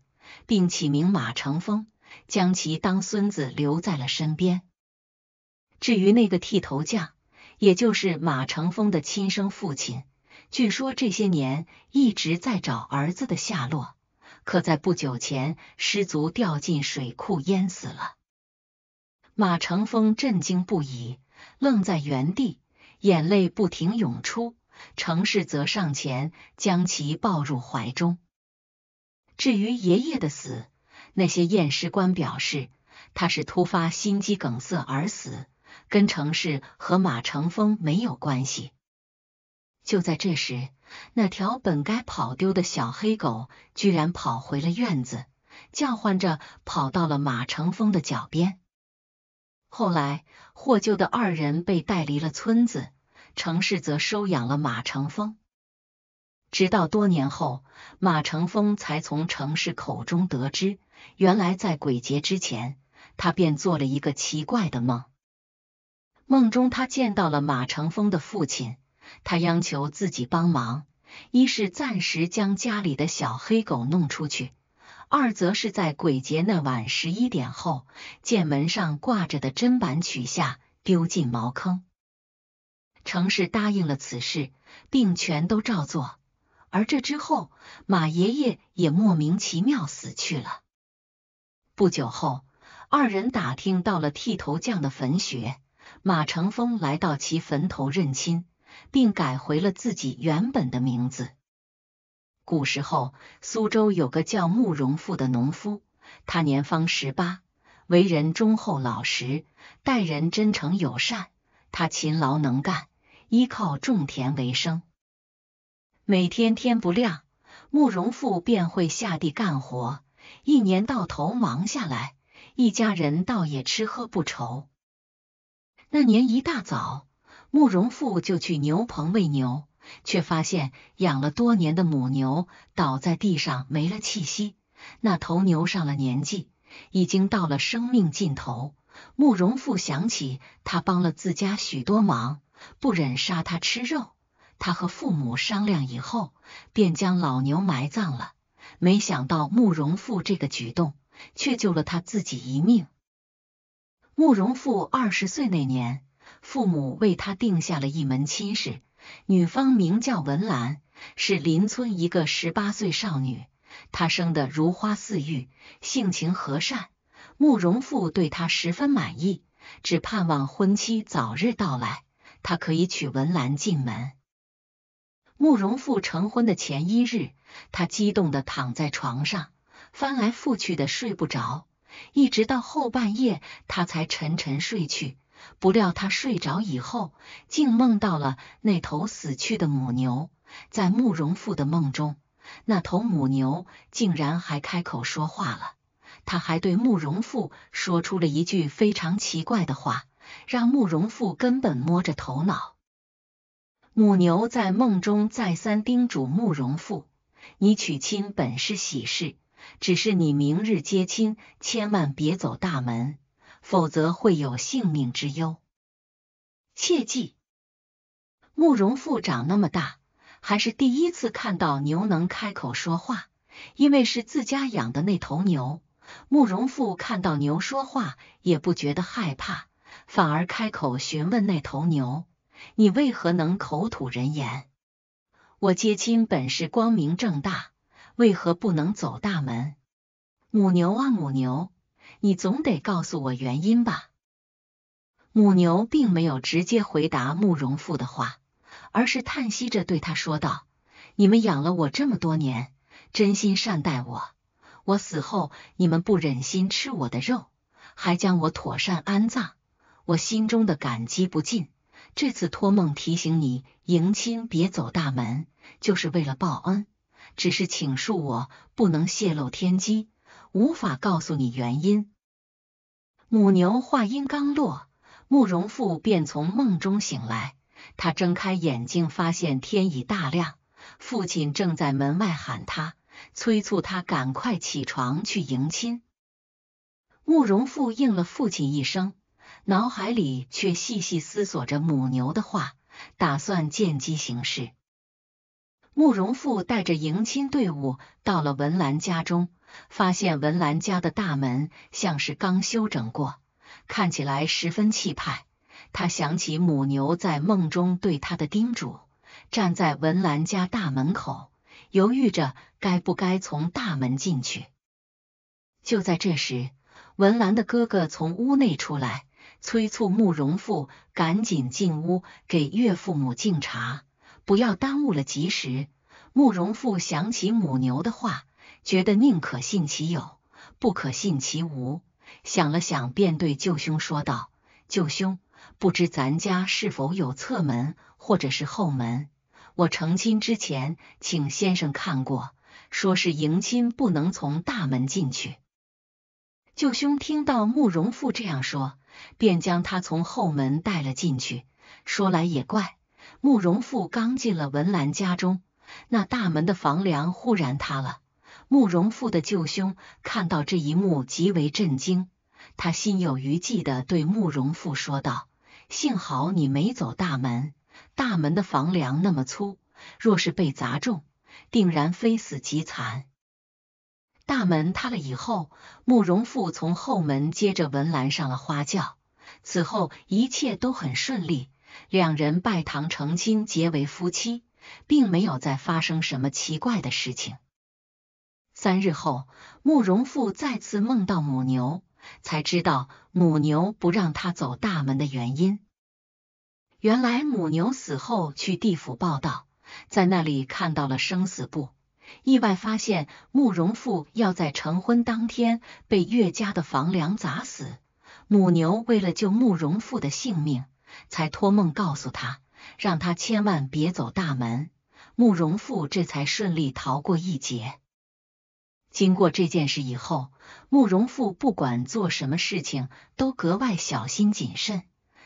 并起名马成风，将其当孙子留在了身边。至于那个剃头匠，也就是马成风的亲生父亲，据说这些年一直在找儿子的下落，可在不久前失足掉进水库淹死了。马成风震惊不已，愣在原地，眼泪不停涌出。程氏则上前将其抱入怀中。至于爷爷的死，那些验尸官表示他是突发心肌梗塞而死，跟程氏和马成风没有关系。就在这时，那条本该跑丢的小黑狗居然跑回了院子，叫唤着跑到了马成风的脚边。后来获救的二人被带离了村子。程氏则收养了马成风，直到多年后，马成风才从程氏口中得知，原来在鬼节之前，他便做了一个奇怪的梦。梦中他见到了马成风的父亲，他央求自己帮忙，一是暂时将家里的小黑狗弄出去，二则是在鬼节那晚十一点后，见门上挂着的砧板取下，丢进茅坑。程氏答应了此事，并全都照做。而这之后，马爷爷也莫名其妙死去了。不久后，二人打听到了剃头匠的坟穴，马成风来到其坟头认亲，并改回了自己原本的名字。古时候，苏州有个叫慕容复的农夫，他年方十八，为人忠厚老实，待人真诚友善。他勤劳能干。依靠种田为生，每天天不亮，慕容复便会下地干活，一年到头忙下来，一家人倒也吃喝不愁。那年一大早，慕容复就去牛棚喂牛，却发现养了多年的母牛倒在地上没了气息。那头牛上了年纪，已经到了生命尽头。慕容复想起他帮了自家许多忙。不忍杀他吃肉，他和父母商量以后，便将老牛埋葬了。没想到慕容复这个举动，却救了他自己一命。慕容复二十岁那年，父母为他定下了一门亲事，女方名叫文兰，是邻村一个十八岁少女。她生得如花似玉，性情和善，慕容复对她十分满意，只盼望婚期早日到来。他可以娶文兰进门。慕容复成婚的前一日，他激动的躺在床上，翻来覆去的睡不着，一直到后半夜，他才沉沉睡去。不料他睡着以后，竟梦到了那头死去的母牛。在慕容复的梦中，那头母牛竟然还开口说话了。他还对慕容复说出了一句非常奇怪的话。让慕容复根本摸着头脑。母牛在梦中再三叮嘱慕容复：“你娶亲本是喜事，只是你明日接亲，千万别走大门，否则会有性命之忧。切记。”慕容复长那么大，还是第一次看到牛能开口说话，因为是自家养的那头牛。慕容复看到牛说话，也不觉得害怕。反而开口询问那头牛：“你为何能口吐人言？我接亲本是光明正大，为何不能走大门？”母牛啊母牛，你总得告诉我原因吧。母牛并没有直接回答慕容复的话，而是叹息着对他说道：“你们养了我这么多年，真心善待我，我死后你们不忍心吃我的肉，还将我妥善安葬。”我心中的感激不尽，这次托梦提醒你迎亲别走大门，就是为了报恩。只是请恕我不能泄露天机，无法告诉你原因。母牛话音刚落，慕容复便从梦中醒来。他睁开眼睛，发现天已大亮，父亲正在门外喊他，催促他赶快起床去迎亲。慕容复应了父亲一声，脑海里却细细思索着母牛的话，打算见机行事。慕容复带着迎亲队伍到了文兰家中，发现文兰家的大门像是刚修整过，看起来十分气派。他想起母牛在梦中对他的叮嘱，站在文兰家大门口，犹豫着该不该从大门进去。就在这时，文兰的哥哥从屋内出来，催促慕容复赶紧进屋给岳父母敬茶。不要耽误了吉时。慕容复想起母牛的话，觉得宁可信其有，不可信其无。想了想，便对舅兄说道：“舅兄，不知咱家是否有侧门或者是后门？我成亲之前，请先生看过，说是迎亲不能从大门进去。”舅兄听到慕容复这样说，便将他从后门带了进去。说来也怪。慕容复刚进了文兰家中，那大门的房梁忽然塌了。慕容复的舅兄看到这一幕，极为震惊。他心有余悸的对慕容复说道：“幸好你没走大门，大门的房梁那么粗，若是被砸中，定然非死即残。”大门塌了以后，慕容复从后门接着文兰上了花轿。此后一切都很顺利。两人拜堂成亲，结为夫妻，并没有再发生什么奇怪的事情。三日后，慕容复再次梦到母牛，才知道母牛不让他走大门的原因。原来母牛死后去地府报道，在那里看到了生死簿，意外发现慕容复要在成婚当天被岳家的房梁砸死。母牛为了救慕容复的性命。才托梦告诉他，让他千万别走大门。慕容复这才顺利逃过一劫。经过这件事以后，慕容复不管做什么事情都格外小心谨慎。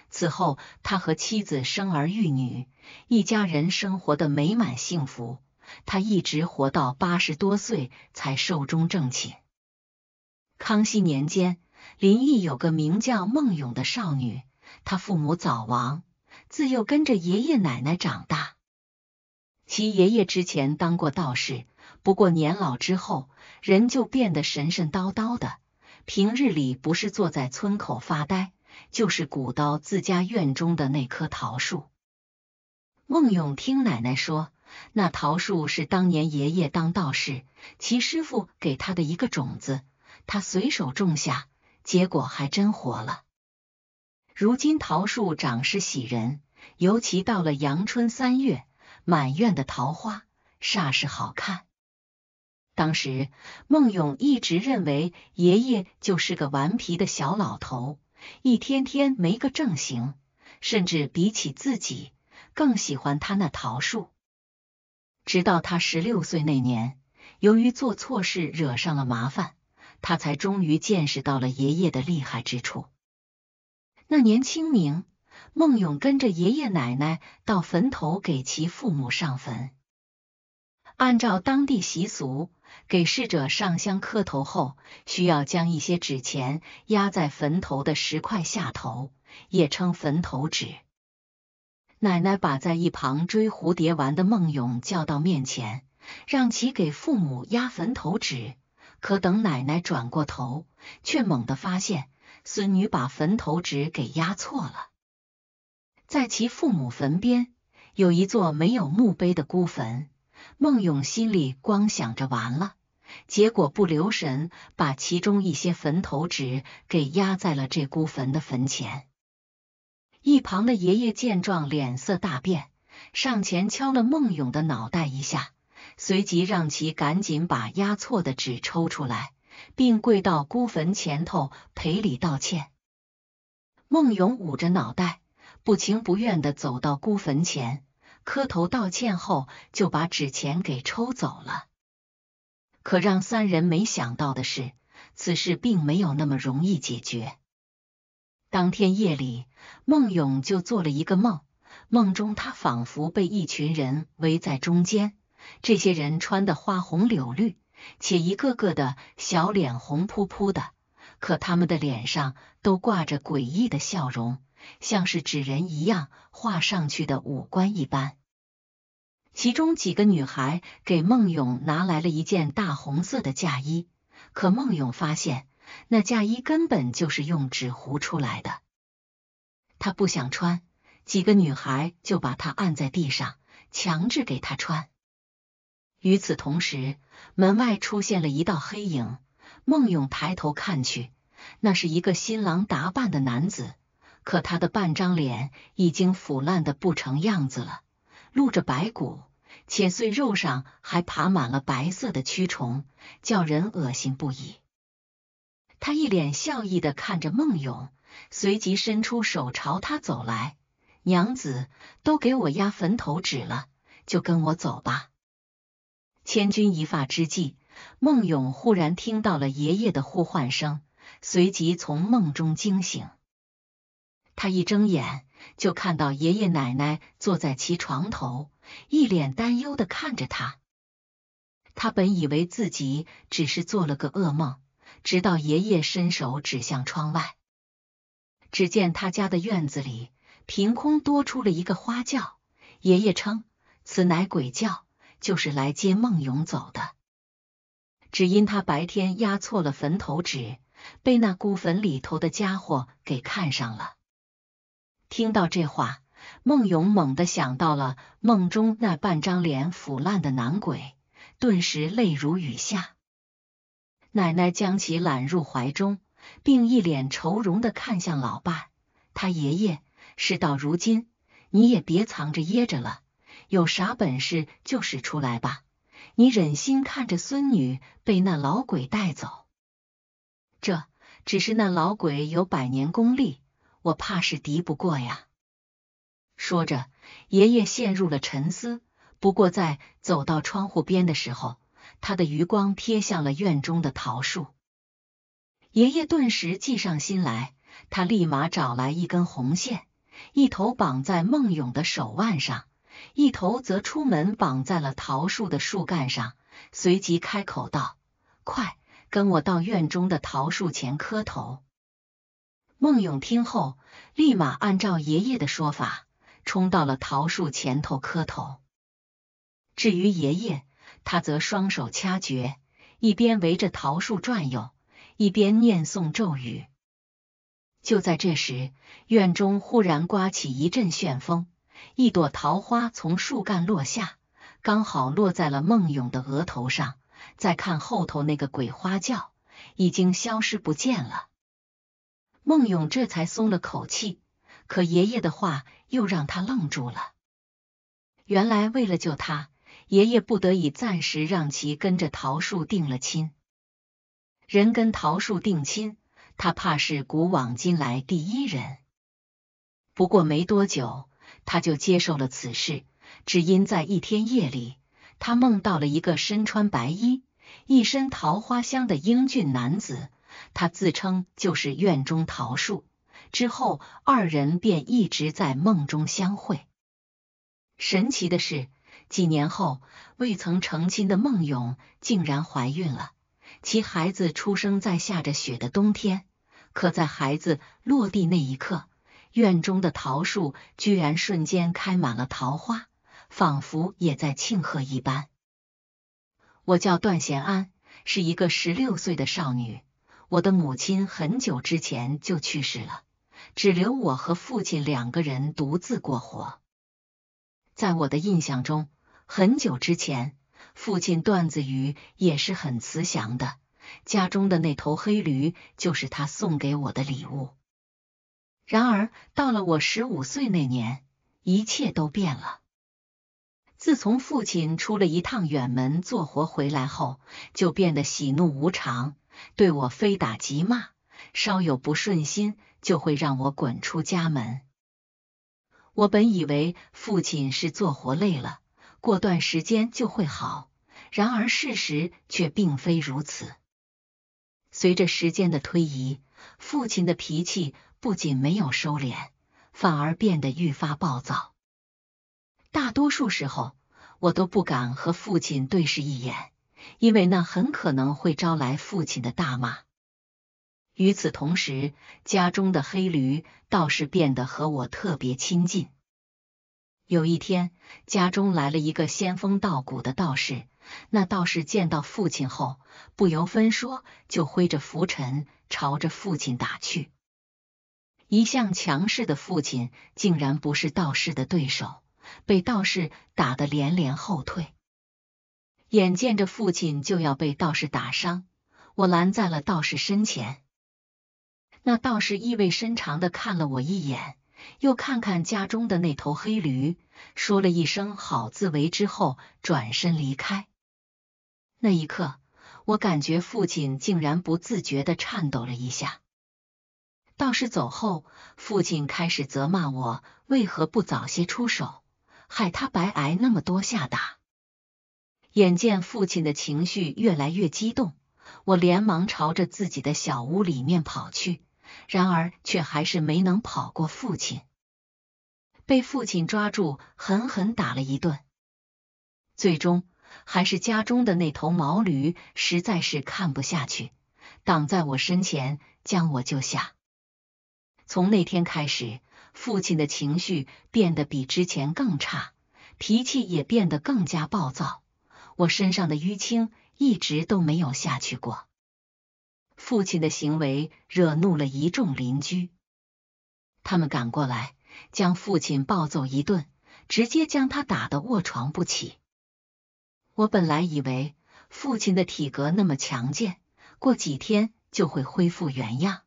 此后，他和妻子生儿育女，一家人生活的美满幸福。他一直活到八十多岁才寿终正寝。康熙年间，临邑有个名叫孟勇的少女。她父母早亡，自幼跟着爷爷奶奶长大。其爷爷之前当过道士，不过年老之后，人就变得神神叨叨的。平日里不是坐在村口发呆，就是鼓捣自家院中的那棵桃树。孟勇听奶奶说，那桃树是当年爷爷当道士，其师傅给他的一个种子，他随手种下，结果还真活了。如今桃树长势喜人，尤其到了阳春三月，满院的桃花煞是好看。当时孟勇一直认为爷爷就是个顽皮的小老头，一天天没个正形，甚至比起自己更喜欢他那桃树。直到他十六岁那年，由于做错事惹上了麻烦，他才终于见识到了爷爷的厉害之处。那年清明，孟勇跟着爷爷奶奶到坟头给其父母上坟。按照当地习俗，给逝者上香磕头后，需要将一些纸钱压在坟头的石块下头，也称坟头纸。奶奶把在一旁追蝴蝶玩的孟勇叫到面前，让其给父母压坟头纸。可等奶奶转过头，却猛地发现。孙女把坟头纸给压错了，在其父母坟边有一座没有墓碑的孤坟。孟勇心里光想着完了，结果不留神把其中一些坟头纸给压在了这孤坟的坟前。一旁的爷爷见状，脸色大变，上前敲了孟勇的脑袋一下，随即让其赶紧把压错的纸抽出来。并跪到孤坟前头赔礼道歉。孟勇捂着脑袋，不情不愿的走到孤坟前，磕头道歉后，就把纸钱给抽走了。可让三人没想到的是，此事并没有那么容易解决。当天夜里，孟勇就做了一个梦，梦中他仿佛被一群人围在中间，这些人穿的花红柳绿，且一个个的小脸红扑扑的，可他们的脸上都挂着诡异的笑容，像是纸人一样画上去的五官一般。其中几个女孩给孟勇拿来了一件大红色的嫁衣，可孟勇发现那嫁衣根本就是用纸糊出来的，他不想穿，几个女孩就把他按在地上，强制给他穿。与此同时，门外出现了一道黑影，孟勇抬头看去，那是一个新郎打扮的男子，可他的半张脸已经腐烂的不成样子了，露着白骨。且碎肉上还爬满了白色的蛆虫，叫人恶心不已。他一脸笑意的看着孟勇，随即伸出手朝他走来。娘子，都给我压坟头纸了，就跟我走吧。千钧一发之际，孟勇忽然听到了爷爷的呼唤声，随即从梦中惊醒。他一睁眼，就看到爷爷奶奶坐在其床头。一脸担忧的看着他，他本以为自己只是做了个噩梦，直到爷爷伸手指向窗外，只见他家的院子里凭空多出了一个花轿。爷爷称此乃鬼轿，就是来接孟勇走的。只因他白天压错了坟头纸，被那孤坟里头的家伙给看上了。听到这话。孟勇猛地想到了梦中那半张脸腐烂的男鬼，顿时泪如雨下。奶奶将其揽入怀中，并一脸愁容的看向老伴。他爷爷，事到如今，你也别藏着掖着了，有啥本事就使出来吧。你忍心看着孙女被那老鬼带走？这只是那老鬼有百年功力，我怕是敌不过呀。说着，爷爷陷入了沉思。不过，在走到窗户边的时候，他的余光瞥向了院中的桃树。爷爷顿时计上心来，他立马找来一根红线，一头绑在孟勇的手腕上，一头则出门绑在了桃树的树干上。随即开口道：“快跟我到院中的桃树前磕头。”孟勇听后，立马按照爷爷的说法。冲到了桃树前头磕头。至于爷爷，他则双手掐诀，一边围着桃树转悠，一边念诵咒语。就在这时，院中忽然刮起一阵旋风，一朵桃花从树干落下，刚好落在了孟勇的额头上。再看后头那个鬼花轿，已经消失不见了。孟勇这才松了口气。可爷爷的话又让他愣住了。原来为了救他，爷爷不得已暂时让其跟着桃树定了亲。人跟桃树定亲，他怕是古往今来第一人。不过没多久，他就接受了此事。只因在一天夜里，他梦到了一个身穿白衣、一身桃花香的英俊男子，他自称就是院中桃树。之后，二人便一直在梦中相会。神奇的是，几年后，未曾成亲的孟勇竟然怀孕了。其孩子出生在下着雪的冬天，可在孩子落地那一刻，院中的桃树居然瞬间开满了桃花，仿佛也在庆贺一般。我叫段贤安，是一个十六岁的少女。我的母亲很久之前就去世了。只留我和父亲两个人独自过活。在我的印象中，很久之前，父亲段子鱼也是很慈祥的，家中的那头黑驴就是他送给我的礼物。然而，到了我十五岁那年，一切都变了。自从父亲出了一趟远门做活回来后，就变得喜怒无常，对我非打即骂。稍有不顺心，就会让我滚出家门。我本以为父亲是做活累了，过段时间就会好，然而事实却并非如此。随着时间的推移，父亲的脾气不仅没有收敛，反而变得愈发暴躁。大多数时候，我都不敢和父亲对视一眼，因为那很可能会招来父亲的大骂。与此同时，家中的黑驴倒是变得和我特别亲近。有一天，家中来了一个仙风道骨的道士。那道士见到父亲后，不由分说就挥着拂尘朝着父亲打去。一向强势的父亲竟然不是道士的对手，被道士打得连连后退。眼见着父亲就要被道士打伤，我拦在了道士身前。那道士意味深长的看了我一眼。又看看家中的那头黑驴，说了一声“好”自为之后，转身离开。那一刻，我感觉父亲竟然不自觉的颤抖了一下。道士走后，父亲开始责骂我为何不早些出手，害他白挨那么多下打。眼见父亲的情绪越来越激动，我连忙朝着自己的小屋里面跑去。然而，却还是没能跑过父亲，被父亲抓住，狠狠打了一顿。最终，还是家中的那头毛驴实在是看不下去，挡在我身前，将我救下。从那天开始，父亲的情绪变得比之前更差，脾气也变得更加暴躁。我身上的淤青一直都没有下去过。父亲的行为惹怒了一众邻居，他们赶过来将父亲暴揍一顿，直接将他打得卧床不起。我本来以为父亲的体格那么强健，过几天就会恢复原样，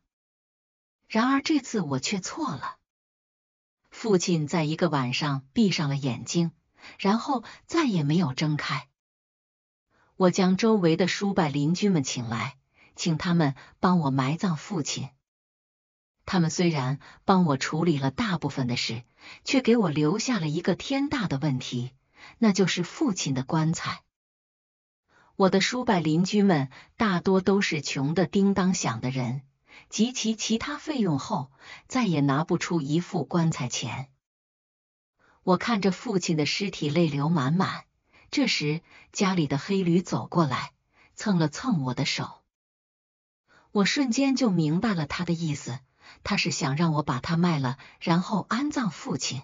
然而这次我却错了。父亲在一个晚上闭上了眼睛，然后再也没有睁开。我将周围的叔伯邻居们请来。请他们帮我埋葬父亲。他们虽然帮我处理了大部分的事，却给我留下了一个天大的问题，那就是父亲的棺材。我的叔伯邻居们大多都是穷的叮当响的人，集齐其他费用后，再也拿不出一副棺材钱。我看着父亲的尸体，泪流满满。这时，家里的黑驴走过来，蹭了蹭我的手。我瞬间就明白了他的意思，他是想让我把他卖了，然后安葬父亲。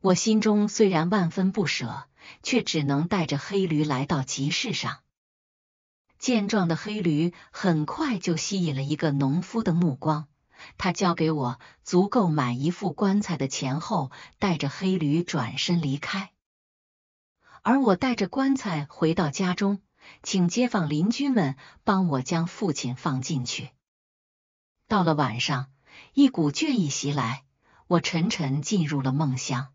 我心中虽然万分不舍，却只能带着黑驴来到集市上。健壮的黑驴很快就吸引了一个农夫的目光，他交给我足够买一副棺材的钱后，带着黑驴转身离开。而我带着棺材回到家中。请街坊邻居们帮我将父亲放进去。到了晚上，一股倦意袭来，我沉沉进入了梦乡。